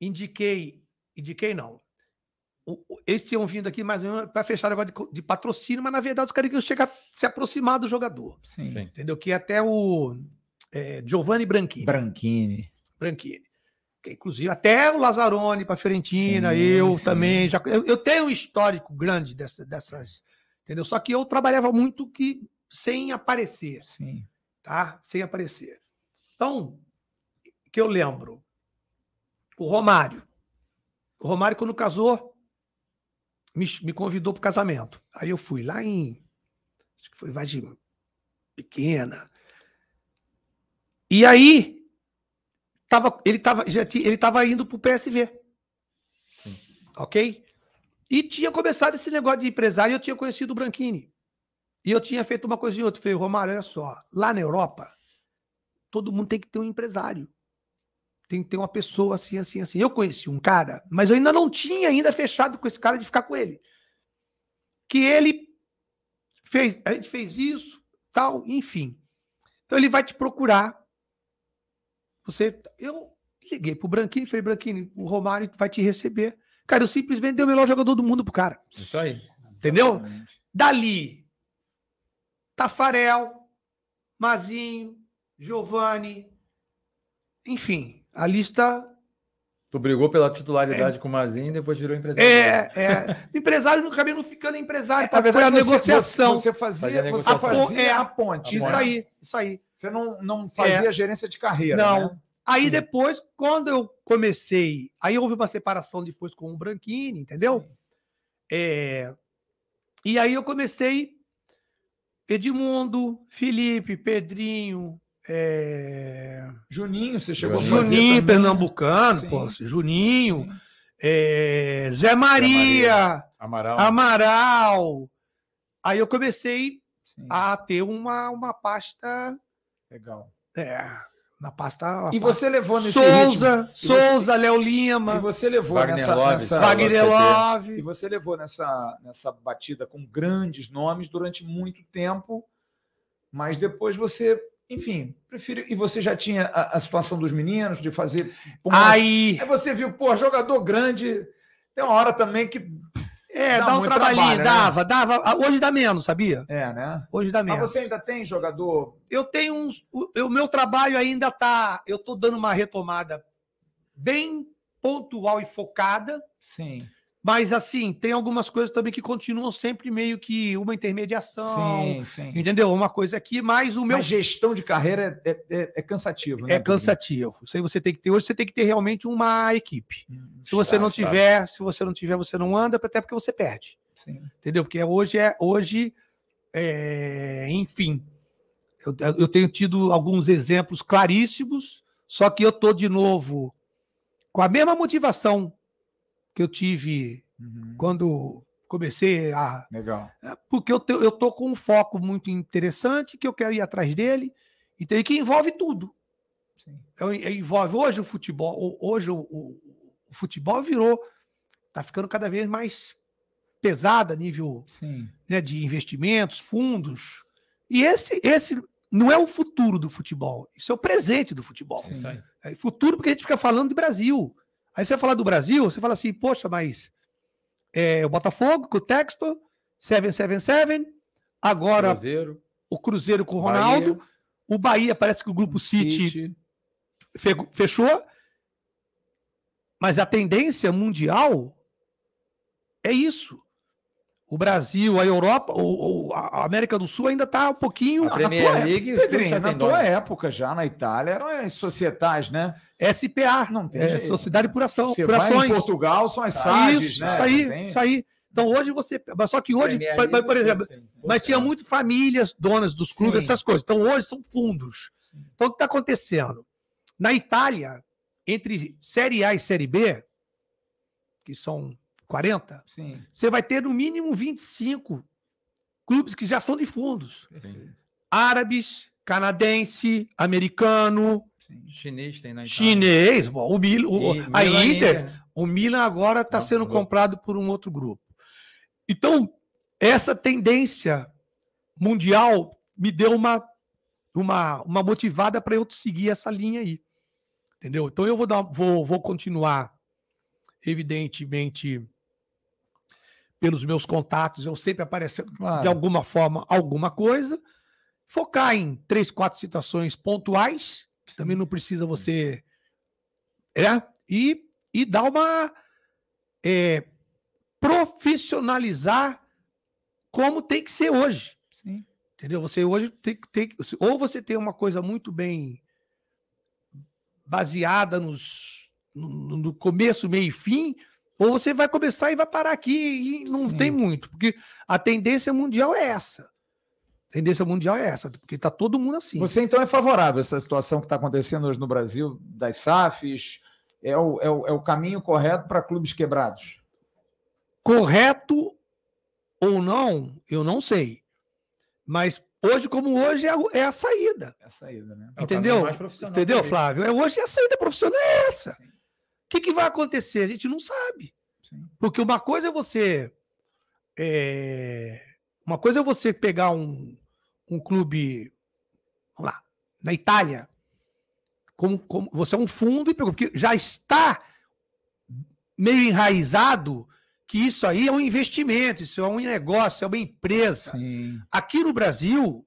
indiquei, indiquei não eles tinham vindo aqui mais ou menos para fechar o negócio de, de, patrocínio, mas na verdade os caras queriam chegar se aproximar do jogador. Sim. Sim. Entendeu? Que até o é, Giovanni Branchini. Branchini. Branchini. Que, inclusive, até o Lazzaroni para Fiorentina, sim, eu sim. também. Já, eu, eu, tenho um histórico grande dessa, dessas. Entendeu? Só que eu trabalhava muito que sem aparecer. Sim. Tá? Sem aparecer. Então, que eu lembro. O Romário. O Romário, quando casou, me, me convidou para o casamento. Aí eu fui lá em. Acho que foi Vargem Pequena. E aí, tava, ele estava já tinha, ele tava indo para o PSV. Sim. Ok? E tinha começado esse negócio de empresário e eu tinha conhecido o Branchini. E eu tinha feito uma coisa e outra. Falei, Romário, olha só, lá na Europa, todo mundo tem que ter um empresário tem que ter uma pessoa assim, assim, assim. Eu conheci um cara, mas eu ainda não tinha ainda fechado com esse cara de ficar com ele. Que ele fez, a gente fez isso, tal, enfim. Então ele vai te procurar você. Eu liguei pro Branquinho falei, Branquinho, o Romário vai te receber. Cara, eu simplesmente dei o melhor jogador do mundo pro cara. Isso aí. Entendeu? Dali, Tafarel, Mazinho, Giovanni, enfim, a lista. Tu brigou pela titularidade é. com o Mazinho e depois virou empresário. É, é. empresário não acabei não ficando empresário. É, foi a você, negociação. Você fazia, fazia, você fazia é, a ponte. Isso aí, isso aí. Você não, não fazia é. gerência de carreira. Não. Né? Aí Sim. depois, quando eu comecei, aí houve uma separação depois com o Branquini, entendeu? É, e aí eu comecei Edmundo, Felipe, Pedrinho, é... Juninho, você chegou Juninho, Pernambucano, pô, Juninho, é... Zé Maria, Amaral. Amaral. Aí eu comecei Sim. a ter uma, uma pasta. Legal. É. Na pasta. E você levou nesse Souza, ritmo. Souza, você... Léo Lima. E você levou Wagner nessa, Love, nessa Wagner Love. E você levou nessa, nessa batida com grandes nomes durante muito tempo, mas depois você, enfim, prefiro. E você já tinha a, a situação dos meninos de fazer. Aí. Aí você viu, pô, jogador grande. Tem uma hora também que é, dá, dá um trabalhinho, trabalho, dava, né? dava. Ah, hoje dá menos, sabia? É, né? Hoje dá menos. Mas você ainda tem jogador? Eu tenho uns. O, meu trabalho ainda tá. Eu tô dando uma retomada bem pontual e focada. Sim. Mas, assim, tem algumas coisas também que continuam sempre meio que uma intermediação. Sim, sim. Entendeu? Uma coisa aqui, mas o meu. Mas gestão de carreira é, é, é cansativo, né? É cansativo. Isso aí você tem que ter. Hoje você tem que ter realmente uma equipe. Hum, se você não tiver, se você não tiver, você não anda, até porque você perde. Sim. Entendeu? Porque hoje é. Hoje, é, enfim. Eu, eu tenho tido alguns exemplos claríssimos, só que eu tô de novo com a mesma motivação que eu tive uhum. quando comecei a. Legal. É, porque eu, te, eu tô com um foco muito interessante que eu quero ir atrás dele, e tem que envolve tudo. Sim. Eu, eu envolve hoje o futebol, hoje o, o, o, futebol virou, tá ficando cada vez mais pesado a nível né, de investimentos, fundos. E esse, esse não é o futuro do futebol, isso é o presente do futebol. É futuro porque a gente fica falando de Brasil. Aí você vai falar do Brasil, você fala assim, poxa, mas é, o Botafogo com o Textor, 777, agora Cruzeiro. o Cruzeiro com o Ronaldo, Bahia. o Bahia parece que o Grupo City, City fechou, mas a tendência mundial é isso. O Brasil, a Europa, o, a América do Sul ainda está um pouquinho. A Premier League, Pedrinho, na tua época já na Itália eram as societais, né? SPA, não tem é, Sociedade por Ação. Você por vai ações. em Portugal, são as SAGs, isso, né? Isso aí, isso aí. Então hoje você. Só que hoje, por, por exemplo, mas tinha muito famílias donas dos clubes, Sim. essas coisas. Então hoje são fundos. Então o que está acontecendo? Na Itália, entre Série A e Série B, que são 40, Sim. você vai ter no mínimo 25 clubes que já são de fundos. Sim. Árabes, canadense, americano, Chinês tem na Itália. Chinês, bom, o, Mil, o, a Inter, Inter, o Milan agora está sendo comprado por um outro grupo. Então, essa tendência mundial me deu uma, uma, uma motivada para eu seguir essa linha aí. Entendeu? Então eu vou dar, vou, vou continuar, evidentemente, pelos meus contatos, eu sempre aparecendo claro. de alguma forma alguma coisa, focar em três, quatro situações pontuais também não precisa você. É? E, e dar uma. É, profissionalizar como tem que ser hoje. Sim. Entendeu? Você hoje tem que. Ou você tem uma coisa muito bem baseada nos, no, no começo, meio e fim, ou você vai começar e vai parar aqui e não Sim. tem muito, porque a tendência mundial é essa tendência mundial é essa, porque está todo mundo assim. Você então é favorável a essa situação que está acontecendo hoje no Brasil, das SAFs? É o, é o, é o caminho correto para clubes quebrados? Correto ou não, eu não sei. Mas hoje, como hoje, é a, é a saída. É a saída, né? É Entendeu? Entendeu, Flávio? É, hoje a saída profissional é essa. O que, que vai acontecer? A gente não sabe. Sim. Porque uma coisa é você. É, uma coisa é você pegar um, um clube, vamos lá, na Itália, como, como você é um fundo e pegou, porque já está meio enraizado que isso aí é um investimento, isso é um negócio, é uma empresa. Sim. Aqui no Brasil,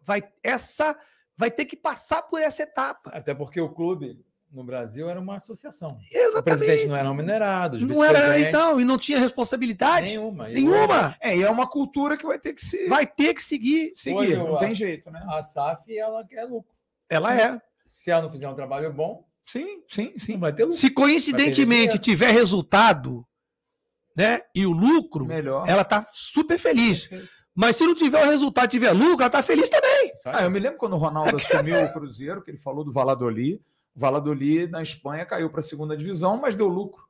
vai essa vai ter que passar por essa etapa. Até porque o clube no Brasil era uma associação. Exatamente. O presidente não era nomeado, não era então e não tinha responsabilidade nenhuma. Nenhuma. É, e é uma cultura que vai ter que se vai ter que seguir, seguir, não tem jeito, né? A SAF ela quer lucro. Ela sim. é. Se ela não fizer um trabalho bom, sim, sim, sim, vai ter lucro. Se coincidentemente tiver resultado, né, e o lucro, Melhor. ela tá super feliz. Perfeito. Mas se não tiver o resultado, tiver lucro, ela tá feliz também. Ah, eu me lembro quando o Ronaldo assumiu o Cruzeiro, que ele falou do Valladolid. Valladolid, na Espanha, caiu para a segunda divisão, mas deu lucro.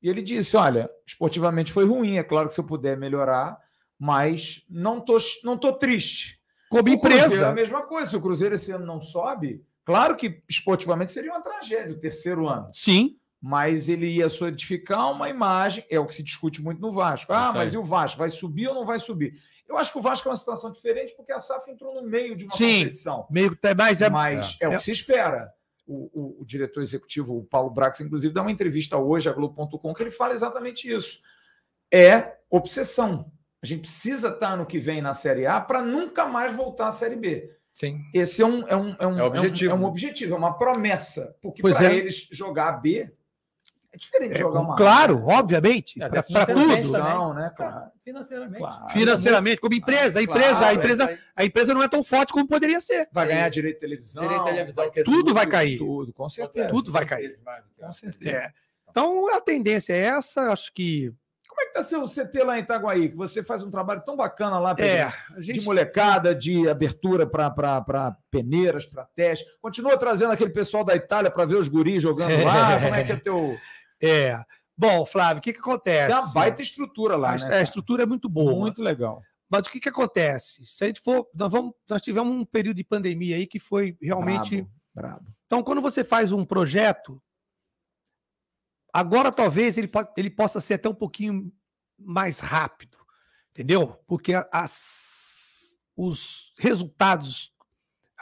E ele disse: Olha, esportivamente foi ruim, é claro que se eu puder melhorar, mas não tô, não tô triste. Como empresa. Cruzeiro é a mesma coisa. Se o Cruzeiro esse ano não sobe, claro que esportivamente seria uma tragédia o terceiro ano. Sim. Mas ele ia solidificar uma imagem, é o que se discute muito no Vasco. Ah, mas e o Vasco? Vai subir ou não vai subir? Eu acho que o Vasco é uma situação diferente porque a SAF entrou no meio de uma Sim, competição. Meio até mais é, mas é, é, o que se espera. O, o, o, diretor executivo, o Paulo Brax, inclusive, dá uma entrevista hoje à Globo.com que ele fala exatamente isso. É obsessão. A gente precisa estar no que vem na Série A para nunca mais voltar à Série B. Sim. Esse é um, é um, é um, é objetivo. É um, é um objetivo, é uma promessa. Porque para é. eles jogar a B é diferente de é, jogar uma. Claro, obviamente. É, para tudo. Né? Claro. Financeiramente. Claro. Financeiramente, como empresa. A empresa, claro, a, empresa a empresa não é tão forte como poderia ser. Vai ganhar direito de televisão. Direito de televisão vai, tudo, tudo, vai cair. Tudo, com certeza. Tudo vai cair. Com certeza. É. Então a tendência é essa, acho que. Como é que tá seu CT lá em Itaguaí? Que você faz um trabalho tão bacana lá, é, gente... de molecada, de abertura para peneiras, para teste. Continua trazendo aquele pessoal da Itália para ver os guris jogando é. lá. Como é que é teu. É. Bom, Flávio, o que, que acontece? Tem uma baita estrutura lá, a, né? A estrutura é muito boa. Muito legal. Mas o que, que acontece? Se a gente for. Nós, vamos, nós tivemos um período de pandemia aí que foi realmente. Brabo, brabo. Então, quando você faz um projeto, agora talvez ele, ele possa ser até um pouquinho mais rápido, entendeu? Porque as, os resultados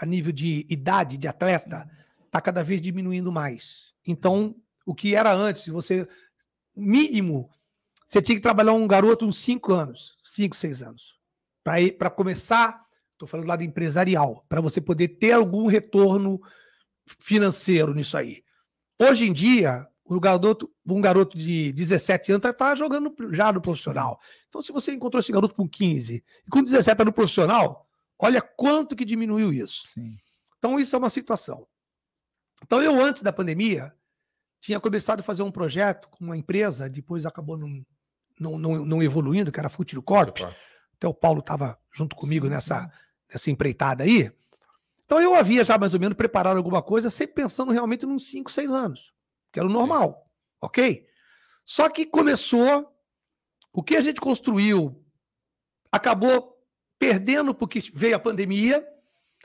a nível de idade de atleta está cada vez diminuindo mais. Então, o que era antes, você mínimo, você tinha que trabalhar um garoto uns 5 anos, 5, 6 anos, para começar, estou falando do empresarial, para você poder ter algum retorno financeiro nisso aí. Hoje em dia, o garoto, um garoto de 17 anos está tá jogando já no profissional. Então, se você encontrou esse garoto com 15 e com 17 está no profissional, olha quanto que diminuiu isso. Sim. Então, isso é uma situação. Então, eu, antes da pandemia, tinha começado a fazer um projeto com uma empresa, depois acabou não, não, não, não evoluindo, que era a Futuro Corp. Até o Paulo estava junto comigo nessa, nessa empreitada aí. Então eu havia já mais ou menos preparado alguma coisa, sempre pensando realmente nos 5, 6 anos, que era o normal, Sim. ok? Só que começou, o que a gente construiu acabou perdendo porque veio a pandemia,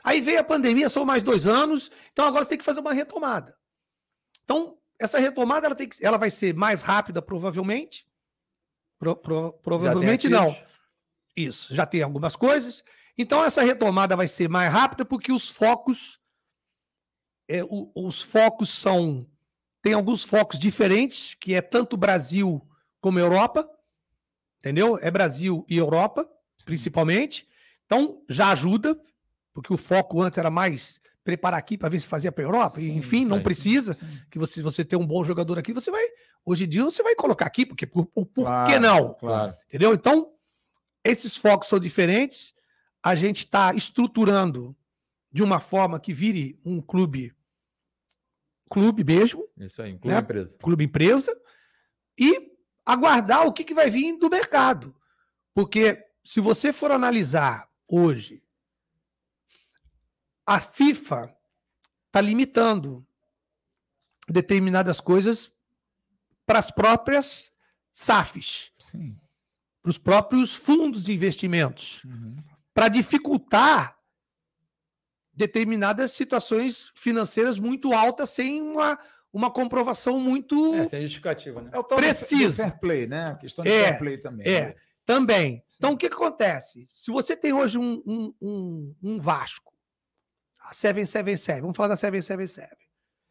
aí veio a pandemia, são mais dois anos, então agora você tem que fazer uma retomada. Então, essa retomada ela, tem que, ela vai ser mais rápida, provavelmente. Pro, pro, provavelmente não. Isso, já tem algumas coisas. Então, essa retomada vai ser mais rápida porque os focos. É, o, os focos são. Tem alguns focos diferentes, que é tanto Brasil como Europa. Entendeu? É Brasil e Europa, principalmente. Então, já ajuda, porque o foco antes era mais preparar aqui para ver se fazia para a Europa. Sim, Enfim, não precisa. Sim. Que você, você ter um bom jogador aqui, você vai. Hoje em dia você vai colocar aqui, porque por, por, por claro, que não? Claro. Entendeu? Então, esses focos são diferentes. A gente está estruturando de uma forma que vire um clube clube mesmo. Isso aí, clube né? empresa. Clube empresa. E aguardar o que, que vai vir do mercado. Porque se você for analisar hoje a FIFA está limitando determinadas coisas para as próprias SAFs, para os próprios fundos de investimentos, uhum. para dificultar determinadas situações financeiras muito altas sem uma, uma comprovação muito é, sem justificativa, né? É o precisa. fair play, né? A questão de é, fair play também. É, né? também. Sim. Então, o que, que acontece? Se você tem hoje um, um, um, um Vasco a 777. Vamos falar da 777.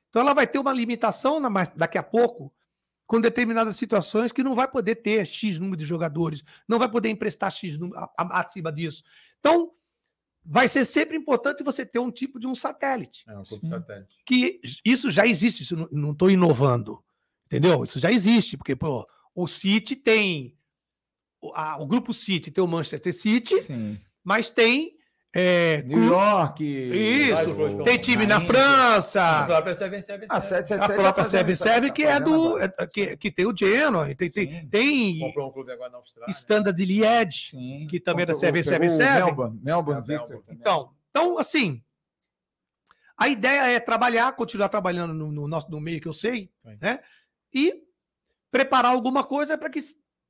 Então ela vai ter uma limitação na, daqui a pouco com determinadas situações que não vai poder ter X número de jogadores, não vai poder emprestar X número acima disso. Então, vai ser sempre importante você ter um tipo de um satélite. É um clube satélite. Que isso já existe, isso não estou inovando. Entendeu? Isso já existe, porque pô, o City tem. A, o grupo City tem o Manchester City, Sim. mas tem é, New York. Isso. Tem time na, França. A própria 777. A, 777 a própria 777 que é do. É, que, que tem o Genoa. Tem, tem, tem. Comprou um clube agora na Austrália. Standard de Liège, Sim. que também é da 777. Melbourne, Melbourne, Victor. Então, então, assim. A ideia é trabalhar, continuar trabalhando no, no, nosso, no meio que eu sei, Sim. né? E preparar alguma coisa para que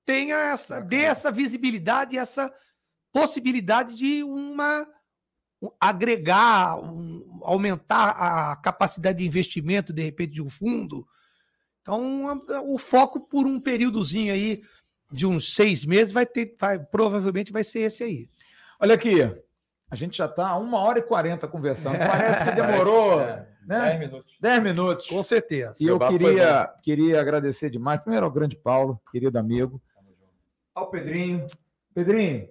tenha essa, dê essa visibilidade, essa possibilidade de uma agregar, um, aumentar a capacidade de investimento, de repente, de um fundo. Então, o foco por um períodozinho aí de uns seis meses vai ter, vai, provavelmente vai ser esse aí. Olha aqui, a gente já está uma hora e quarenta conversando. Parece que demorou é, né? dez minutos. Dez minutos. Com certeza. E eu queria, queria agradecer demais, primeiro ao grande Paulo, querido amigo, ao Pedrinho. Pedrinho,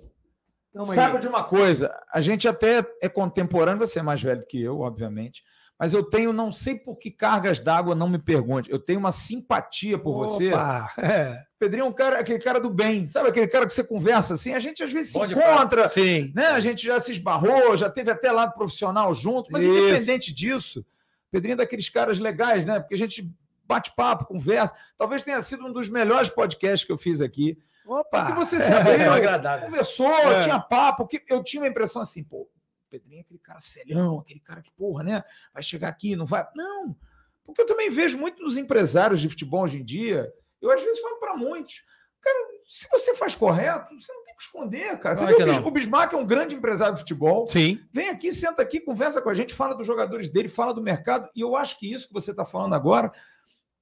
Sabe de uma coisa? A gente até é contemporâneo, você é mais velho que eu, obviamente, mas eu tenho, não sei por que cargas d'água, não me pergunte, eu tenho uma simpatia por Opa, você. É. Pedrinho é um cara, aquele cara do bem, sabe aquele cara que você conversa assim? A gente às vezes Bom se encontra, Sim. né? A gente já se esbarrou, já teve até lado profissional junto, mas Isso. independente disso, Pedrinho é daqueles caras legais, né? Porque a gente bate papo, conversa. Talvez tenha sido um dos melhores podcasts que eu fiz aqui. Opa! Porque você sabia, é, conversou, é. tinha papo, que eu tinha a impressão assim, pô, Pedrinho é aquele cara selhão, aquele cara que, porra, né? Vai chegar aqui, não vai. Não, porque eu também vejo muito nos empresários de futebol hoje em dia, eu às vezes falo para muitos, cara, se você faz correto, você não tem que esconder, cara. Você vê, o, o Bismarck é um grande empresário de futebol. Sim. Vem aqui, senta aqui, conversa com a gente, fala dos jogadores dele, fala do mercado. E eu acho que isso que você está falando agora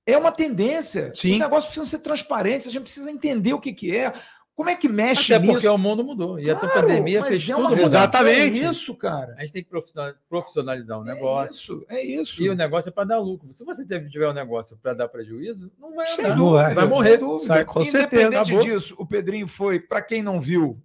é uma tendência. Sim. Os negócios precisam ser transparentes, a gente precisa entender o que, que é. Como é que mexe Até nisso? porque o mundo mudou. E claro, a pandemia fez é tudo Exatamente. É isso, cara. A gente tem que profissionalizar o negócio. É isso, é isso. E o negócio é para dar lucro. Se você tiver um negócio para dar prejuízo, não vai Sem andar. Dúvida, vai morrer. Sai, com certeza. Independente disso, o Pedrinho foi, para quem não viu,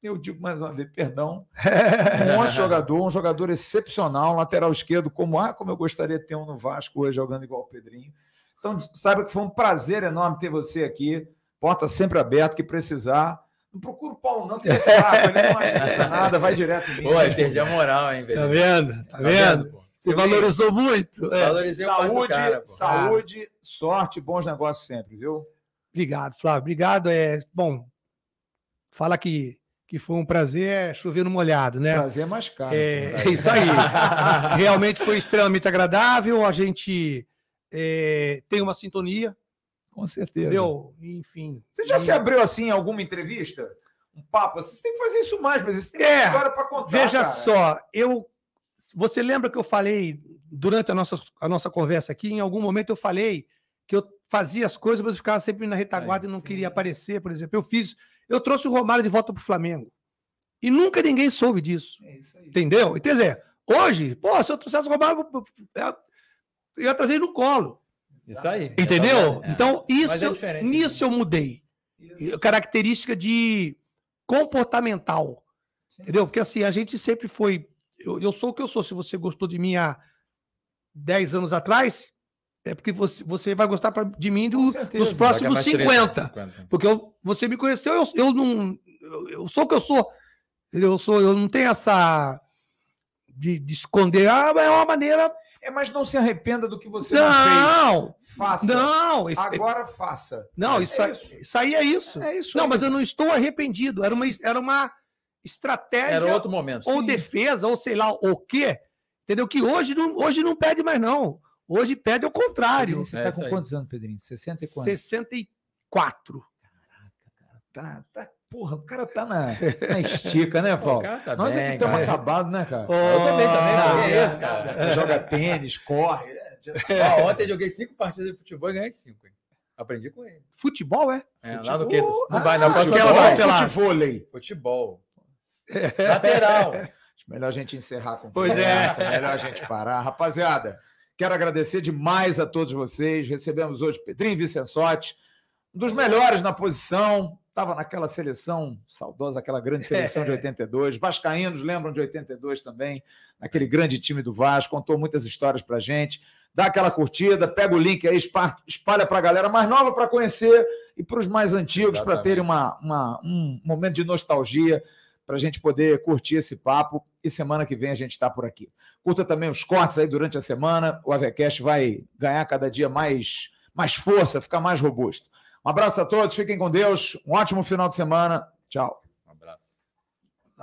eu digo mais uma vez, perdão, um bom jogador, um jogador excepcional, um lateral esquerdo, como, ah, como eu gostaria de ter um no Vasco hoje jogando igual o Pedrinho. Então, saiba que foi um prazer enorme ter você aqui. Porta sempre aberta, que precisar. Não procura o Paulo, não, que é fraco, ele não ajuda nada, vai direto. Pô, perdi a moral, hein, velho. Tá vendo? Tá, tá vendo? vendo você valorizou muito. É. Valorizei saúde, cara, saúde, sorte, bons negócios sempre, viu? Obrigado, Flávio. Obrigado. É, bom, fala que, que foi um prazer é chover no molhado, né? Prazer mais caro. É, é isso aí. Realmente foi extremamente agradável. A gente é, tem uma sintonia. Com certeza. Entendeu? Enfim. Você já e... se abriu assim em alguma entrevista? Um papo? Você tem que fazer isso mais, mas você tem é, história para contar. Veja cara. só, eu. Você lembra que eu falei durante a nossa, a nossa conversa aqui? Em algum momento eu falei que eu fazia as coisas, mas eu ficava sempre na retaguarda e não sim. queria aparecer, por exemplo. Eu fiz. Eu trouxe o Romário de volta para o Flamengo. E nunca ninguém soube disso. É entendeu? Quer dizer, hoje, pô, se eu trouxesse o Romário, eu ia trazer no colo. Isso aí. Entendeu? É. Então, isso, é nisso eu mudei. Isso. Característica de comportamental. Sim. Entendeu? Porque assim, a gente sempre foi. Eu, eu, sou o que eu sou. Se você gostou de mim há 10 anos atrás, é porque você, você vai gostar pra, de mim do, nos próximos 50. 50. Porque eu, você me conheceu, eu, eu não. Eu, eu, sou o que eu sou. Eu, sou, eu não tenho essa. De, de esconder. Ah, é uma maneira é, mas não se arrependa do que você não, não fez. Faça. Não, isso, Agora faça. Não, isso, é isso. isso aí é isso. É isso. Não, aí. mas eu não estou arrependido. Era uma, era uma estratégia. Era outro momento. Ou Sim. defesa, ou sei lá o quê. Entendeu? Que hoje não, hoje não pede mais, não. Hoje pede o contrário. Pedrinho, você está é com quantos anos, Pedrinho? 64. 64. Caraca, cara. Tá, tá Porra, o cara tá na, na estica, né, Paulo? Tá Nós bem, aqui estamos acabados, né, cara? Oh, eu também, também. Ah, é isso, cara. Você joga tênis, corre. É. ontem joguei cinco partidas de futebol e ganhei cinco. Hein? Aprendi com ele. Futebol, é? é futebol. lá no que? Não vai, na próxima futebol. Futebol. Lateral. Melhor a gente encerrar com Pois é. Melhor a gente parar. Rapaziada, Quero agradecer demais a todos vocês. Recebemos hoje Pedrinho Vicensotti, um dos melhores na posição, estava naquela seleção saudosa, aquela grande seleção de 82. Vascaínos lembram de 82 também, naquele grande time do Vasco, contou muitas histórias para gente. Dá aquela curtida, pega o link aí, espalha para a galera mais nova para conhecer e para os mais antigos para terem uma, uma, um momento de nostalgia para a gente poder curtir esse papo. E semana que vem a gente está por aqui. Curta também os cortes aí durante a semana. O AVCast vai ganhar cada dia mais, mais força, ficar mais robusto. Um abraço a todos, fiquem com Deus. Um ótimo final de semana. Tchau.